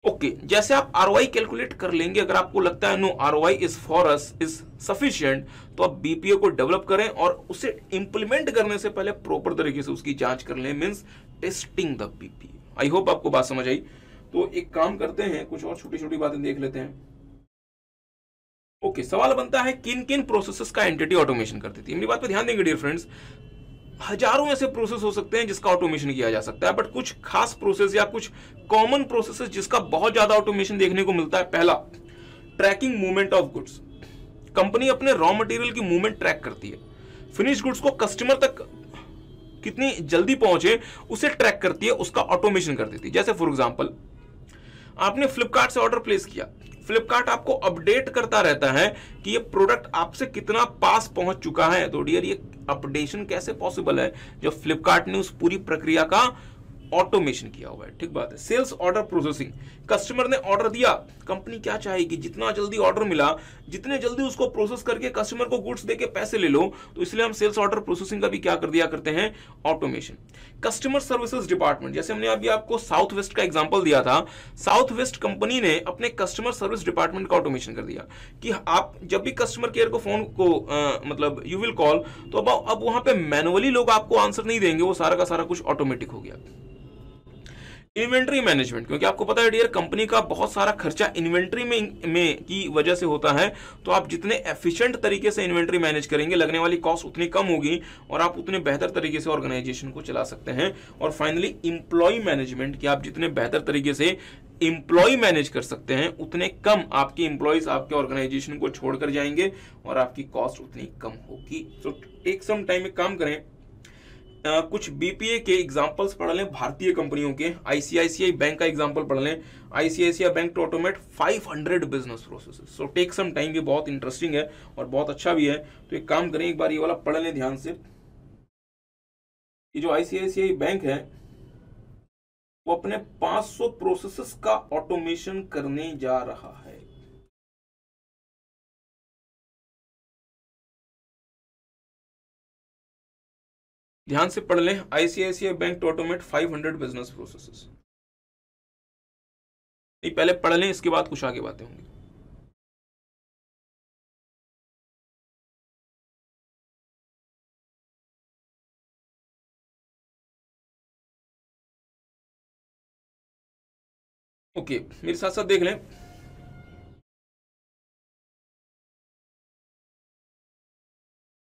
ओके okay, जैसे आप आर कैलकुलेट कर लेंगे अगर आपको लगता है no R is for us is sufficient तो आप बीपीए को डेवलप करें और उसे इंप्लीमेंट करने से पहले प्रॉपर तरीके से उसकी जाँच कर लें। Means testing the BPA I hope आपको बात समझ आई। तो एक काम करते हैं कुछ और छोटी छोटी बातें देख लेते हैं। ओके okay, सवाल बनता है किन किन प्रोसेसेस का एंटिटी ऑटोमेशन करती थी? मेरी बात पे ध्यान देंगे डियर फ्रेंड्स हज़ारों ऐसे प्रोसेस हो सकते हैं जिसका ऑटोमेशन किया जा सकता है बट कुछ खास प्रोसेस या कुछ कॉमन प्रोसेस जिसका बहुत ज़्यादा ऑटोमेशन देखने को मिलता है। पहला tracking movement of goods company अपने रॉ मटेरियल की मूवमेंट ट्रैक करती है। फिनिश गुड्स को कस्टमर तक कितनी जल्दी पहुँचे उसे ट्रैक करती है उसका ऑटोमेशन कर देती है जैसे फॉर एग्ज़ाम्पल आपने फ्लिपकार्ट से ऑर्डर प्लेस किया। फ्लिपकार्ट आपको अपडेट करता रहता है कि ये प्रोडक्ट आपसे कितना पास पहुँच चुका है। तो डियर ये अपडेशन कैसे पॉसिबल है? जब फ्लिपकार्ट ने उस पूरी प्रक्रिया का ऑटोमेशन किया हुआ है। ठीक बात है। सेल्स ऑर्डर प्रोसेसिंग कस्टमर ने ऑर्डर दिया कंपनी क्या चाहेगी? जितना जल्दी ऑर्डर मिला जितने जल्दी उसको प्रोसेस करके कस्टमर को गुड्स देके पैसे ले लो तो इसलिए हम सेल्स ऑर्डर प्रोसेसिंग का भी क्या कर दिया करते हैं? ऑटोमेशन कस्टमर सर्विसेज़ डिपार्टमेंट जैसे हमने अभी आपको साउथ वेस्ट का एग्ज़ाम्पल दिया था साउथ वेस्ट कंपनी ने अपने कस्टमर सर्विस डिपार्टमेंट का ऑटोमेशन कर दिया कि आप जब भी कस्टमर केयर को फ़ोन को आ, मतलब यू विल कॉल तो अब अब वहाँ पे मैनुअली लोग आपको आंसर नहीं देंगे वो सारा का सारा कुछ ऑटोमेटिक हो गया। इन्वेंट्री मैनेजमेंट, क्योंकि आपको पता है डियर कंपनी का बहुत सारा खर्चा इन्वेंट्री में में की वजह से होता है तो आप जितने एफिशिएंट तरीके से इन्वेंट्री मैनेज करेंगे, लगने वाली कॉस्ट उतनी कम होगी और आप उतने बेहतर तरीके से ऑर्गेनाइजेशन को चला सकते हैं। और फाइनली इंप्लॉय मैनेजमेंट कि आप जितने बेहतर तरीके से इंप्लॉय मैनेज कर सकते हैं, उतने कम आपके इंप्लॉयज आपके ऑर्गेनाइजेशन को छोड़कर जाएँगे और आपकी कॉस्ट उतनी कम होगी। सो टेक सम टाइम एक काम करें कुछ बीपीए के एग्जांपल्स पढ़ लें, भारतीय कंपनियों के आईसीआईसीआई बैंक का एग्जांपल पढ़ लें। ICICI bank to automate 500 business process so take some time ये बहुत इंटरेस्टिंग है और बहुत अच्छा भी है। तो एक काम करें, एक बार ये वाला पढ़ लें ध्यान से। ये जो आईसीआईसीआई बैंक है, वो अपने 500 प्रोसेसेस का ऑटोमेशन करने जा रहा ध्यान से पढ़ लें ICICI bank to automate 500 business processes नहीं पहले पढ़ लें इसके बाद कुछ आगे बातें होंगी। ओके okay, मेरे साथ साथ देख लें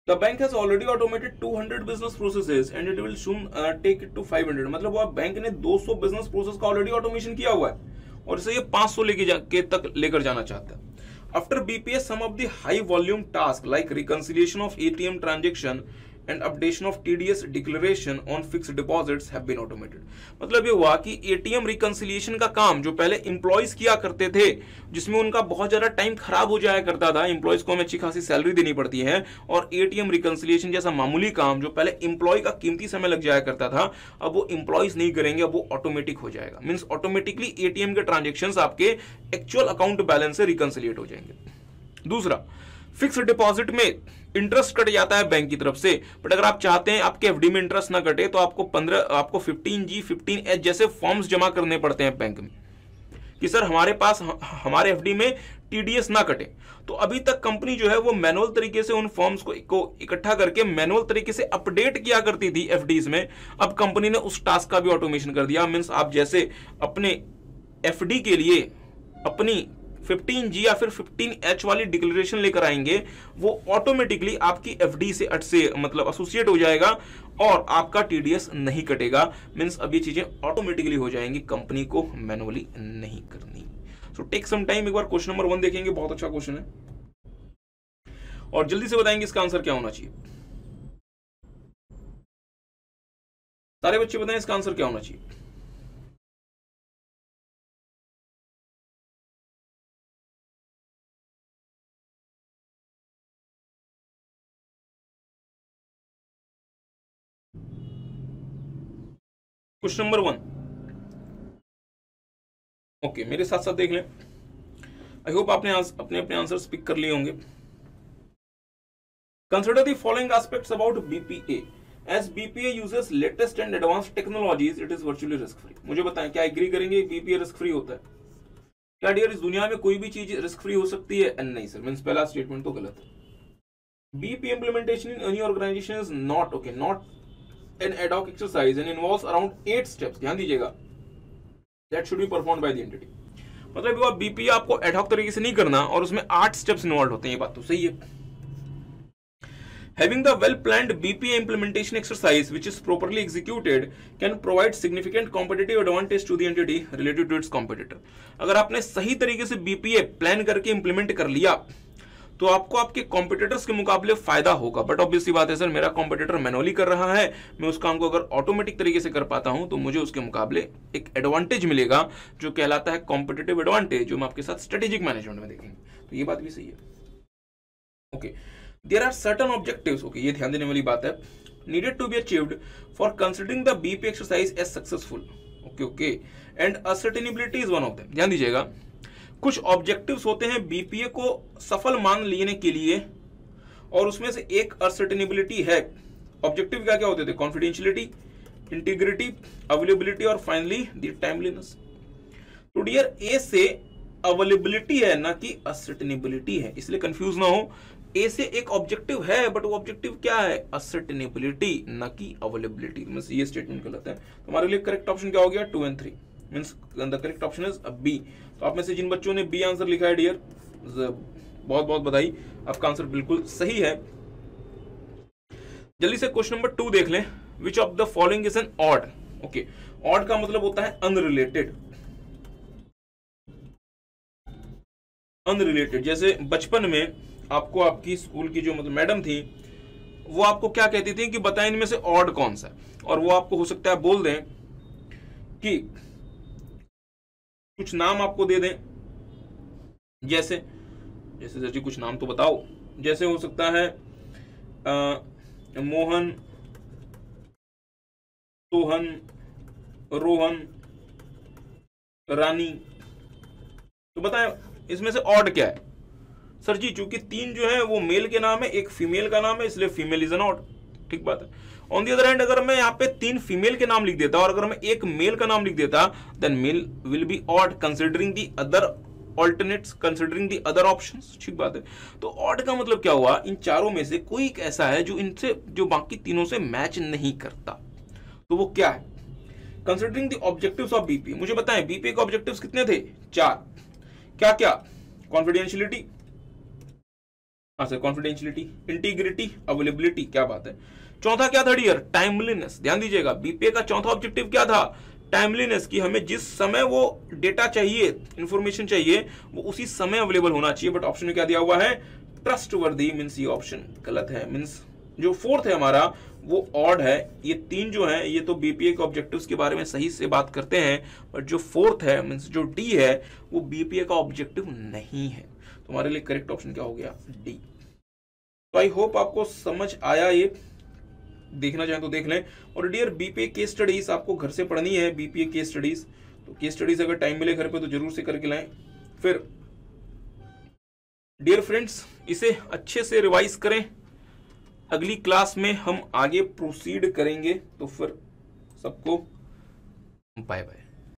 The bank has already automated 200 business processes and it will soon uh, take it to 500. मतलब वो बैंक ने 200 बिज़नेस प्रोसेस का ऑलरेडी ऑटोमेशन किया हुआ है और इसे ये 500 लेके जा के तक लेकर जाना चाहता है after bps some of the high volume tasks like reconciliation of atm transaction and updation of TDS declaration on fix deposits have been automated मतलब ये हुआ कि एटीएम रिकंसिलिएशन का काम जो पहले इंप्लॉयज किया करते थे, जिसमें उनका बहुत ज़्यादा टाइम खराब हो जाया करता था इंप्लॉयज को हमें अच्छी खासी सैलरी देनी पड़ती है, और एटीएम रिकंसिलिएशन जैसा मामूली काम जो पहले इंप्लॉय का कीमती समय लग जाया करता था, अब वो इंप्लॉयज नहीं करेंगे, अब वो ऑटोमेटिक हो जाएगा। मीन्स ऑटोमेटिकली एटीएम के ट्रांजेक्शन आपके एक्चुअल अकाउंट बैलेंस से रिकंसिलिएट हो जाएँगे। दूसरा फिक्स डिपॉजिट में इंटरेस्ट कट जाता है बैंक की तरफ़ से। बट अगर आप चाहते हैं आपके एफडी में इंटरेस्ट ना कटे तो आपको पंद्रह आपको फिफ्टीन जी फिफ्टीन एच जैसे फॉर्म्स जमा करने पड़ते हैं बैंक में। कि सर हमारे पास हमारे एफडी में टीडीएस ना कटे। तो अभी तक कंपनी जो है वो मैनुअल तरीके से उन फॉर्म्स को, इकट्ठा करके मैनुअल तरीके से अपडेट किया करती थी एफडीज में। अब कंपनी ने उस टास्क का भी ऑटोमेशन कर दिया। मीन्स आप जैसे अपने एफडी के लिए अपनी 15 जी या फिर 15 एच वाली डिक्लेरेशन लेकर आएँगे, वो ऑटोमेटिकली आपकी एफ़ से अट से मतलब एसोसिएट हो जाएगा और आपका टीडीएस नहीं कटेगा। मीन्स अब ये चीज़ें ऑटोमेटिकली हो जाएँगी कंपनी को मैनुअली नहीं करनी। सो टेक सम टाइम एक बार क्वेश्चन नंबर वन देखेंगे, बहुत अच्छा क्वेश्चन है। और जल्दी से बताएँगे इसका आंसर क्या होना चाहिए। सारे बच्चे बताएँ इसका आंसर क्या होना चाहिए। Question number one. ओके, मेरे साथ साथ देख लें। आई होप आपने अपने अपने आंसर पिक कर लिए होंगे। Consider the following aspects about BPA as BPA uses latest and advance technologies it is virtually risk free मुझे बताएँ, क्या एग्री करेंगे बीपीए रिस्क फ्री होता है? क्या डियर इस दुनिया में कोई भी चीज़ रिस्क फ्री हो सकती है? एंड नहीं सर मीन पहला स्टेटमेंट तो गलत है। BP implementation in any organisation is not okay not an ad hoc exercise and involves around eight steps ध्यान दीजिएगा that should be perform by the मतलब बीपी आपको एडॉक तरीके से नहीं करना और उसमें आठ स्टेप्स इन्वॉल्व होते हैं ये बात तो सही है Having the well-planned BPA implementation exercise which is properly executed can provide significant competitive advantage to the entity related to its competitor. अगर आपने सही तरीके से BPA प्लान करके इंप्लीमेंट कर लिया तो आपको आपके कॉम्पिटिटर्स के मुकाबले फ़ायदा होगा। बट ऑब्वियसली बात है सर, मेरा कॉम्पिटिटर मैनुअली कर रहा है। मैं उस काम को अगर ऑटोमेटिक तरीके से कर पाता हूँ तो मुझे उसके मुकाबले एक एडवांटेज मिलेगा, जो कहलाता है कॉम्पिटेटिव एडवांटेज जो हम आपके साथ स्ट्रेटेजिक मैनेजमेंट में देखेंगे। तो ये बात भी सही है। Okay there are certain objective okay ये ध्यान देने वाली बात है। Needed to be achieved for considering the BP exercise as successful okay okay and ascertainability is one of them ध्यान दीजिएगा। कुछ ऑब्जेक्टिव्स होते हैं बीपीए को सफल मान लेने के लिए, और उसमें से एक असर्टेनिबिलिटी है। ऑब्जेक्टिव क्या क्या होते थे? कॉन्फिडेंशियलिटी इंटीग्रिटी अवेलेबिलिटी और फाइनली द टाइमलीनेस तो डियर ए से अवेलेबिलिटी है, ना कि असर्टेनिबिलिटी है। इसलिए कंफ्यूज ना हो। ए से एक ऑब्जेक्टिव है बट वो ऑब्जेक्टिव क्या है? असर्टेनेबिलिटी ना कि अवेलेबिलिटी मीन ये स्टेटमेंट गलत है। तो हमारे लिए करेक्ट ऑप्शन क्या हो गया? Two and three means the correct option is B तो आप में से जिन बच्चों ने बी आंसर लिखा है डियर बहुत बहुत बधाई। आपका आंसर बिल्कुल सही है। जल्दी से क्वेश्चन नंबर टू देख लें। Which of the following is an odd okay odd का मतलब होता है अनरिलेटेड अनरिलेटेड जैसे बचपन में आपको आपकी स्कूल की जो मतलब मैडम थी, वो आपको क्या कहती थी कि बताएँ इनमें से ऑड कौन सा और वो आपको हो सकता है बोल दें कि कुछ नाम आपको दे दें। जैसे जैसे सर जी कुछ नाम तो बताओ। जैसे हो सकता है आ, मोहन सोहन रोहन रानी। तो बताएँ इसमें से ऑड क्या है? सर जी चूँकि तीन जो है वो मेल के नाम है एक फीमेल का नाम है इसलिए फीमेल इज़ नॉट ठीक बात है। ऑन दी अदर हैंड अगर मैं यहाँ पे तीन फीमेल के नाम लिख देता और अगर मैं एक मेल का नाम लिख देता then mail will be odd considering the other alternates considering the other option ठीक बात है। तो ऑड का मतलब क्या हुआ? इन चारों में से कोई एक ऐसा है जो इनसे, जो बाकी तीनों से मैच नहीं करता। तो वो क्या है? Considering the objectives of BP मुझे बताएँ बीपी के ऑब्जेक्टिव्स कितने थे? चार। क्या क्या confidentiality sir confidentiality integrity availability क्या बात है? चौथा क्या था डियर टाइमलीनेस ध्यान दीजिएगा बीपीए का चौथा ऑब्जेक्टिव क्या था? टाइमलीनेस की हमें जिस समय वो डेटा चाहिए इंफॉर्मेशन चाहिए, वो उसी समय अवेलेबल होना चाहिए। बट ऑप्शन में क्या दिया हुआ है? ट्रस्ट वर्दी मीन्स ये ऑप्शन गलत है। मीन्स जो फोर्थ है हमारा, वो ऑड है। ये तीन जो है, ये तो बीपीए के ऑब्जेक्टिव्स के बारे में सही से बात करते हैं। बट जो फोर्थ है मीन्स जो डी है, वो बीपीए का ऑब्जेक्टिव नहीं है। तो हमारे लिए करेक्ट ऑप्शन क्या हो गया? डी तो आई होप आपको समझ आया ये। देखना चाहें तो देख लें। और डियर बीपीए के स्टडीज़ आपको घर से पढ़नी है बीपीए के स्टडीज़ तो के स्टडीज़ अगर टाइम मिले घर पे तो ज़रूर से करके लाएँ। फिर डियर फ्रेंड्स इसे अच्छे से रिवाइज करें। अगली क्लास में हम आगे प्रोसीड करेंगे। तो फिर सबको बाय बाय